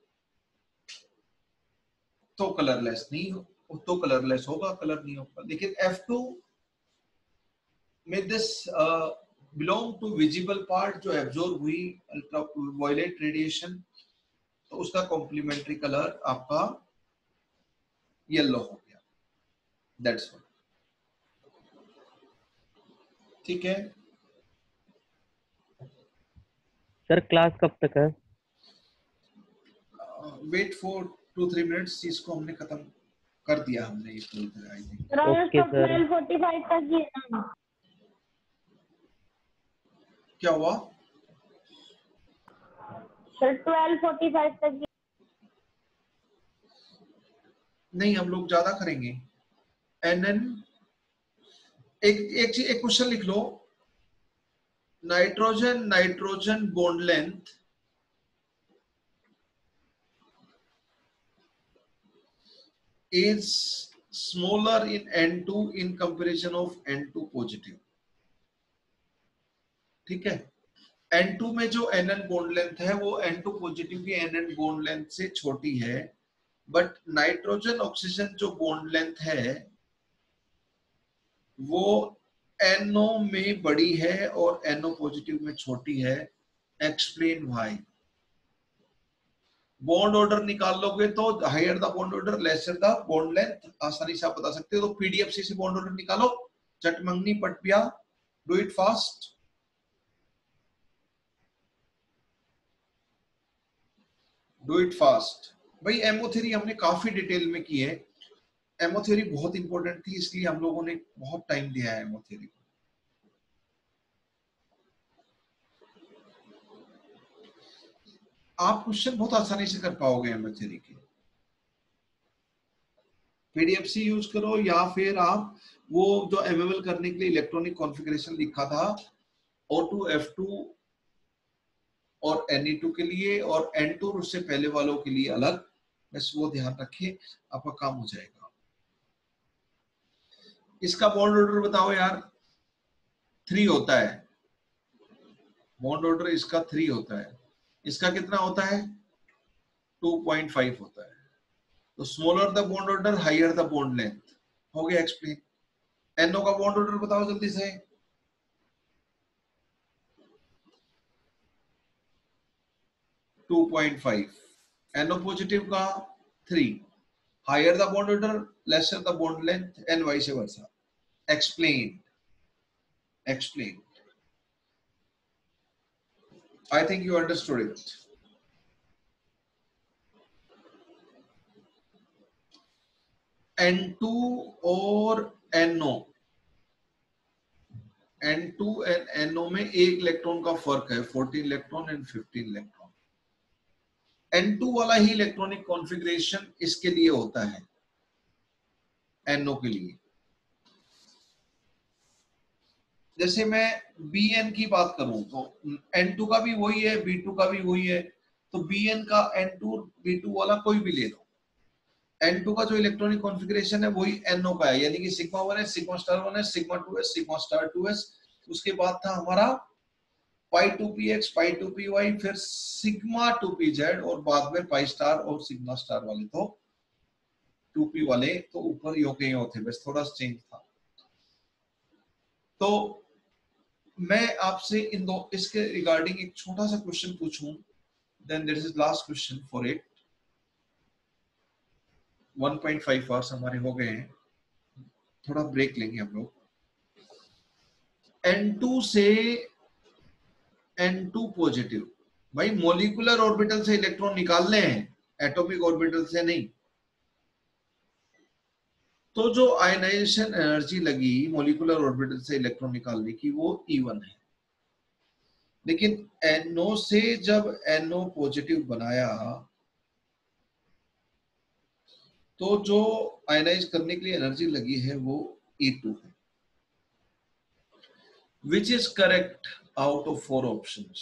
तो colourless नहीं हो तो colourless होगा colour नहीं होगा। लेकिन F2 में this belong to visible part जो एब्जॉर्ब हुई अल्ट्रावायलेट रेडिएशन तो उसका कॉम्प्लीमेंट्री कलर आपका येलो हो गया। दैट्स व्हाट ठीक है? सर क्लास कब तक है? Wait for two three minutes इसको हमने खत्म कर दिया हमने ये पूरी तरह आई थिंक ओके सर हमें Okay, तो sir. 12:45 तक ही है क्या हुआ? सर 12:45 तक नहीं हम लोग ज़्यादा करेंगे। एन एन एक एक चीज़ एक क्वेश्चन लिख लो। Nitrogen nitrogen bond length is smaller in N2 in comparison of N2 positive. ठीक है? N2 में जो NN बॉन्ड लेंथ है, वो N2 पॉजिटिव की NN बॉन्ड लेंथ से छोटी है बट नाइट्रोजन ऑक्सीजन जो बॉन्ड लेंथ है, वो NO में बड़ी है और NO पॉजिटिव में छोटी है. एक्सप्लेन व्हाई बॉन्ड ऑर्डर निकाल लोगे तो higher the bond order lesser the bond length आसानी से आप बता सकते हो। तो पीडीएफसी से बॉन्ड ऑर्डर निकालो चटमंगनी पटपिया do it fast do it fast भाई एमओ थ्योरी हमने काफ़ी डिटेल में की है। एमओ थ्योरी बहुत इंपॉर्टेंट थी, इसलिए हम लोगों ने बहुत टाइम दिया है एमओ थ्योरी को। आप क्वेश्चन बहुत आसानी से कर पाओगे एमओ थ्योरी के। पीडीएफसी यूज़ करो या फिर आप वो जो एवेबल करने के लिए इलेक्ट्रॉनिक कॉन्फ़िगरेशन लिखा था O2 F2 और Ne2 के लिए और N2 और उससे पहले वालों के लिए अलग, बस वो ध्यान रखिए आपका काम हो जाएगा। इसका बॉन्ड ऑर्डर बताओ यार थ्री होता है। बॉन्ड ऑर्डर इसका थ्री होता है। इसका कितना होता है? 2.5 होता है। तो smaller the bond order higher the bond length हो गया एक्सप्लेन एनओ का बॉन्ड ऑर्डर बताओ जल्दी से। Two point five NO positive का three higher the bond order lesser the bond length N वाई से Varsha explain explain I think you understood it. N2 और NO N2 एंड NO में एक इलेक्ट्रॉन का फ़र्क है 14 इलेक्ट्रॉन एंड 15 इलेक्ट्रॉन N2 वाला ही इलेक्ट्रॉनिक कॉन्फ़िगरेशन इसके लिए होता है NO के लिए. जैसे मैं बी एन की बात करूँ तो N2 का भी वही है B2 का भी वही है तो Bn का N2 B2 वाला कोई भी ले लो। N2 का जो इलेक्ट्रॉनिक कॉन्फ़िगरेशन है, वही NO का है, यानी कि सिग्मा वन है सिग्मा स्टार वन है सिग्मा टू है सिग्मा स्टार टू है। उसके बाद था हमारा pi two P X pi two P Y फिर सिग्मा टू पी जेड और बाद में पाई स्टार और सिग्मा स्टार वाले तो टू पी वाले तो ऊपर यो के यो थे बस थोड़ा चेंज था। तो मैं आपसे इन दो, इसके रिगार्डिंग एक छोटा सा क्वेश्चन पूछूँ then this is last question for it 1.5 hours हमारे हो गए हैं। थोड़ा ब्रेक लेंगे हम लोग। N2 से N2 पॉजिटिव भाई मोलिकुलर ऑर्बिटल से इलेक्ट्रॉन निकालने हैं एटॉमिक ऑर्बिटल से नहीं। तो जो आयनाइजेशन एनर्जी लगी मोलिकुलर ऑर्बिटल से इलेक्ट्रॉन निकालने की, वो E1 है। लेकिन NO से जब NO पॉजिटिव बनाया तो जो आयनाइज करने के लिए एनर्जी लगी है, वो E2 है। Which is correct out of four options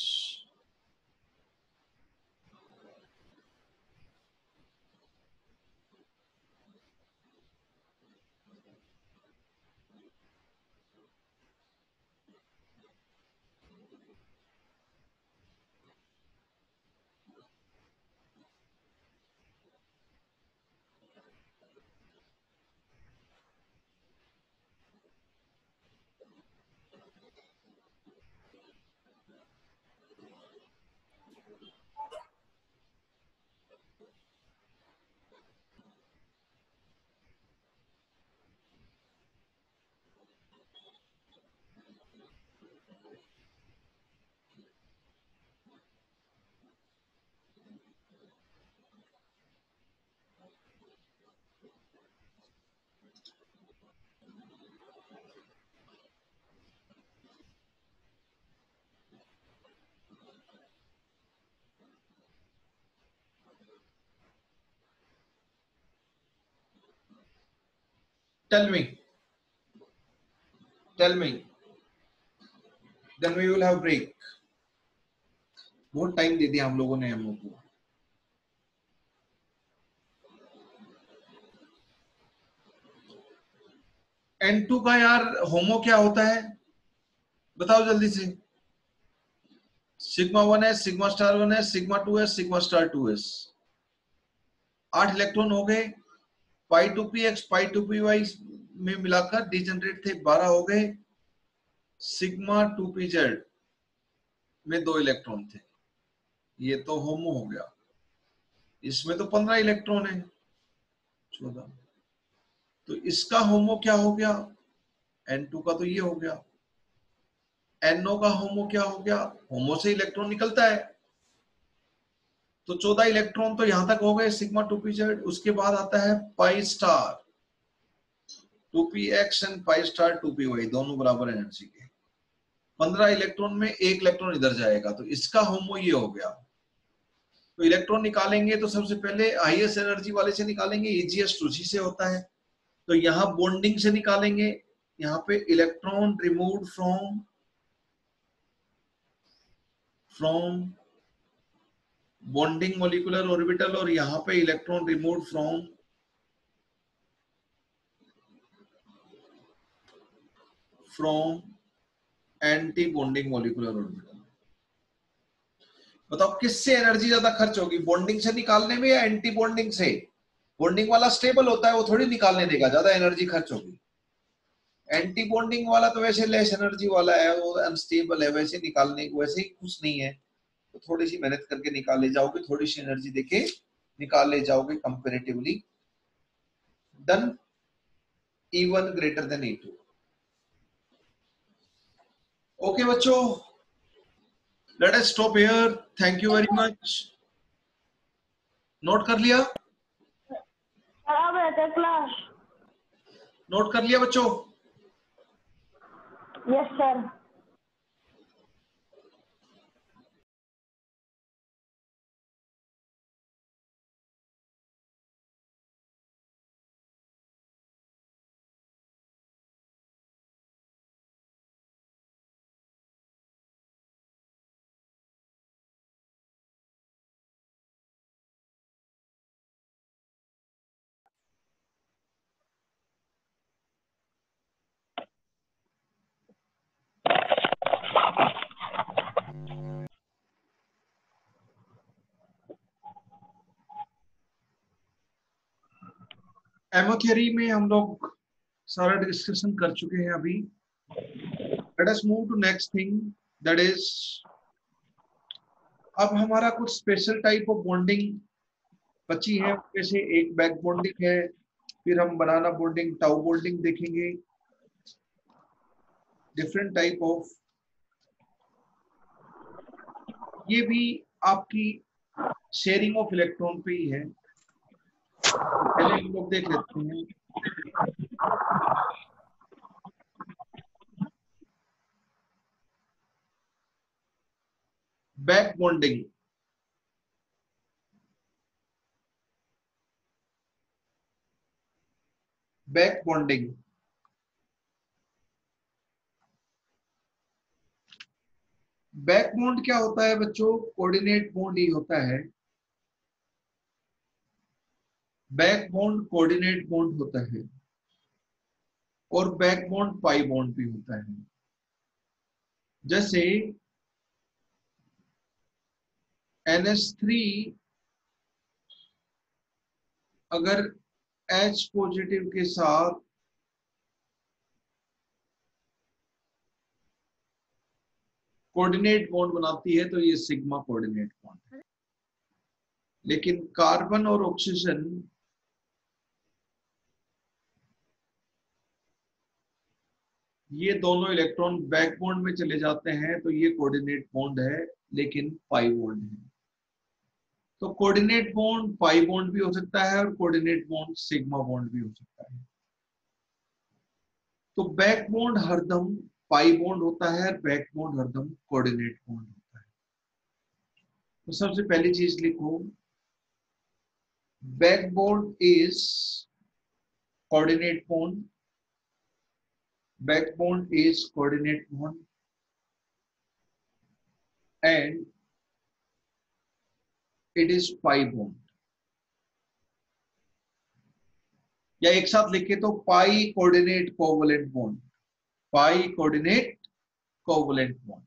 tell me. Tell me. Then we will have break. बहुत टाइम दे दिया हम लोगों ने हम लोग को। एन टू का यार होमो क्या होता है? बताओ जल्दी से। सिग्मा वन है सिग्मा स्टार वन है सिग्मा टू है सिग्मा स्टार टू एस आठ इलेक्ट्रॉन हो गए। Pi two P X, pi two P Y में मिलाकर डिजनरेट थे बारह हो गए। सिग्मा टू पी जेड में दो इलेक्ट्रॉन थे। ये तो होमो हो गया। इसमें तो पंद्रह इलेक्ट्रॉन है, चौदह। तो इसका होमो क्या हो गया? एन टू का तो ये हो गया। एनओ का होमो क्या हो गया? होमो से इलेक्ट्रॉन निकलता है। तो चौदह इलेक्ट्रॉन तो यहाँ तक हो गए सिग्मा टू पी जेड उसके बाद आता है pi star two P X and pi star two P Y दोनों बराबर एनर्जी के। पंद्रह इलेक्ट्रॉन में एक इलेक्ट्रॉन इधर जाएगा तो इसका होमो ये हो गया। तो इलेक्ट्रॉन निकालेंगे तो सबसे पहले हाईएस्ट एनर्जी वाले से निकालेंगे इजीएस्ट उसी से होता है। तो यहाँ बॉन्डिंग से निकालेंगे, यहाँ पे electron remove from from bonding molecular orbital और यहाँ पे electron remove from from antibonding molecular orbital बताओ किससे एनर्जी ज़्यादा खर्च होगी? बॉन्डिंग से निकालने में या एंटी बॉन्डिंग से? बॉन्डिंग वाला स्टेबल होता है, वो थोड़ी निकालने देगा, ज़्यादा एनर्जी खर्च होगी। एंटी बॉन्डिंग वाला तो वैसे लेस एनर्जी वाला है, वो अनस्टेबल है, वैसे निकालने, वैसे ही कुछ नहीं है। तो थोड़ी सी मेहनत करके निकाले जाओगे थोड़ी सी एनर्जी देके निकाल ले जाओगे comparatively than E1 greater than E2 okay बच्चों let us stop here thank you very much note कर लिया? क्लास नोट कर लिया बच्चों? यस सर एमओ थियरी में हम लोग सारा डिस्कशन कर चुके हैं अभी। Let us move to next thing that is अब हमारा कुछ स्पेशल टाइप ऑफ़ बॉन्डिंग बची है जैसे एक बैक बॉन्डिंग है, फिर हम बनाना बॉन्डिंग टाउ बॉन्डिंग देखेंगे। डिफरेंट टाइप ऑफ़ ये भी आपकी शेयरिंग ऑफ़ इलेक्ट्रॉन पे ही है। पहले हम लोग देख लेते हैं। Back bonding back bonding back bond क्या होता है बच्चों? कोऑर्डिनेट बॉन्ड ही होता है। बैक बॉन्ड कोऑर्डिनेट बॉन्ड होता है और बैक बॉन्ड पाई बॉन्ड भी होता है। जैसे NH3 अगर H पॉजिटिव के साथ कोऑर्डिनेट बॉन्ड बनाती है तो ये सिग्मा कोऑर्डिनेट बॉन्ड है। लेकिन कार्बन और ऑक्सीजन ये दोनों इलेक्ट्रॉन बैक बॉन्ड में चले जाते हैं तो ये कोऑर्डिनेट बॉन्ड है, लेकिन पाई बॉन्ड है। तो कोऑर्डिनेट बॉन्ड पाई बॉन्ड भी हो सकता है और कोऑर्डिनेट बॉन्ड सिग्मा बॉन्ड भी हो सकता है। तो बैक बॉन्ड हरदम पाई बॉन्ड होता है, और बैक बॉन्ड हरदम कोऑर्डिनेट बॉन्ड होता है। तो सबसे पहली चीज़ लिखो। Back bond is coordinate bond backbone is coordinate bond and it is pi bond. या एक साथ लिखे तो pi coordinate covalent bond pi coordinate covalent bond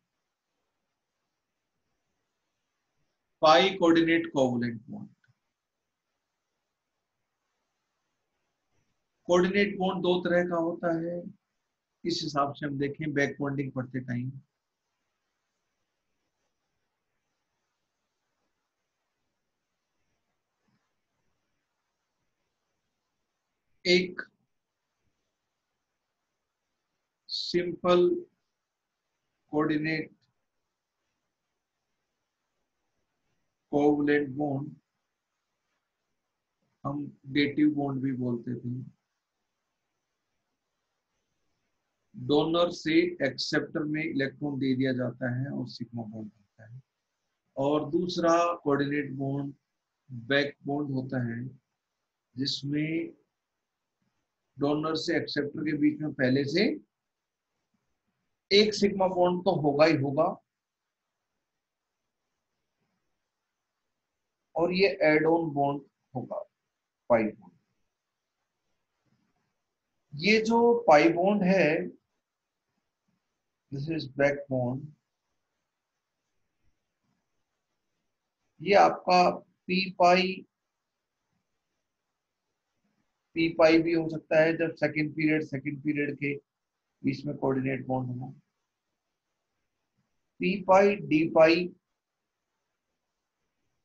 pi coordinate covalent bond coordinate bond दो तरह का होता है. इस हिसाब से हम देखें बैक बॉन्डिंग पढ़ते टाइम एक सिंपल कोऑर्डिनेट कोवलेंट बॉन्ड हम डेटिव बॉन्ड भी बोलते थे। डोनर से एक्सेप्टर में इलेक्ट्रॉन दे दिया जाता है और सिग्मा बॉन्ड होता है। और दूसरा कोऑर्डिनेट बॉन्ड बैक बॉन्ड होता है, जिसमें डोनर से एक्सेप्टर के बीच में पहले से एक सिग्मा बॉन्ड तो होगा ही होगा। और ये एड ऑन बॉन्ड होगा पाई बॉन्ड ये जो पाई बॉन्ड है this is backbone. ये आपका पी पाई पी पाई भी हो सकता है जब सेकंड पीरियड सेकंड पीरियड के बीच में कोऑर्डिनेट बॉन्ड हो पी पाई डी पाई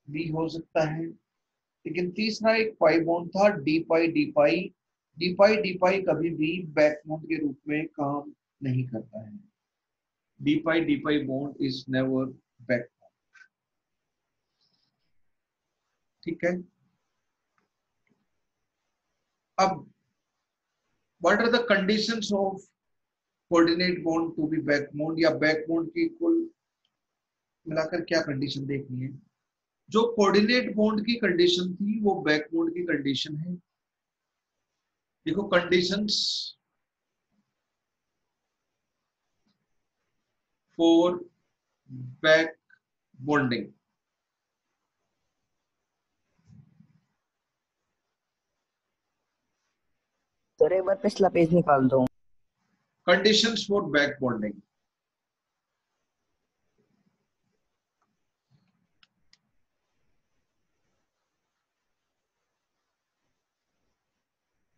भी हो सकता है। लेकिन तीसरा एक पाई बॉन्ड था D pi D pi D pi D pi कभी भी बैक बॉन्ड के रूप में काम नहीं करता है। D pi D pi bond is never back ठीक है? अब what are the conditions of coordinate bond to be back bond या बैक बॉन्ड की कुल मिलाकर क्या कंडीशन देखनी है? जो कोऑर्डिनेट बॉन्ड की कंडीशन थी, वो बैक बॉन्ड की कंडीशन है। देखो कंडीशंस फोर बैक बोल्डिंग पिछला पेज निकाल दो। Condition for back bonding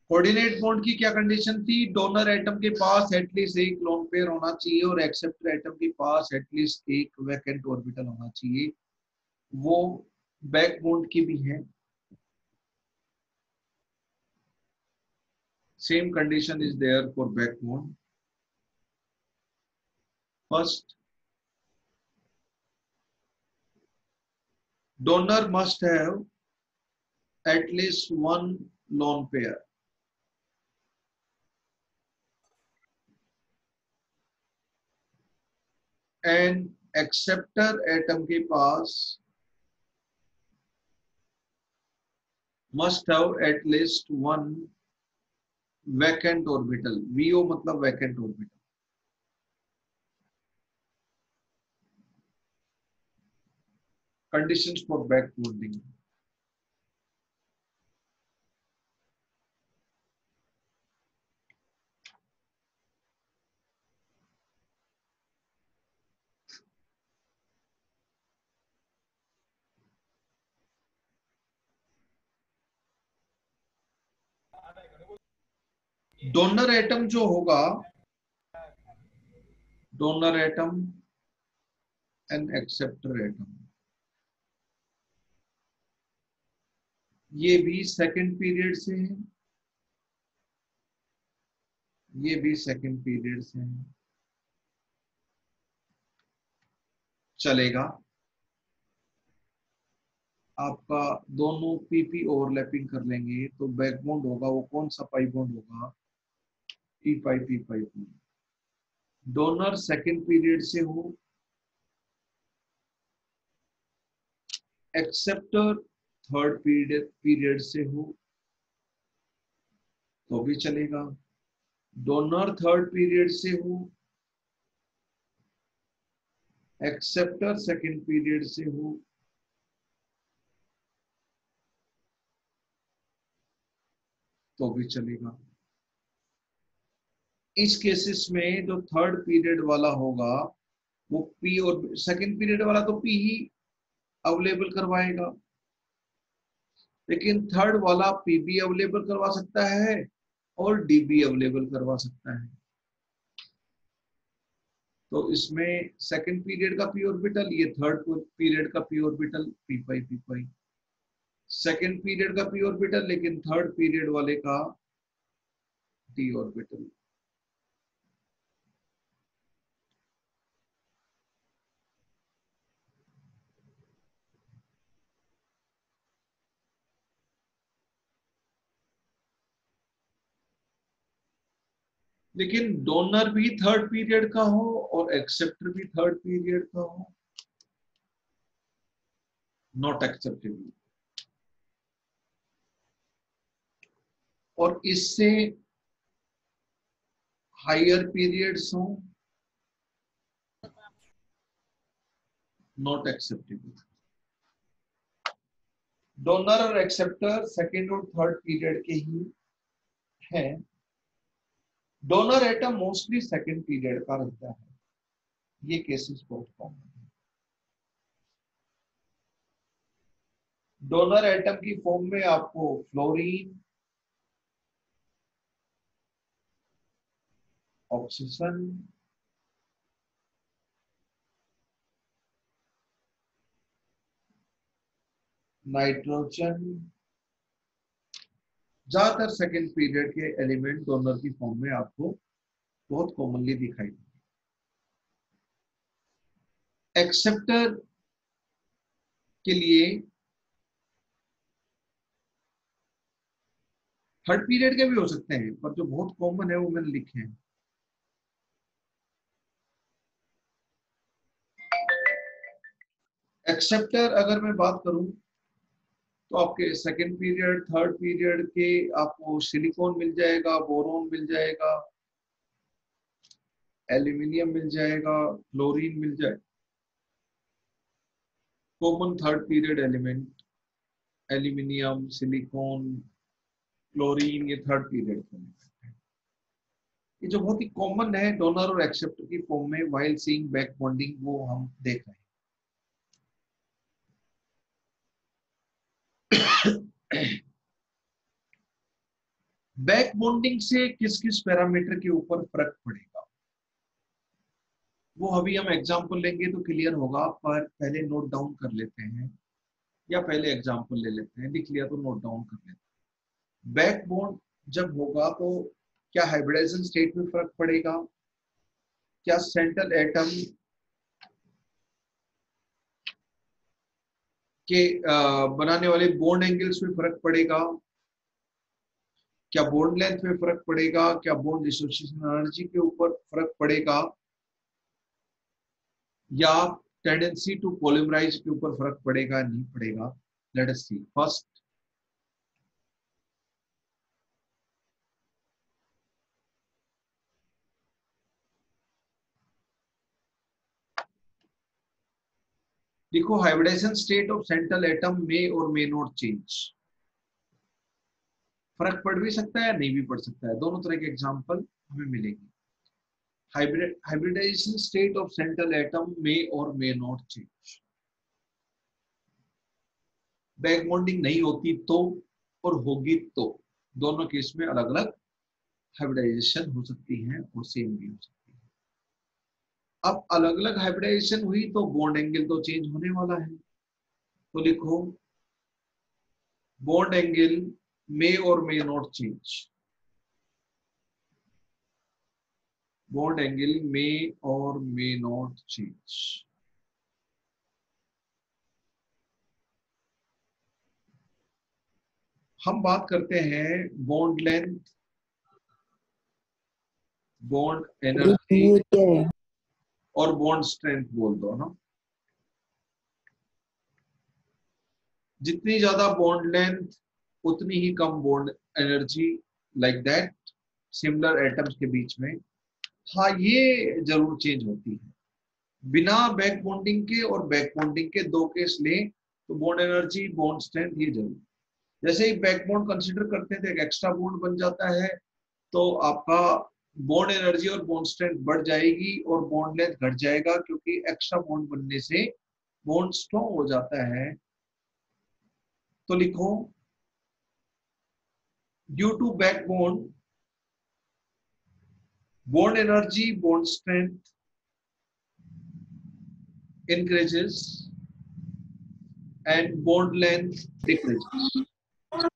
coordinate bond की क्या कंडीशन थी? डोनर एटम के पास एटलीस्ट एक लोन पेयर होना चाहिए और एक्सेप्टर एटम के पास एटलीस्ट एक वैकेंट ऑर्बिटल होना चाहिए। वो बैक बॉन्ड की भी है। Condition is there for back bond first, donor must have at least one lone pair and acceptor atom के पास must have at least one vacant orbital VO मतलब vacant orbital conditions for back bonding donor atom जो होगा, donor atom and acceptor atom ये भी second period से है। ये भी सेकंड पीरियड से है। चलेगा। आपका दोनों पीपी ओवरलैपिंग कर लेंगे तो बैकबोन्ड होगा, वो कौन सा पाई बॉन्ड होगा? P pi p pi, p. Donor second period से हो। एक्सेप्टर थर्ड पीरियड पीरियड से हो। तो भी चलेगा। डोनर थर्ड पीरियड से हो। एक्सेप्टर सेकेंड पीरियड से हो। तो भी चलेगा। इस केसेस में जो थर्ड पीरियड वाला होगा, वो पी और सेकंड पीरियड वाला तो पी ही अवेलेबल करवाएगा। लेकिन थर्ड वाला पी भी अवेलेबल करवा सकता है और डी भी अवेलेबल करवा सकता है। तो इसमें सेकंड पीरियड का पी ऑर्बिटल ये थर्ड पीरियड का p orbital p pi p pi second period का पी ऑर्बिटल लेकिन थर्ड पीरियड वाले का डी ऑर्बिटल लेकिन डोनर भी थर्ड पीरियड का हो और एक्सेप्टर भी थर्ड पीरियड का हो नॉट एक्सेप्टेबल और इससे हायर पीरियड्स हो नॉट एक्सेप्टेबल डोनर और एक्सेप्टर सेकेंड और थर्ड पीरियड के ही हैं। Donor atom mostly second period का रहता है। ये केसेस बहुत कॉमन है। डोनर एटम की फॉर्म में आपको फ्लोरीन ऑक्सीजन नाइट्रोजन ज़्यादातर सेकेंड पीरियड के एलिमेंट डोनर की फॉर्म में आपको बहुत कॉमनली दिखाई देंगे। एक्सेप्टर के लिए थर्ड पीरियड के भी हो सकते हैं, पर जो बहुत कॉमन है वो मैंने लिखे हैं। एक्सेप्टर अगर मैं बात करूँ तो आपके सेकेंड पीरियड थर्ड पीरियड के आपको सिलिकॉन मिल जाएगा बोरोन मिल जाएगा एल्यूमिनियम मिल जाएगा क्लोरीन मिल जाएगा common third period element aluminium silicon chlorine ये थर्ड पीरियड के ये जो बहुत ही कॉमन है डोनर और एक्सेप्टर की फॉर्म में वाइल सीइंग बैक बॉन्डिंग वो हम देख रहे हैं। बैक बॉन्डिंग से किस किस पैरामीटर के ऊपर फ़र्क पड़ेगा? वो अभी हम एग्जांपल लेंगे तो क्लियर होगा, पर पहले नोट डाउन कर लेते हैं, या पहले एग्जांपल ले लेते हैं, लिख लिया तो नोट डाउन कर लेते हैं। बैक बॉन्ड जब होगा तो क्या हाइब्रिडाइजेशन स्टेट में फ़र्क पड़ेगा? क्या सेंट्रल एटम के बनाने वाले बोन्ड एंगल्स में फ़र्क पड़ेगा। क्या बोन्ड लेंथ में फ़र्क पड़ेगा? क्या बॉन्ड डिसोसिएशन एनर्जी के ऊपर फ़र्क पड़ेगा? या टेंडेंसी टू पॉलीमराइज के ऊपर फ़र्क पड़ेगा? नहीं पड़ेगा। लेट अस सी फ़र्स्ट देखो hybridisation state of central atom में और मे नॉट चेंज फ़र्क पड़ भी सकता है, नहीं भी पड़ सकता है। दोनों तरह के एग्जांपल हमें मिलेंगे। Hybridisation state of central atom may और may not change back bonding नहीं होती तो और होगी तो। दोनों केस में अलग अलग हाइब्रिडाइजेशन हो सकती है और सेम भी हो सकती है। अब अलग अलग हाइब्रिडाइजेशन हुई तो बॉन्ड एंगल तो चेंज होने वाला है। तो लिखो बॉन्ड एंगल मे और may not change bond angle may और मे नॉट चेंज हम बात करते हैं बॉन्ड लेंथ बॉन्ड एनर्जी और बॉन्ड स्ट्रेंथ बोल दो ना। जितनी ज़्यादा बॉन्ड लेंथ उतनी ही कम bond energy like that similar atoms के बीच में। हाँ ये ज़रूर चेंज होती है। बिना बैक बॉन्डिंग के और बैक बॉन्डिंग के दो केस लें तो बॉन्ड एनर्जी बॉन्ड स्ट्रेंथ ये ज़रूर। जैसे ही बैक बॉन्ड कंसिडर करते हैं तो एक एक्स्ट्रा बॉन्ड बन जाता है तो आपका बॉन्ड एनर्जी और बॉन्ड स्ट्रेंथ बढ़ जाएगी और बॉन्ड लेंथ घट जाएगा क्योंकि एक्स्ट्रा बॉन्ड बनने से बॉन्ड स्ट्रॉन्ग हो जाता है। तो लिखो due to back bond bond energy bond strength increases and bond length decreases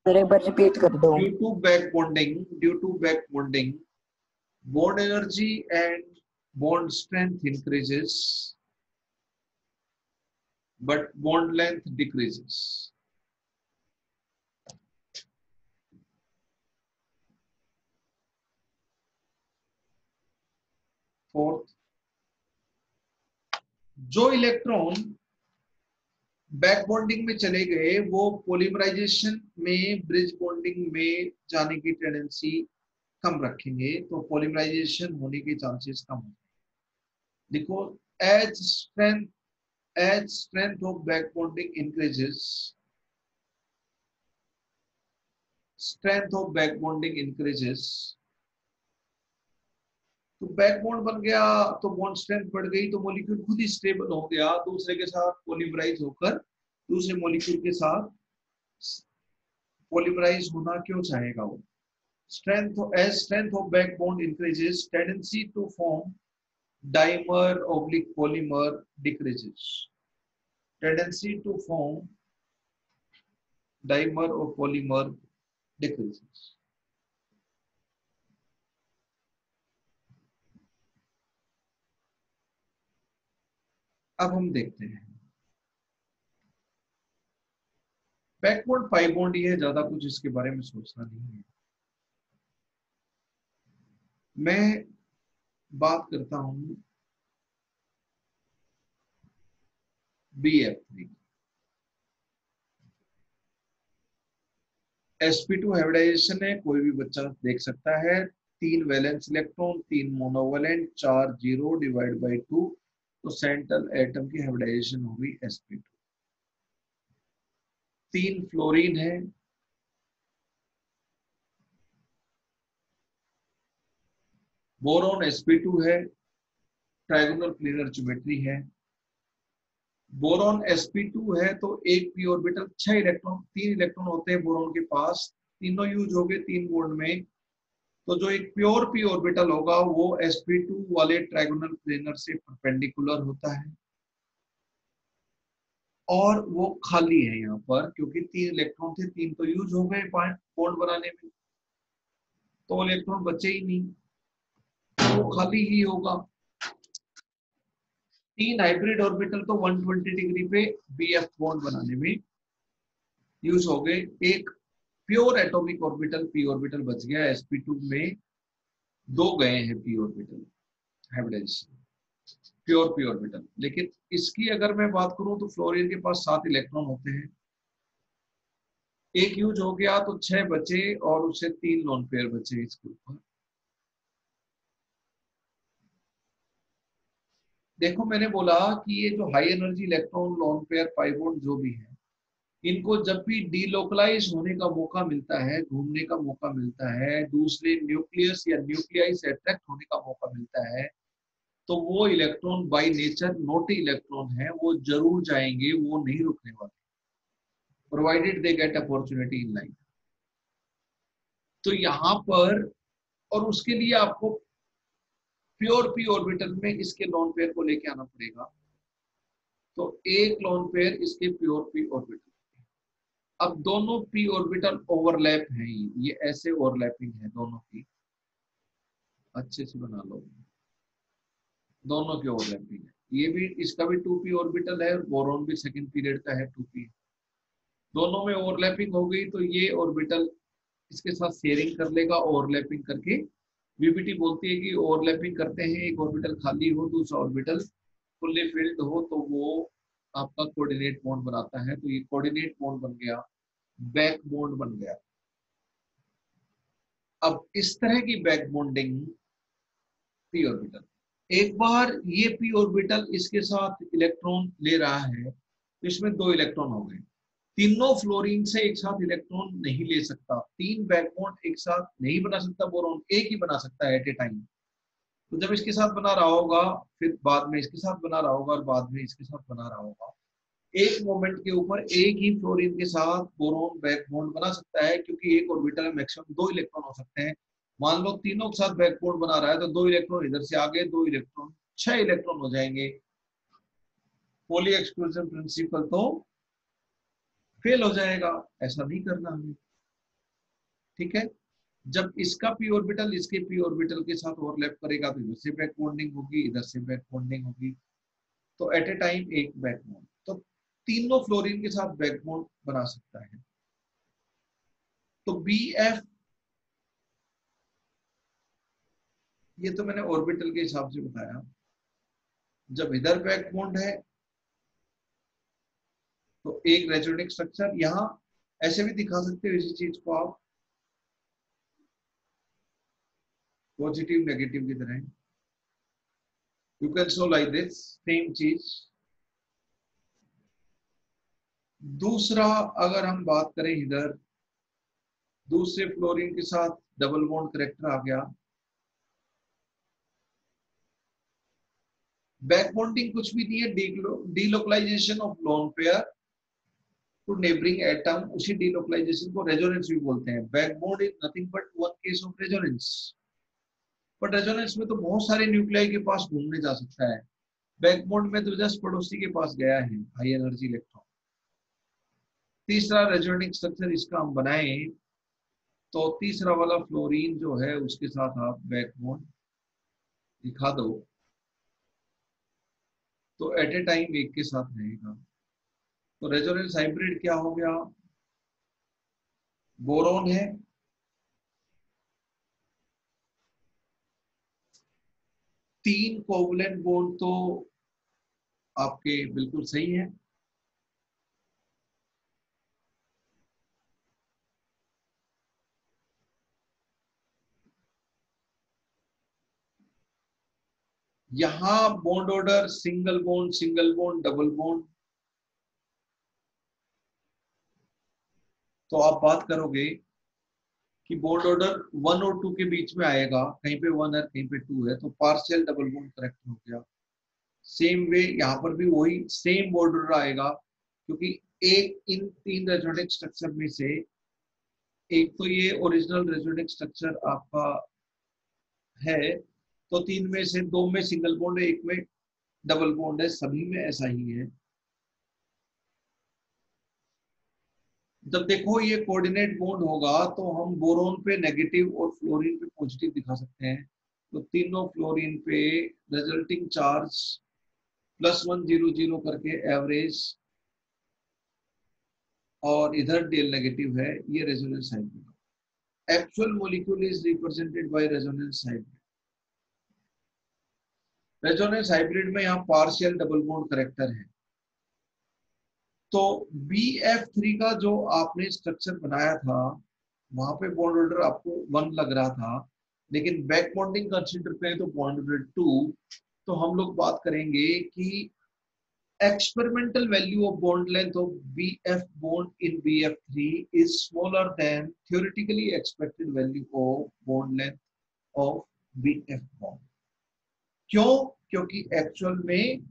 एक बार रिपीट कर दो। Due to back bonding due to back bonding bond energy and bond strength increases but bond length decreases fourth जो electron back bonding में चले गए वो polymerization में ब्रिज बॉन्डिंग में जाने की टेंडेंसी कम रखेंगे तो पोलिमराइजेशन होने के चांसेस कम होंगे। देखो as strength as strength of back bonding increases strength of back bonding increases तो बैक बॉन्ड बन गया तो बॉन्ड स्ट्रेंथ बढ़ गई तो मॉलिक्यूल खुद ही स्टेबल हो गया, दूसरे के साथ पोलिमराइज होकर, दूसरे मॉलिक्यूल के साथ पोलिमराइज होना क्यों चाहेगा वो? Strength as strength of backbone increases tendency to form dimer oblique polymer decreases tendency to form dimer or polymer decreases अब हम देखते हैं बैकबोर्ड पाई बॉन्ड ये ज़्यादा कुछ इसके बारे में सोचना नहीं है मैं बात करता हूँ B F three sp2 hybridisation है, कोई भी बच्चा देख सकता है। तीन वैलेंस इलेक्ट्रॉन तीन मोनोवैलेंट चार ज़ीरो डिवाइड बाई टू तो सेंट्रल एटम की हाइब्रिडाइजेशन होगी sp2 तीन फ्लोरीन है बोरोन sp2 है ट्राइगोनल प्लेनर ज्योमेट्री है। बोरोन sp2 है तो एक पी ऑर्बिटल छह इलेक्ट्रॉन तीन इलेक्ट्रॉन होते हैं बोरोन के पास, तीनों यूज़ हो गए तीन बोर्ड में। तो जो एक प्योर पी ऑर्बिटल होगा, वो sp2 वाले ट्राइगोनल प्लेनर से परपेंडिकुलर होता है। और वो खाली है यहाँ पर, क्योंकि तीन इलेक्ट्रॉन थे, तीन तो यूज़ हो गए बॉन्ड बनाने में। तो इलेक्ट्रॉन बचे ही नहीं। वो खाली ही होगा। तीन हाइब्रिड ऑर्बिटल तो 120 डिग्री पे बीएफ बॉन्ड बनाने में यूज़ हो गए। एक pure atomic orbital p orbital बच गया। Sp2 में दो गए हैं p orbital pure p orbital लेकिन इसकी अगर मैं बात करूँ तो फ्लोरीन के पास सात इलेक्ट्रॉन होते हैं। एक यूज़ हो गया तो छह बचे और उससे तीन लोन पेयर बचे इसके ऊपर। देखो, मैंने बोला कि ये जो high energy electron lone pair pi bond जो भी है, इनको जब भी डीलोकलाइज होने का मौका मिलता है, घूमने का मौका मिलता है, दूसरे न्यूक्लियस या न्यूक्लियाई से अट्रैक्ट होने का मौका मिलता है तो वो electron by nature naughty electron है, वो ज़रूर जाएँगे, वो नहीं रुकने वाले। Provided they get opportunity in life तो यहाँ पर, और उसके लिए आपको प्योर पी ऑर्बिटल में इसके लॉन पेयर को लेके आना पड़ेगा। तो एक लॉन पेयर इसके प्योर पी ऑर्बिटल। अब दोनों पी ऑर्बिटल ओवरलैप हैं ये ऐसे ओवरलैपिंग है दोनों की। अच्छे से बना लो। दोनों की ओवरलैपिंग है। ये भी, इसका भी टू पी ऑर्बिटल है और बोरोन भी सेकंड पीरियड का है टू पी दोनों में ओवरलैपिंग हो गई तो ये ऑर्बिटल इसके साथ शेयरिंग कर लेगा, ओवरलैपिंग करके वीबीटी बोलती है कि ओवरलैपिंग करते हैं, एक ऑर्बिटल खाली हो, दूसरा ऑर्बिटल फुल्ली फिल्ड हो तो वो आपका कोऑर्डिनेट बॉन्ड बनाता है। तो ये कोऑर्डिनेट बॉन्ड बन गया बैक बॉन्ड बन गया। अब इस तरह की बैक बॉन्डिंग पी ऑर्बिटल एक बार ये पी ऑर्बिटल इसके साथ इलेक्ट्रॉन ले रहा है तो इसमें दो इलेक्ट्रॉन हो गए। तीनों फ्लोरीन से एक साथ इलेक्ट्रॉन नहीं ले सकता। तीन बैकबोन्ड एक साथ नहीं बना सकता बोरोन एक ही बना सकता है एट ए टाइम तो जब इसके साथ बना रहा होगा, फिर बाद में इसके साथ बना रहा होगा और बाद में इसके साथ बना रहा होगा। एक मोमेंट के ऊपर एक ही फ्लोरीन के साथ बोरोन बैकबोन्ड बना सकता है, क्योंकि एक ऑर्बिटल में मैक्सिमम दो इलेक्ट्रॉन हो सकते हैं। मान लो तीनों के साथ बैकबोन्ड बना रहा है तो दो इलेक्ट्रॉन इधर से आगे, दो इलेक्ट्रॉन छह इलेक्ट्रॉन हो जाएँगे। पोली एक्सक्लूजन प्रिंसिपल तो फेल हो जाएगा, ऐसा नहीं करना हमें। ठीक है? जब इसका पी ऑर्बिटल इसके पी ऑर्बिटल के साथ ओवरलैप करेगा तो इधर से बैक बॉन्डिंग होगी, इधर से बैक बॉन्डिंग होगी। तो एट ए टाइम एक बैक बॉन्ड तो तीनों फ्लोरीन के साथ बैक बॉन्ड बना सकता है। तो बी एफ़ ये तो मैंने ऑर्बिटल के हिसाब से बताया। जब इधर बैक बॉन्ड है तो एक रेजोनिक स्ट्रक्चर यहाँ ऐसे भी दिखा सकते हो इसी चीज़ को आप। पॉजिटिव नेगेटिव की तरह। You can show like this same चीज़। दूसरा अगर हम बात करें इधर, दूसरे फ्लोरीन के साथ डबल बॉन्ड करेक्टर आ गया। बैक बॉन्डिंग कुछ भी नहीं है delocalisation of lone pair to neighbouring atom उसी डीलोकलाइजेशन को रेजोनेंस भी बोलते हैं। Back bond is nothing but one case of resonance but resonance में तो बहुत सारे न्यूक्लियाई के पास घूमने जा सकता है। बैकबोन में तो जस्ट पड़ोसी के पास गया है हाई एनर्जी इलेक्ट्रॉन तीसरा रेजोनिक स्ट्रक्चर इसका हम बनाए तो तीसरा वाला फ्लोरीन जो है, उसके साथ आप बैकबोन दिखा दो। तो एट ए टाइम एक के साथ रहेगा। तो रेजोनेंस हाइब्रिड क्या हो गया? बोरोन है। तीन कोवलेंट बॉन्ड तो आपके बिल्कुल सही है। यहाँ bond order single bond single bond double bond तो आप बात करोगे कि बॉन्ड ऑर्डर वन और टू के बीच में आएगा, कहीं पे वन है, कहीं पे टू है तो पार्शियल डबल बॉन्ड करेक्ट हो गया। सेम वे यहाँ पर भी वही सेम बॉन्ड ऑर्डर आएगा, क्योंकि एक इन तीन रेजोनेट स्ट्रक्चर में से एक तो ये ओरिजिनल रेजोनेट स्ट्रक्चर आपका है तो तीन में से दो में सिंगल बॉन्ड है, एक में डबल बॉन्ड है, सभी में ऐसा ही है। जब देखो ये कोऑर्डिनेट बॉन्ड होगा तो हम बोरोन पे नेगेटिव और फ्लोरीन पे पॉजिटिव दिखा सकते हैं। तो तीनों फ्लोरीन पे resulting charge plus one zero zero करके एवरेज और इधर डेल नेगेटिव है, ये resonance hybrid actual molecule is represented by resonance hybrid resonance hybrid में यहाँ पार्शियल डबल बॉन्ड करेक्टर है। तो बी एफ़ थ्री का जो आपने स्ट्रक्चर बनाया था, वहाँ पे बॉन्ड ऑर्डर आपको वन लग रहा था, लेकिन बैक बॉन्डिंग कंसिडर करें तो बॉन्ड ऑर्डर टू तो हम लोग बात करेंगे कि experimental value of bond length of B F bond in B F three is smaller than theoretically expected value of bond length of B F bond क्यों? क्योंकि एक्चुअल में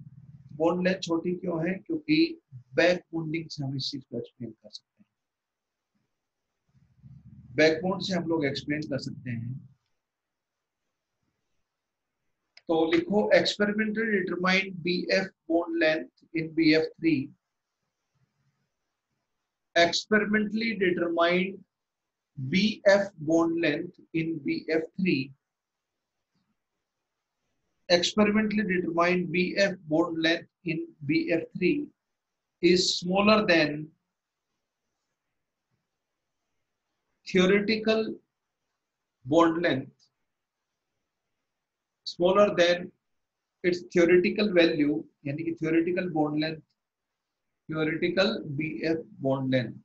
बॉन्ड लेंथ छोटी क्यों है? क्योंकि बैक बॉन्डिंग से हम इस चीज़ को एक्सप्लेन कर सकते हैं। बैक बॉन्ड से हम लोग एक्सप्लेन कर सकते हैं। तो लिखो experimental determined B F bond length in B F three experimentally determined BF bond length in BF3 experimentally determined BF bond length in BF3 is smaller than theoretical bond length, smaller than its theoretical value, यानी कि theoretical bond length, theoretical BF bond length.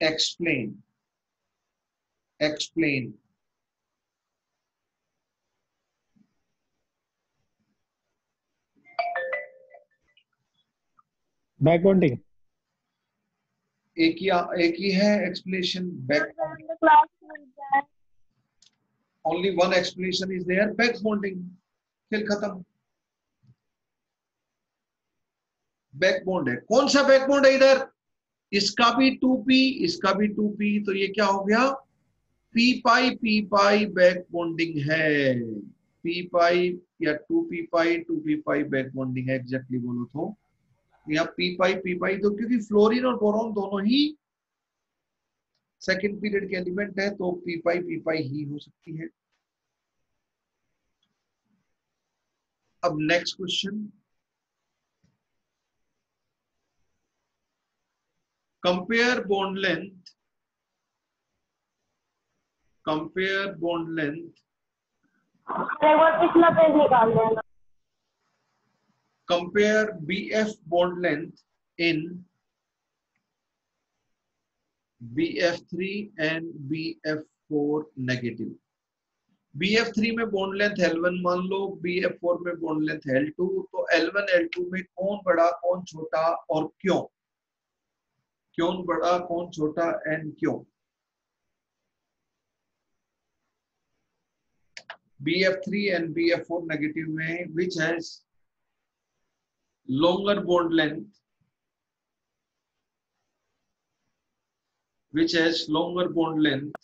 Explain. Explain. Back bonding एक ही एक ही है explanation back only one explanation is there. Back bonding फिर खत्म back bond है. कौन सा बैक बॉन्ड है इधर? इसका भी टू पी इसका भी टू पी तो ये क्या हो गया? P pi p pi back bonding है. पी पाई या two p pi two p pi back bonding है. एग्जैक्टली बोलो तो. यहाँ पी पाई पी पाई तो क्योंकि फ्लोरीन और बोरोन दोनों ही सेकेंड पीरियड के एलिमेंट है तो पी पाई पी पाई ही हो सकती है। अब next question compare bond length compare bond length एक बार पिछला पेज निकाल देना compare bf bond length in bf3 and bf4 negative bf3 में बॉन्ड लेंथ L1 मान लो bf4 में बॉन्ड लेंथ L2 तो L1 L2 में कौन बड़ा कौन छोटा और क्यों कौन बड़ा कौन छोटा एंड क्यों BF3 and BF4 negative में which has longer bond length which has longer bond length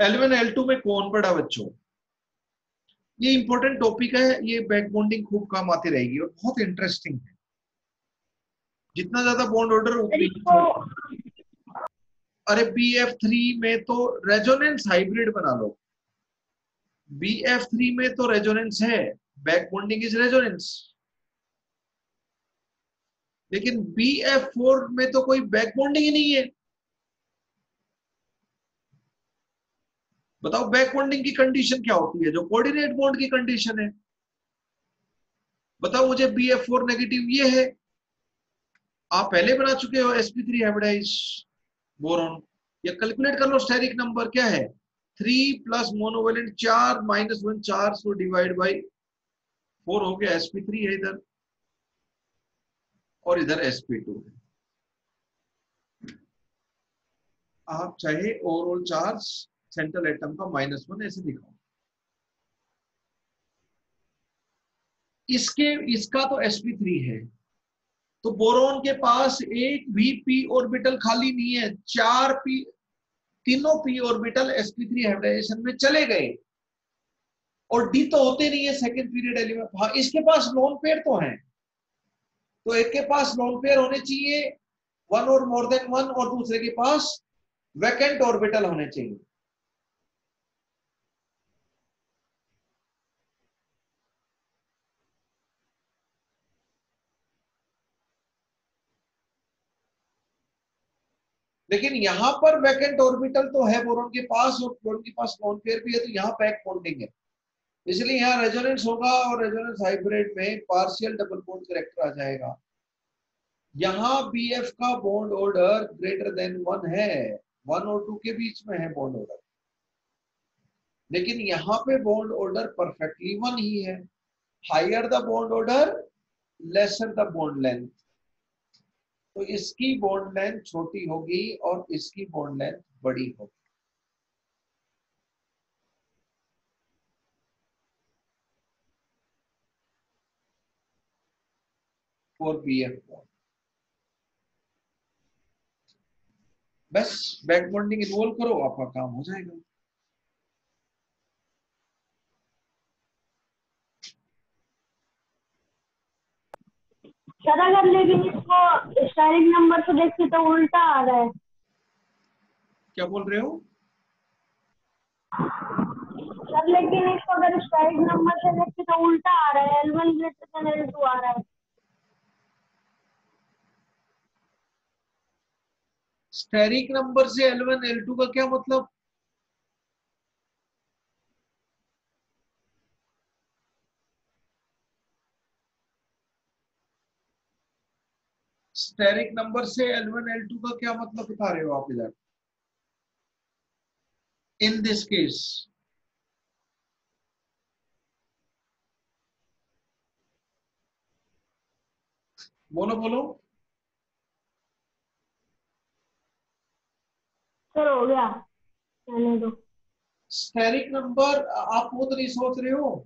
L1 L2 में कौन पड़ा बच्चों? ये इंपॉर्टेंट टॉपिक है ये बैक बॉन्डिंग खूब काम आती रहेगी और बहुत इंटरेस्टिंग है। जितना ज़्यादा बॉन्ड ऑर्डर अरे बी एफ़ थ्री में तो रेजोनेंस हाइब्रिड बना लो। बी एफ़ थ्री में तो रेजोनेंस है बैक बॉन्डिंग इज़ रेजोनेंस लेकिन बी एफ़ फोर में तो कोई बैक बॉन्डिंग ही नहीं है। बताओ बैक बॉन्डिंग की कंडीशन क्या होती है? जो कोऑर्डिनेट बॉन्ड की कंडीशन है। बताओ मुझे बी एफ़ फोर नेगेटिव ये है। आप पहले बना चुके हो एसपी थ्री हाइब्रिडाइज बोरॉन या कैलकुलेट कर लो स्टेरिक नंबर क्या है? थ्री प्लस मोनोवेलेंट चार माइनस वन चार सो डिवाइड बाई फोर हो गया एसपी थ्री है इधर। और इधर एसपी टू है। आप चाहे ओवरऑल चार्ज सेंट्रल एटम का माइनस वन ऐसे दिखाओ इसके, इसका तो sp3 है। तो बोरोन के पास एक भी p ऑर्बिटल खाली नहीं है, चार p, तीनों p ऑर्बिटल sp3 हाइब्रिडाइजेशन में चले गए। और d तो होते नहीं है सेकंड पीरियड एलिमेंट हाँ इसके पास लोन पेयर तो है। तो एक के पास लोन पेयर होने चाहिए वन और मोर देन वन और दूसरे के पास वैकेंट ऑर्बिटल होने चाहिए। लेकिन यहाँ पर वैकेंट ऑर्बिटल तो है बोरोन के पास और बोरोन के पास लोन पेयर भी है तो यहाँ बैक बॉन्डिंग है। इसलिए यहाँ रेजोनेंस होगा और रेजोनेंस हाइब्रिड में पार्शियल डबल बॉन्ड करेक्टर आ जाएगा। यहाँ बी एफ़ का bond order greater than one है वन और टू के बीच में है बॉन्ड ऑर्डर लेकिन यहाँ पे बॉन्ड ऑर्डर परफेक्टली वन ही है। Higher the bond order lesser the bond length तो इसकी बॉन्ड लेंथ छोटी होगी और इसकी बॉन्ड लेंथ बड़ी होगी। फॉर बी एफ़ बस बैक बॉन्डिंग इन्वॉल्व करो, आपका काम हो जाएगा। सर अगर लेकिन इसको स्टाइलिंग नंबर से देखते तो उल्टा आ रहा है। क्या बोल रहे हो? सर लेकिन इसको अगर स्टाइलिंग नंबर से देखते तो उल्टा आ रहा है L one greater than L two आ रहा है। स्टेरिक नंबर से एल वन एल टू का क्या मतलब? स्टेरिक नंबर से एल वन एल टू का क्या मतलब बता रहे हो आप इधर? इन दिस केस बोलो बोलो। सर हो गया। दो। स्टेरिक नंबर आप वो तो नहीं सोच रहे हो?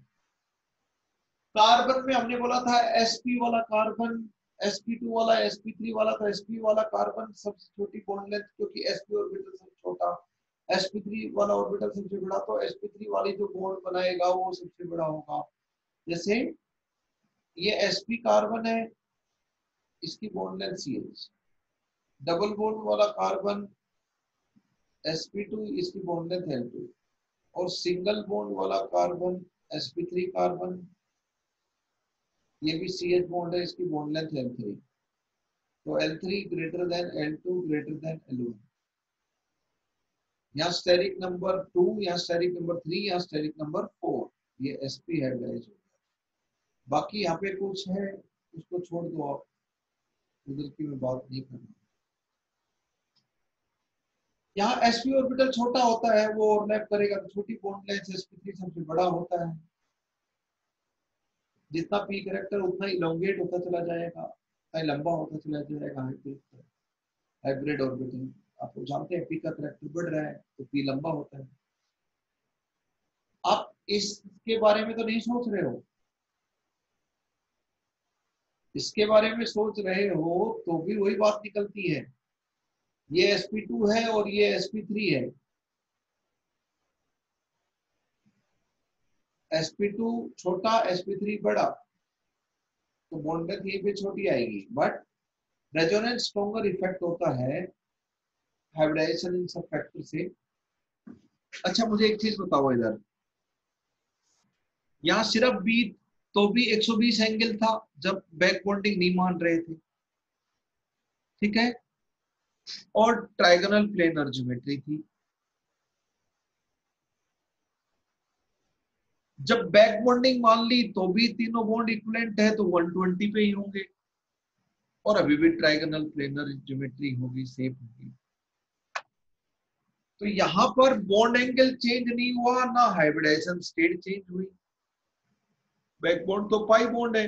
कार्बन में हमने बोला था एसपी वाला कार्बन sp2 वाला sp3 वाला तो sp वाला कार्बन सबसे छोटी बॉन्ड लेंथ क्योंकि sp ऑर्बिटल सबसे छोटा। Sp3 वाला ऑर्बिटल सबसे बड़ा तो sp3 वाली जो बॉन्ड बनाएगा, वो सबसे बड़ा होगा। जैसे, ये sp कार्बन है, इसकी bond length ch double bond वाला कार्बन sp2 इसकी बॉन्ड लेंथ l2 और सिंगल बॉन्ड वाला कार्बन sp3 कार्बन ये भी सी एच बॉन्ड है, इसकी बॉन्ड लेंथ एल थ्री तो L three greater than L two greater than L one यहाँ स्टेरिक नंबर टू यहाँ स्टेरिक नंबर थ्री यहाँ स्टेरिक नंबर फोर ये एस पी है गाइस बाकी यहाँ पे कुछ है, उसको छोड़ दो आप. उधर की मैं बात नहीं करना यहाँ एसपी ऑर्बिटल छोटा होता है, वो ओवरलैप करेगा तो छोटी बॉन्ड लेंथ एसपी थ्री सबसे बड़ा होता है. जितना पी करेक्टर उतना इलोंगेट होता चला जाएगा लंबा होता चला जाएगा हाइब्रिड ऑर्बिटल आप जानते हैं, पी का करेक्टर बढ़ रहा है तो पी लंबा होता है। आप इसके बारे में तो नहीं सोच रहे हो। इसके बारे में सोच रहे हो तो भी वही बात निकलती है। ये sp2 है और ये sp3 है। Sp2 छोटा sp3 बड़ा तो बॉन्ड डेथ यहीं पे छोटी आएगी। बट रेजोनेंस स्ट्रॉन्गर इफ़ेक्ट होता है हाइब्रिडाइजेशन इन सब फैक्टर से। अच्छा मुझे एक चीज़ बताओ इधर। यहाँ सिर्फ़ बी तो भी 120 एंगल था, जब बैक बॉन्डिंग नहीं मान रहे थे। ठीक है? और ट्राइगोनल प्लेनर ज्योमेट्री थी। जब बैक बॉन्डिंग मान ली तो भी तीनों बॉन्ड इक्वलेंट है तो 120 पे ही होंगे। और अभी भी ट्राइगोनल प्लेनर ज्योमेट्री होगी सेफ़ होगी। तो यहाँ पर बॉन्ड एंगल चेंज नहीं हुआ, ना हाइब्रिडाइजेशन स्टेट चेंज हुई। बैक बॉन्ड तो पाई बॉन्ड है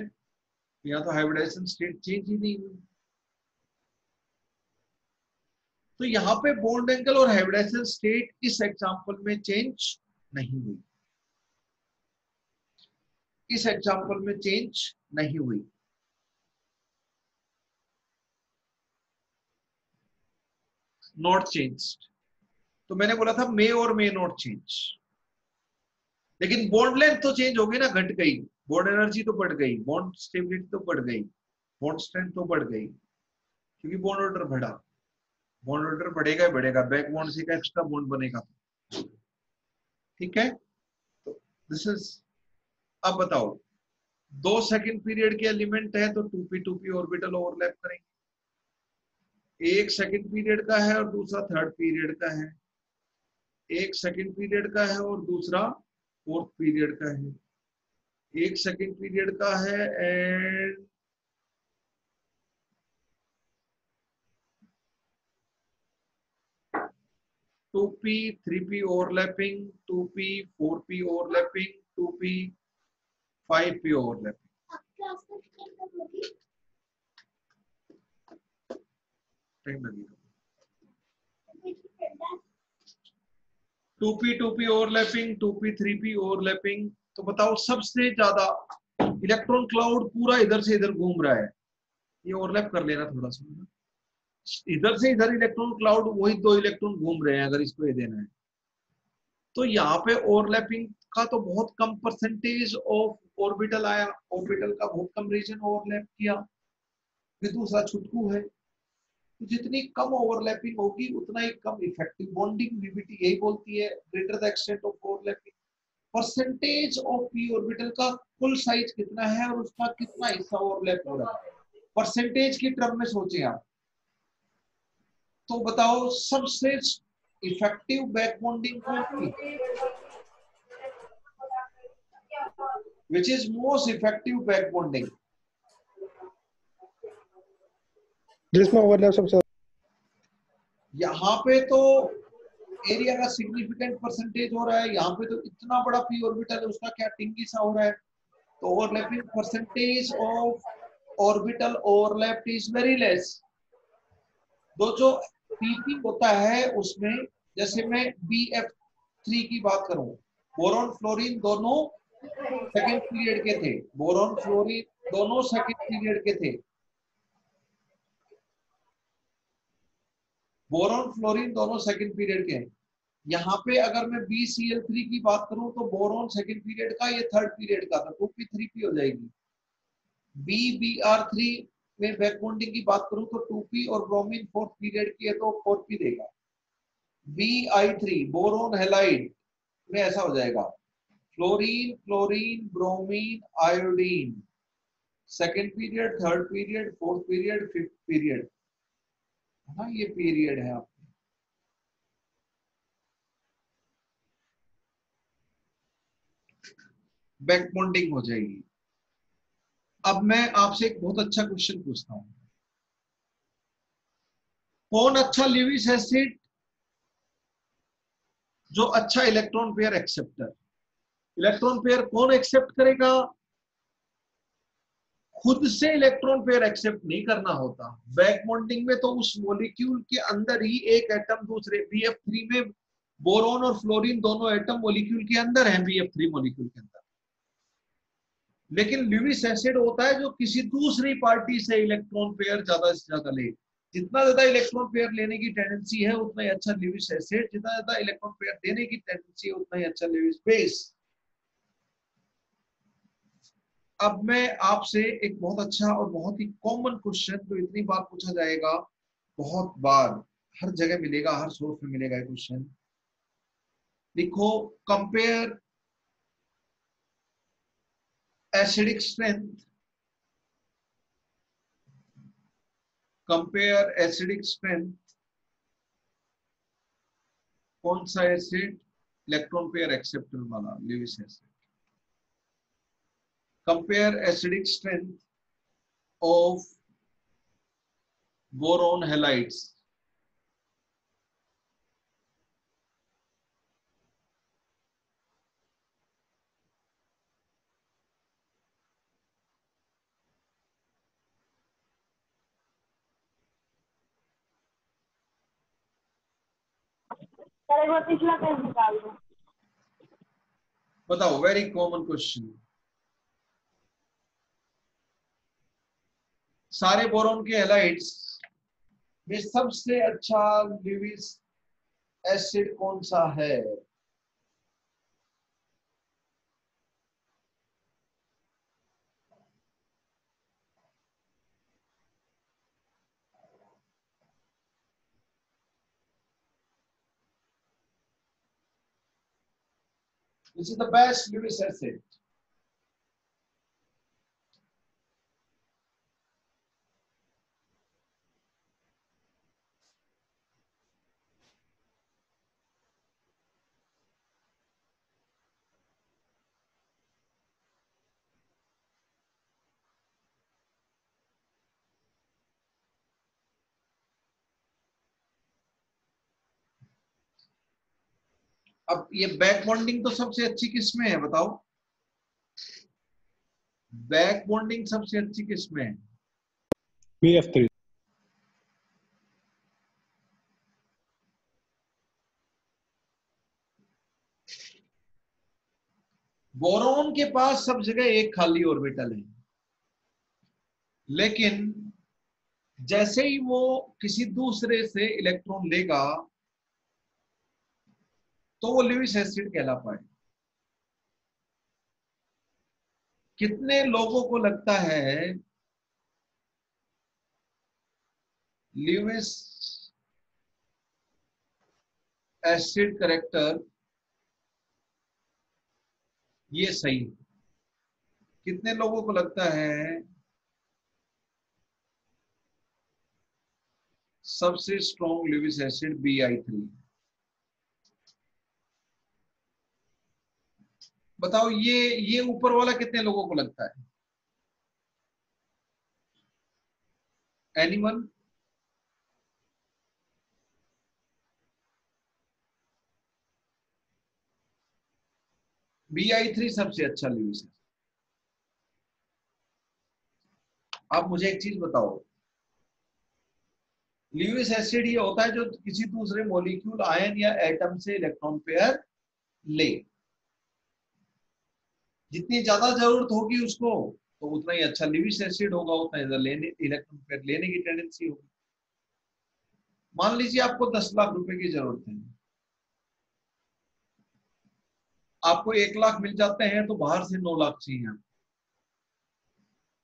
यहाँ तो हाइब्रिडाइजेशन स्टेट चेंज ही नहीं हुई। तो यहाँ पे बॉन्ड एंगल और हाइब्रिडाइजेशन स्टेट इस एग्जांपल में चेंज नहीं हुई। इस एग्जांपल में चेंज नहीं हुई। नॉट चेंज तो मैंने बोला था मे और मे नॉट चेंज लेकिन बॉन्ड लेंथ तो चेंज होगी ना, घट गई। बॉन्ड एनर्जी तो बढ़ गई बॉन्ड स्टेबिलिटी तो बढ़ गई बॉन्ड स्ट्रेंथ तो बढ़ गई। क्योंकि बॉन्ड ऑर्डर बढ़ा। बॉन्ड ऑर्डर बढ़ेगा बढ़ेगा बैक बॉन्ड से एक्स्ट्रा बॉन्ड बनेगा। ठीक है? तो दिस इज़ अब बताओ, दो सेकंड पीरियड के एलिमेंट है तो two p two p orbital overlap करेंगे। एक सेकंड पीरियड का है और दूसरा थर्ड पीरियड का है। एक सेकंड पीरियड का है और दूसरा फोर्थ पीरियड का है। एक सेकंड पीरियड का है and two p three p overlapping two p four p overlapping two p five p overlapping time लगेगा two p two p overlapping two p three p overlapping तो बताओ, सबसे ज़्यादा इलेक्ट्रॉन क्लाउड पूरा इधर से इधर घूम रहा है। ये ओवरलैप कर लेना थोड़ा सा। इधर से इधर इलेक्ट्रॉन क्लाउड वही दो इलेक्ट्रॉन घूम रहे हैं, अगर इसको ये देना है। तो यहाँ पे ओवरलैपिंग का तो बहुत कम परसेंटेज ऑफ़ ऑर्बिटल आया ऑर्बिटल का बहुत कम रीजन ओवरलैप किया। फिर दूसरा छुटकू है। तो जितनी कम ओवरलैपिंग होगी, उतना ही कम इफ़ेक्टिव बॉन्डिंग वीबीटी यही बोलती है greater the extent of overlapping percentage of p orbital का कुल साइज़ कितना है और उसका कितना हिस्सा ओवरलैप हो रहा है? परसेंटेज की टर्म में सोचे आप। तो बताओ, सबसे इफ़ेक्टिव बैक बॉन्डिंग कौन सी? Which is most effective back bonding जिसमें ओवरलैप सबसे यहाँ पे तो एरिया का सिग्निफिकेंट परसेंटेज हो रहा है यहाँ पे तो इतना बड़ा पी ऑर्बिटल है उसका क्या टिंगी सा हो रहा है? तो overlapping percentage of orbital overlap is very less दो जो पीपी होता है उसमें जैसे मैं बी एफ़ थ्री की बात करूँ बोरॉन फ्लोरीन दोनों सेकेंड पीरियड के थे। बोरोन फ्लोरीन दोनों सेकेंड पीरियड के थे। बोरॉन फ्लोरीन दोनों सेकंड पीरियड के हैं। यहाँ पे अगर मैं बी सी एल थ्री की बात करूँ तो बोरॉन सेकंड पीरियड का, ये थर्ड पीरियड का था टू पी थ्री पी हो जाएगी। बी बी आर थ्री में बैक बॉन्डिंग की बात करूँ तो टू पी और ब्रोमीन फोर्थ पीरियड की है तो फोर पी देगा। B I three boron halide में ऐसा हो जाएगा। Fluorine chlorine bromine iodine second period third period fourth period fifth period हाँ ये पीरियड है आपके। बैक बॉन्डिंग हो जाएगी। अब मैं आपसे एक बहुत अच्छा क्वेश्चन पूछता हूँ। कौन अच्छा लिविस एसिड जो अच्छा electron pair acceptor electron pair कौन एक्सेप्ट करेगा? खुद से इलेक्ट्रॉन पेयर एक्सेप्ट नहीं करना होता। बैक बॉन्डिंग में तो उस मोलिक्यूल के अंदर ही एक एटम दूसरे बी एफ़ थ्री में बोरोन और फ्लोरीन दोनों एटम मोलिक्यूल के अंदर है बी एफ़ थ्री मोलिक्यूल के अंदर। लेकिन ल्यूविस एसिड होता है जो किसी दूसरी पार्टी से इलेक्ट्रॉन पेयर ज़्यादा से ज़्यादा ले। जितना ज़्यादा इलेक्ट्रॉन पेयर लेने की टेंडेंसी है, उतना ही अच्छा ल्यूविस एसिड जितना ज़्यादा इलेक्ट्रॉन पेयर देने की टेंडेंसी है, उतना ही अच्छा ल्यूविस बेस अब मैं आपसे एक बहुत अच्छा और बहुत ही कॉमन क्वेश्चन जो इतनी बार पूछा जाएगा, बहुत बार। हर जगह मिलेगा, हर सोर्स में मिलेगा क्वेश्चन लिखो compare acidic strength compare acidic strength कौन सा एसिड इलेक्ट्रॉन पेयर एक्सेप्टर वाला Lewis acid compare acidic strength of boron halides बताओ वेरी कॉमन क्वेश्चन सारे बोरोन के हेलाइड्स में सबसे अच्छा लिविस एसिड कौन सा है This is the best Lewis acid. अब ये बैक बॉन्डिंग तो सबसे अच्छी किसमें है बताओ। बैक बॉन्डिंग सबसे अच्छी किसमें है? BF3. बोरोन के पास सब जगह एक खाली ऑर्बिटल है। लेकिन जैसे ही वो किसी दूसरे से इलेक्ट्रॉन लेगा तो वो लिविस एसिड कहला पाए। कितने लोगों को लगता है लिविस एसिड करेक्टर ये सही है। कितने लोगों को लगता है सबसे strong Lewis acid B I three बताओ, ये ये ऊपर वाला कितने लोगों को लगता है? एनीवन बी आई थ्री सबसे अच्छा ल्यूस है आप मुझे एक चीज़ बताओ। ल्यूइस एसिड ये होता है जो किसी दूसरे मॉलिक्यूल, आयन या एटम से इलेक्ट्रॉन पेयर ले। जितनी ज़्यादा ज़रूरत होगी उसको तो उतना ही अच्छा लिविस एसिड होगा, उतना ही लेने, इलेक्ट्रॉन पेयर लेने की टेंडेंसी होगी। मान लीजिए आपको दस लाख रुपए की ज़रूरत है। आपको एक लाख मिल जाते हैं तो बाहर से नौ लाख चाहिए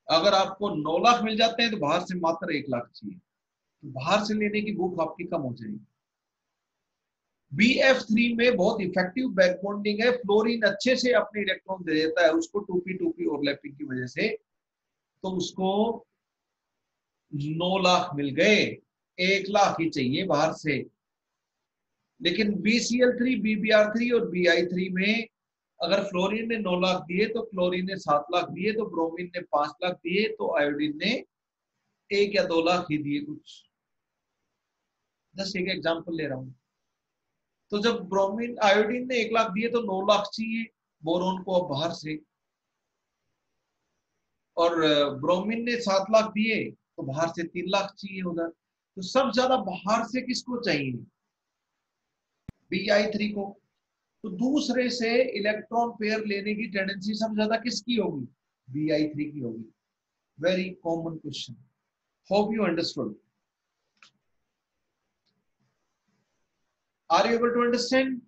अगर आपको नौ लाख मिल जाते हैं तो बाहर से मात्र एक लाख चाहिए। तो बाहर से लेने की भूख आपकी कम हो जाएगी। बी एफ़ थ्री में बहुत इफ़ेक्टिव बैकबॉन्डिंग है। फ्लोरीन अच्छे से अपने इलेक्ट्रॉन दे देता है, उसको टूपी टूपी ओवरलैपिंग की वजह से। तो उसको नौ लाख मिल गए। एक लाख ही चाहिए बाहर से। लेकिन B C L three B B R three और बी आई थ्री में अगर फ्लोरीन ने नौ लाख दिए तो क्लोरीन ने सात लाख दिए तो ब्रोमीन ने पाँच लाख दिए तो आयोडीन ने एक या दो लाख ही दिए कुछ। जस्ट एक एग्जांपल ले रहा हूँ। तो जब ब्रोमीन आयोडीन ने एक लाख दिए तो नौ लाख चाहिए बोरोन को अब बाहर से। और ब्रोमीन ने सात लाख दिए तो बाहर से तीन लाख चाहिए उधर। तो सब ज़्यादा बाहर से किसको चाहिए? बी आई थ्री को। तो दूसरे से इलेक्ट्रॉन पेयर लेने की टेंडेंसी सब ज़्यादा किसकी होगी? बी आई थ्री की होगी। Very common question hope you understood Are you able to understand?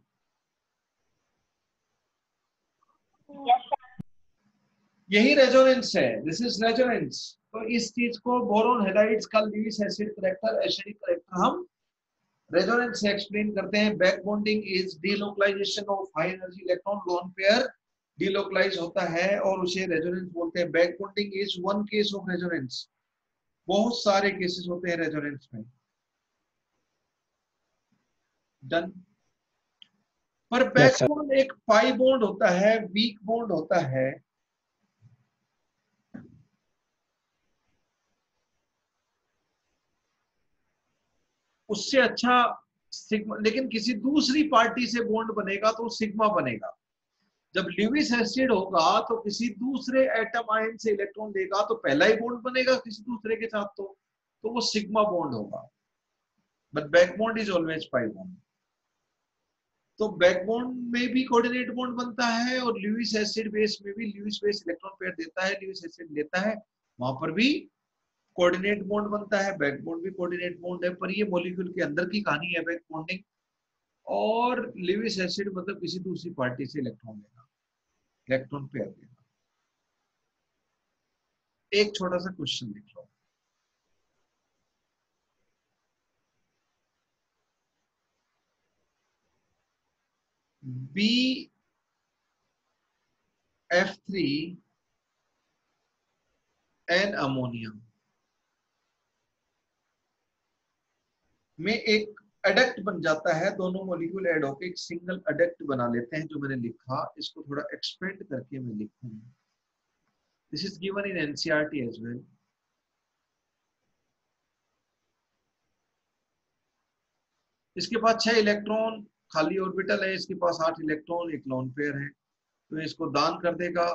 Yes, sir. यही रेजोनेंस है. दिस इज़ रेजोनेंस तो इस चीज़ को बोरोन हेलाइड्स का Lewis acid character acidic character हम रेजोनेंस से एक्सप्लेन करते हैं. Back bonding is delocalization of high energy electron lone pair delocalize होता है और उसे रेजोनेंस बोलते हैं. Back bonding is one case of resonance बहुत सारे केसेस होते हैं रेजोनेंस में. डन पर बैक sir. बॉन्ड एक पाई बॉन्ड होता है वीक बॉन्ड होता है। उससे अच्छा सिग्मा लेकिन किसी दूसरी पार्टी से बॉन्ड बनेगा तो सिग्मा बनेगा। जब लिविस एसिड होगा तो किसी दूसरे एटम आयन से इलेक्ट्रॉन लेगा तो पहला ही बॉन्ड बनेगा किसी दूसरे के साथ तो तो वो सिग्मा बॉन्ड होगा। But back bond is always pi bond तो बैकबोन में भी कोऑर्डिनेट बॉन्ड बनता है और ल्यूइस एसिड बेस में भी ल्यूइस बेस इलेक्ट्रॉन पेयर देता है ल्यूइस एसिड लेता है। वहाँ पर भी कोऑर्डिनेट बॉन्ड बनता है बैकबोन भी कोऑर्डिनेट बॉन्ड है, पर ये मॉलिक्यूल के अंदर की कहानी है बैक बॉन्डिंग और लिविस एसिड मतलब किसी दूसरी पार्टी से इलेक्ट्रॉन लेना इलेक्ट्रॉन पेयर लेना एक छोटा सा क्वेश्चन लिख लो। एफ़ थ्री एन अमोनिया में एक अडक्ट बन जाता है, दोनों मॉलिक्यूल ऐड होकर एक सिंगल अडक्ट बना लेते हैं, जो मैंने लिखा, इसको थोड़ा एक्सपेंड करके मैं लिखूँगा this is given in NCERT as well इसके पास छह इलेक्ट्रॉन खाली ऑर्बिटल है इसके पास आठ इलेक्ट्रॉन एक लोन पेयर है। तो इसको दान कर देगा।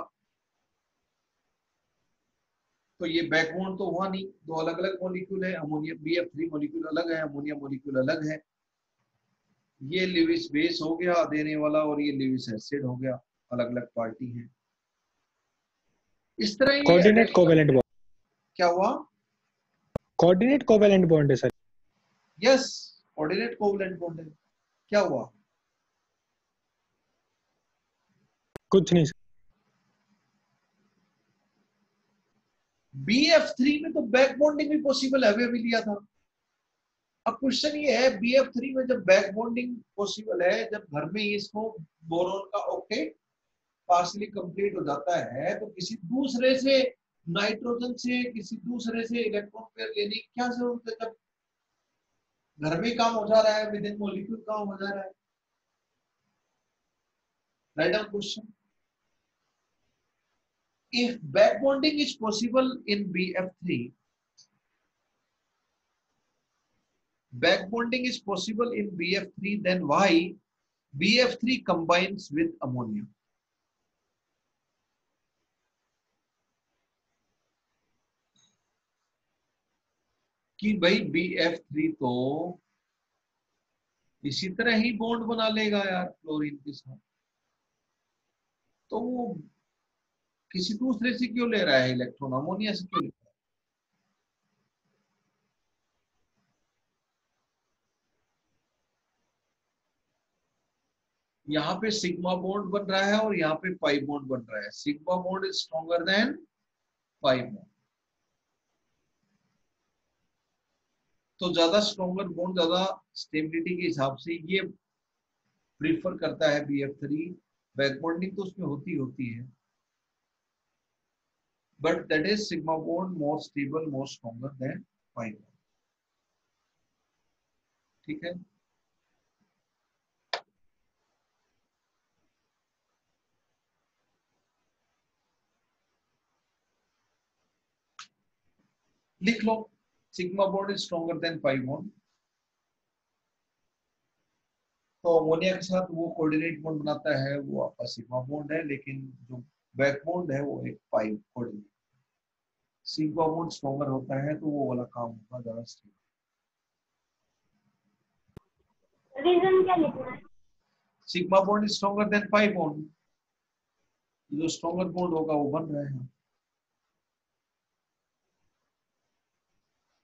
तो ये बैकबोन तो हुआ नहीं। दो अलग अलग मॉलिक्यूल है ammonia B F three molecule अलग है अमोनिया मॉलिक्यूल अलग है। ये लिविस बेस हो गया देने वाला और ये लिविस एसिड हो गया। अलग अलग पार्टी है। इस तरह कोऑर्डिनेट कोवेलेंट बॉन्ड क्या हुआ? कोऑर्डिनेट कोवेलेंट बॉन्ड है sir yes coordinate covalent bond है। क्या हुआ? कुछ नहीं बी एफ़ थ्री में तो बैक बॉन्डिंग भी पॉसिबल है अभी लिया था। अब क्वेश्चन ये है बी एफ़ थ्री में जब बैक बॉन्डिंग पॉसिबल है जब घर में इसको बोरोन का ऑक्टेट पार्सली कंप्लीट हो जाता है तो किसी दूसरे से नाइट्रोजन से किसी दूसरे से इलेक्ट्रॉन पेयर लेने की क्या ज़रूरत है? जब घर में काम हो जा रहा है विद इन मोलिक्यूल काम हो जा रहा है। Random question if back bonding is possible in B F three back bonding is possible in B F three then why B F three combine with ammonium कि भाई बी एफ़ थ्री तो इसी तरह ही बॉन्ड बना लेगा यार chlorine के साथ। तो वो किसी दूसरे से क्यों ले रहा है इलेक्ट्रॉन अमोनिया से क्यों ले रहा है? यहाँ पे सिग्मा बॉन्ड बन रहा है और यहाँ पे पाई बॉन्ड बन रहा है। Sigma bond is stronger than pi bond तो ज़्यादा स्ट्रॉन्गर बॉन्ड ज़्यादा स्टेबिलिटी के हिसाब से ये प्रीफर करता है B F three back bonding तो उसमें होती होती है। But that is sigma bond more stable, more stronger than pi ठीक है? लिख लो। Sigma bond is stronger than pi bond तो अमोनिया के साथ वो कोऑर्डिनेट बॉन्ड बनाता है वो आपका सिग्मा बॉन्ड है लेकिन जो बैकबोन्ड है वो एक pi coordinate sigma bond stronger होता है तो वो वाला काम होगा ज़्यादा रीजन क्या लिखना है? Sigma bond is stronger than pi bond जो स्ट्रॉन्गर बॉन्ड होगा वो बन रहे है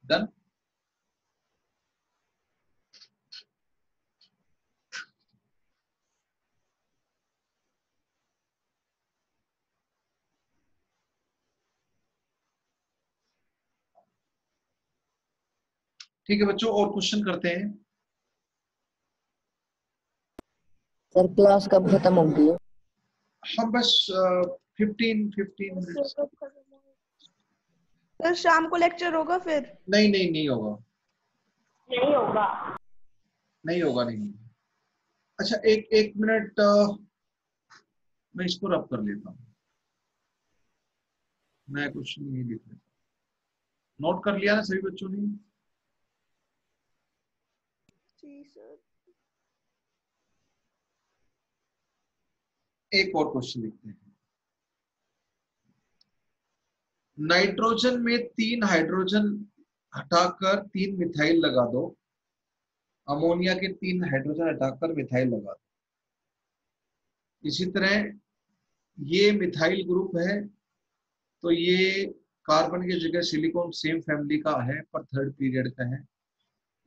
डन ठीक है बच्चों और क्वेश्चन करते हैं। सर क्लास कब खत्म होगी? हम बस फिफ्टीन फिफ्टीन सर शाम को लेक्चर होगा फिर? नहीं नहीं नहीं होगा। नहीं होगा। नहीं होगा नहीं अच्छा एक एक मिनट मैं इसको रब कर लेता हूँ। मैं क्वेश्चन नहीं लिख लेता नोट कर लिया ना सभी बच्चों ने? एक और क्वेश्चन लिखते हैं। नाइट्रोजन में तीन हाइड्रोजन हटाकर तीन मिथाइल लगा दो। अमोनिया के तीन हाइड्रोजन हटाकर मिथाइल लगा दो। इसी तरह ये मिथाइल ग्रुप है तो ये कार्बन की जगह सिलिकॉन सेम फैमिली का है, पर थर्ड पीरियड का है।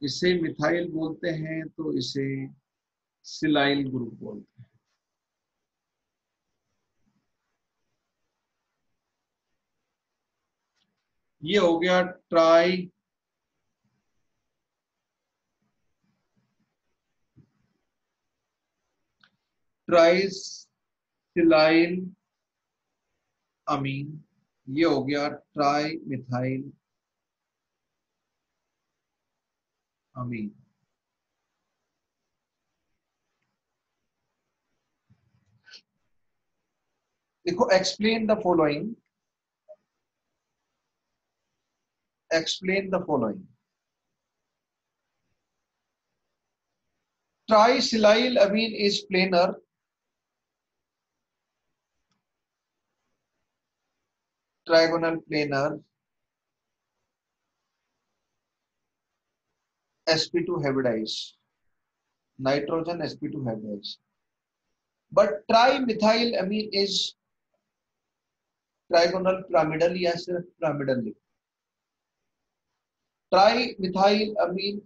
इसे मिथाइल बोलते हैं तो इसे सिलाइल ग्रुप बोलते हैं। ये हो गया ट्राई। ट्राइसिलाइल अमीन। ये हो गया ट्राई मिथाइल। अमीन देखो explain the following explain the following. Trisilyl amine is planar. Trigonal planar. sp2 hybridized. Nitrogen sp2 hybridized. But trimethyl amine is trigonal pyramidal या सिर्फ pyramidal लिखो trimethyl amine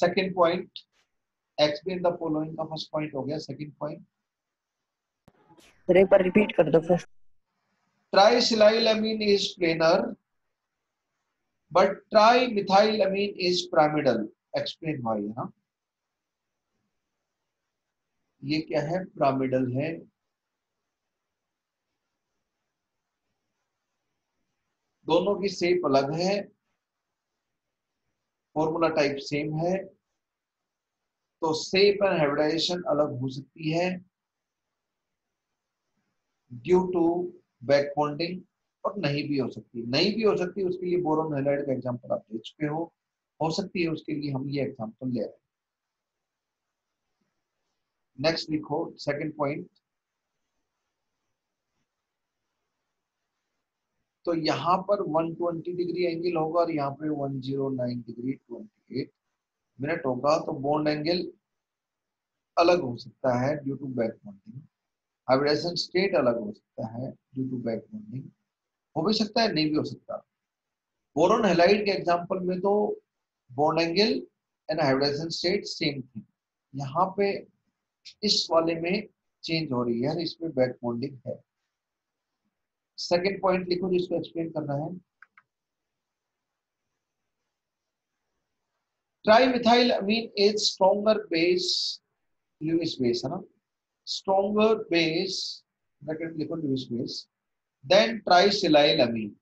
Pyramidal second point explain the following का first point हो गया second point sir एक बार repeat कर दो first trisilylamine is planar but trimethylamine is pyramidal explain why है ना ये क्या है pyramidal है दोनों की शेप अलग है फॉर्मूला टाइप सेम है तो शेप एंड हाइब्रिडाइजेशन अलग हो सकती है ड्यू टू बैक बॉन्डिंग और नहीं भी हो सकती। नहीं भी हो सकती, उसके लिए बोरोन हेलाइड का एग्जांपल आप दे चुके हो। हो सकती है उसके लिए हम ये एग्जांपल ले रहे हैं। नेक्स्ट लिखो सेकंड पॉइंट तो यहाँ पर 120 डिग्री एंगल होगा और यहाँ पे 109 डिग्री 28 मिनट होगा। तो बॉन्ड एंगल अलग हो सकता है due to back bonding hybridization state अलग हो सकता है ड्यू टू बैक बॉन्डिंग हो भी सकता है, नहीं भी हो सकता। बोरोन हेलाइड के एग्जांपल में तो bond angle and hybridization state same थी यहाँ पे इस वाले में चेंज हो रही है इसमें बैक बॉन्डिंग है। सेकेंड पॉइंट लिखो जिसको एक्सप्लेन करना है। Trimethyl amine is stronger base Lewis base है ना? स्ट्रॉन्गर बेस ब्रैकेट लिखो Lewis base than trisilyl amine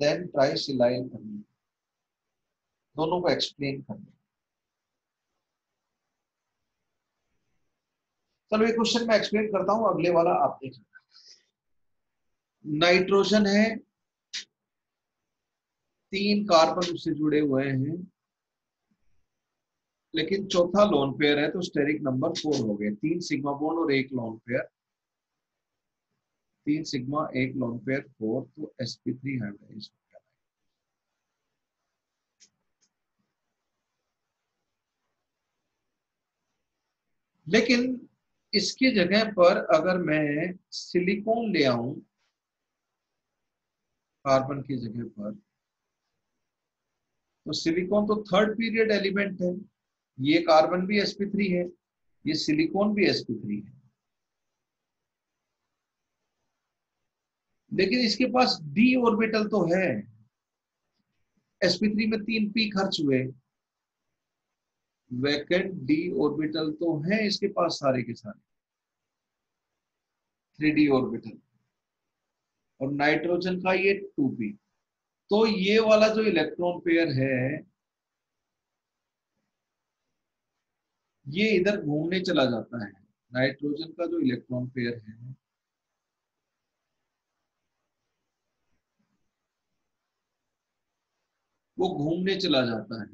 than trisilyl amine दोनों को एक्सप्लेन करना चलो, ये क्वेश्चन मैं एक्सप्लेन करता हूँ, अगले वाला आप देख नाइट्रोजन है, तीन कार्बन उससे जुड़े हुए हैं, लेकिन चौथा लोन पेयर है तो स्टेरिक नंबर फोर हो गए। तीन सिग्मा बोन और एक लोन पेयर तीन सिग्मा एक लोन पेयर फोर तो sp3 थ्री हाइब्रिडाइज हो लेकिन इसकी जगह पर अगर मैं सिलिकॉन ले आऊँ कार्बन की जगह पर। तो सिलिकॉन तो थर्ड पीरियड एलिमेंट है। ये कार्बन भी sp3 है, ये सिलिकॉन भी sp3 है। लेकिन इसके पास d ऑर्बिटल तो है। Sp3 में तीन p खर्च हुए। वैकेंट डी ऑर्बिटल तो है इसके पास सारे के सारे। थ्री डी ऑर्बिटल और नाइट्रोजन का ये टू पी तो ये वाला जो इलेक्ट्रॉन पेयर है, ये इधर घूमने चला जाता है। नाइट्रोजन का जो इलेक्ट्रॉन पेयर है, वो घूमने चला जाता है।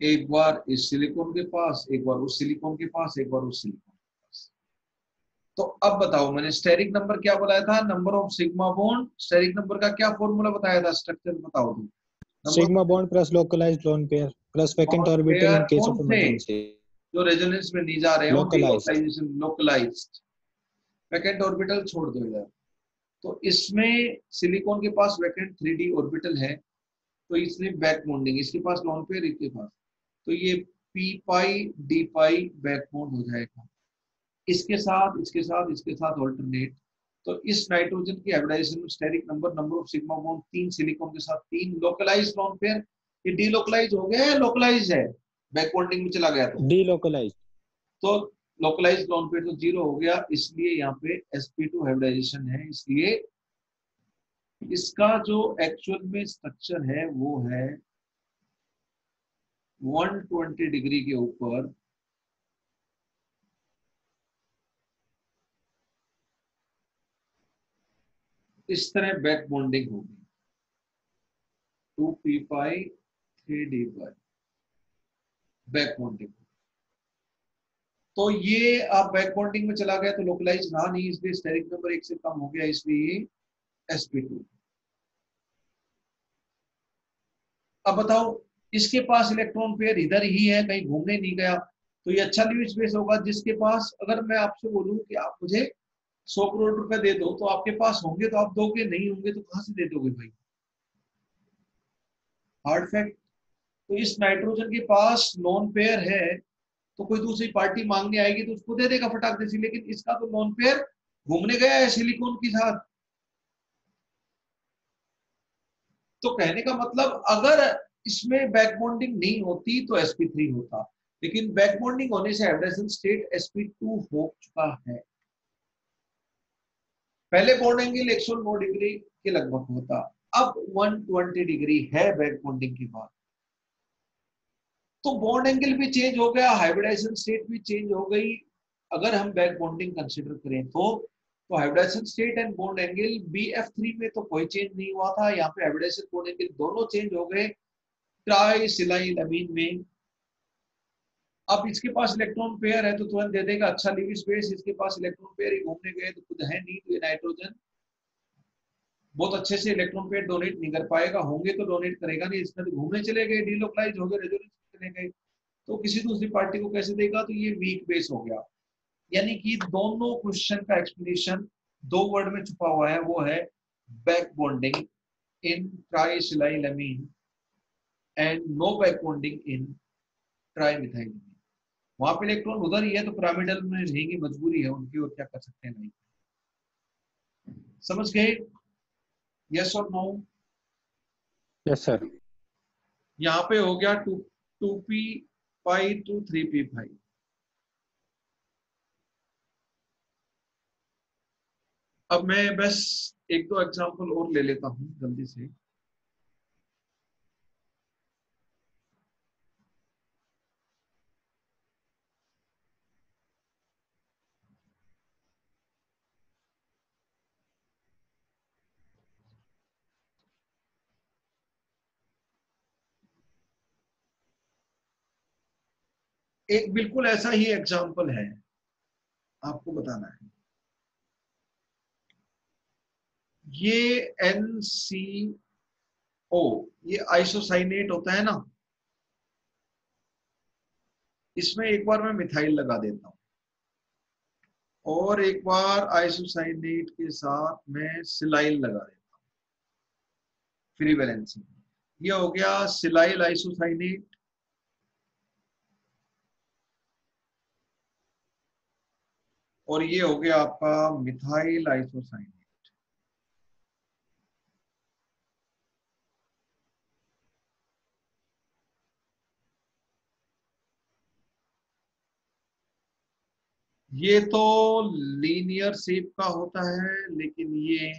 एक बार इस सिलिकॉन के पास, एक बार उस सिलिकॉन के पास, एक बार उस सिलिकॉन। तो अब बताओ मैंने स्टेरिक नंबर क्या बताया था? Number of sigma bond steric number का क्या फॉर्मूला बताया था? स्ट्रक्चर बताओ तुम। Lone pair plus vacant और orbital pair in case कौन of थे? emergency जो रेजोनेंस में नहीं जा रहे हो Localized. लोकलाइज्ड वैकेंट ऑर्बिटल छोड़ दो इधर तो इसमें सिलिकॉन के पास वैकेंट थ्री डी ऑर्बिटल है तो इसने बैक बॉन्डिंग इसके पास लॉन पेयर इसके पास। तो ये P pi D pi back bond हो जाएगा। इसके साथ इसके साथ इसके साथ ऑल्टरनेट तो इस नाइट्रोजन की हाइब्रिडाइजेशन में steric number number of sigma bond तीन सिलिकॉन के साथ तीन लोकलाइज्ड लॉन पेयर ये डीलोकलाइज हो गया है लोकलाइज है? बैक बॉन्डिंग में चला गया तो। Delocalized. तो लोकलाइज लॉन पेयर तो ज़ीरो हो गया इसलिए यहाँ पे sp2 हाइब्रिडाइजेशन है इसलिए इसका जो एक्चुअल में स्ट्रक्चर है वो है 120 डिग्री के ऊपर इस तरह बैक बॉन्डिंग होगी। Two P pi three D pi back bonding तो ये आप बैक बॉन्डिंग में चला गया तो लोकलाइज रहा नहीं, इसलिए स्टेरिक नंबर एक से कम हो गया, इसलिए sp2 अब बताओ, इसके पास इलेक्ट्रॉन पेयर इधर ही है, कहीं घूमने नहीं गया तो ये अच्छा न्यू स्पेस होगा जिसके पास, अगर मैं आपसे बोलूँ कि आप मुझे सौ करोड़ रुपए दे दो तो आपके पास होंगे तो आप दोगे, नहीं होंगे तो कहाँ से दे दोगे भाई? हार्ड फैक्ट तो इस नाइट्रोजन के पास नॉन पेयर है तो कोई दूसरी पार्टी मांगने आएगी तो उसको दे देगा फटाक से लेकिन इसका तो नॉन पेयर घूमने गया है सिलिकॉन के साथ। तो कहने का मतलब अगर इसमें बैक बॉन्डिंग नहीं होती तो sp3 होता, लेकिन बैक बॉन्डिंग होने से हाइब्रिडेशन स्टेट sp2 हो चुका है। पहले बॉन्ड एंगल 109 डिग्री के लगभग होता। अब 120 डिग्री है बैक बॉन्डिंग के बाद। तो बॉन्ड एंगल भी चेंज हो गया, हाइब्रिडाइजेशन स्टेट भी चेंज हो गई। अगर हम बैक बॉन्डिंग कंसिडर करें तो तो hybridization state and bond angle BF3 में तो कोई चेंज नहीं हुआ था। यहाँ पे हाइब्रिडाइजेशन बॉन्ड एंगल दोनों चेंज हो गए। ट्राई सिलाई लमीन में अब इसके पास इलेक्ट्रॉन पेयर है तो तुरंत दे देगा अच्छा लिव स्पेस इसके पास इलेक्ट्रॉन पेयर ही घूमने गए तो खुद है नहीं तो ये नाइट्रोजन बहुत अच्छे से इलेक्ट्रॉन पेयर डोनेट नहीं कर पाएगा, होंगे तो डोनेट करेगा नहीं, इसमें तो घूमने चले गए डीलोकलाइज हो गए चले गए। तो किसी दूसरी पार्टी को कैसे देगा तो ये वीक बेस हो गया। यानी कि दोनों क्वेश्चन का एक्सप्लेनेशन दो वर्ड में छुपा हुआ है, वो है back bonding in trisilylamine and no back bonding in tri trimethyl वहाँ पे इलेक्ट्रॉन उधर ही है तो पिरामिडल में रहेंगे मजबूरी है उनकी और क्या कर सकते हैं नहीं। समझ गए? यस और नो yes sir. यहाँ पे हो गया two two P pi two three P five अब मैं बस एक दो एग्जांपल और ले लेता हूँ जल्दी से। एक बिल्कुल ऐसा ही एग्ज़ाम्पल है। आपको बताना है। ये एन सी ओ ये आइसोसाइनेट होता है ना? इसमें एक बार मैं मिथाइल लगा देता हूँ। और एक बार आइसोसाइनेट के साथ मैं सिलाइल लगा देता हूँ। फ्री बैलेंसिंग ये हो गया सिलाइल आइसोसाइनेट और ये हो गया आपका मिथाइल आइसोसाइनेट। ये तो लीनियर शेप का होता है, लेकिन ये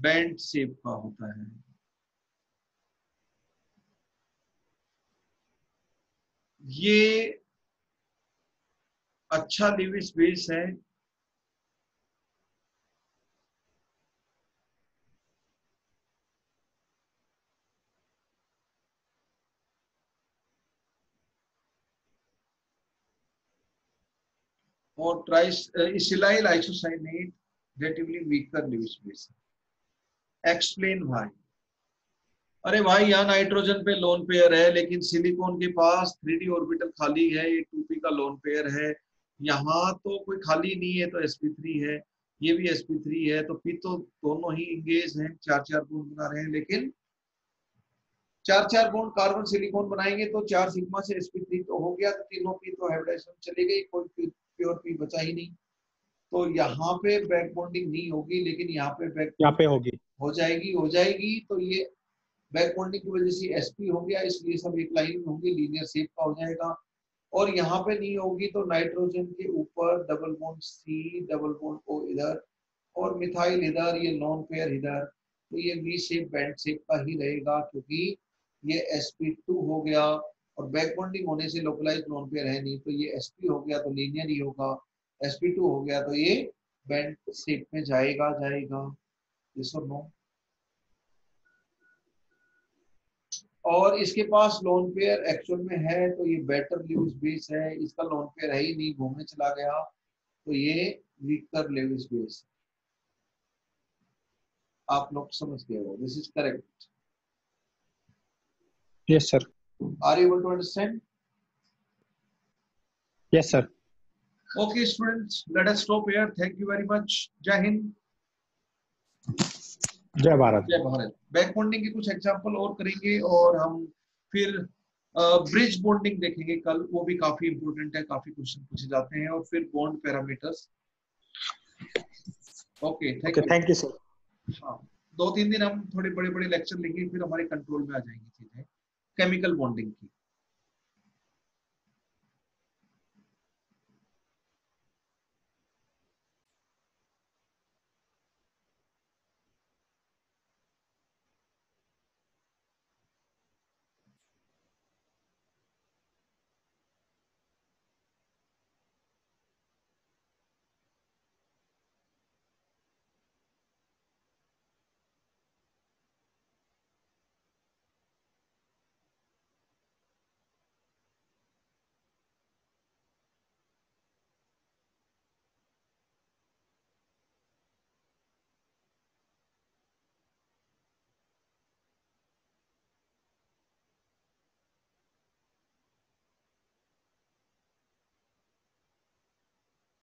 बैंड शेप का होता है। ये अच्छा लिविस बेस है। और trisilyl isocyanate relatively weaker Lewis base explain भाई अरे भाई, यहाँ नाइट्रोजन पे लोन पेयर है, लेकिन सिलिकॉन के पास थ्री ऑर्बिटल खाली है, ये टू पी का लोन पेयर है। यहाँ तो कोई खाली नहीं है तो sp3 है ये भी sp3 है तो पी तो दोनों ही इंगेज हैं चार चार बॉन्ड बना रहे हैं लेकिन चार चार बॉन्ड कार्बन सिलिकॉन बनाएँगे तो चार सिग्मा से sp3 तो हो गया तो तीनों पी तो हाइब्रिडाइजेशन चले गई कोई प्योर पी बचा ही नहीं। तो यहाँ पे बैक बॉन्डिंग नहीं होगी लेकिन यहाँ पे बैक यहाँ पे होगी। हो जाएगी हो जाएगी तो ये बैक बॉन्डिंग की वजह से एसपी हो गया इसलिए सब एक लाइन में होंगे लीनियर शेप का हो जाएगा। और यहाँ पे नहीं होगी तो नाइट्रोजन के ऊपर double bond C double bond O इधर और मिथाइल इधर, ये नॉन पेयर इधर। तो ये वी शेप बैंड शेप का ही रहेगा क्योंकि ये sp2 हो गया और बैक बॉन्डिंग होने से लोकलाइज नॉन पेयर है नहीं। तो ये sp हो गया तो लीनियर ही होगा। Sp2 हो गया तो ये बैंड शेप में जाएगा जाएगा। Yes or no और इसके पास लोन पेयर एक्चुअल में है तो ये बेटर लेविस बेस है। इसका लोन पेयर है ही नहीं घूमने चला गया। तो ये वीकर लेविस बेस आप लोग समझ गए हो this is correct yes sir are you able to understand yes sir. Okay, students, let us stop here. Thank you very much. Jai Hind, जय भारत। जय भारत. बैक बॉन्डिंग के कुछ एग्जांपल और करेंगे और हम फिर ब्रिज बॉन्डिंग देखेंगे कल। वो भी काफ़ी इंपॉर्टेंट है काफ़ी क्वेश्चन पूछे जाते हैं और फिर bond parameters okay thank you thank you sir हाँ दो तीन दिन हम थोड़े बड़े बड़े लेक्चर लेंगे फिर हमारे कंट्रोल में आ जाएँगी चीज़ें। केमिकल बॉन्डिंग की।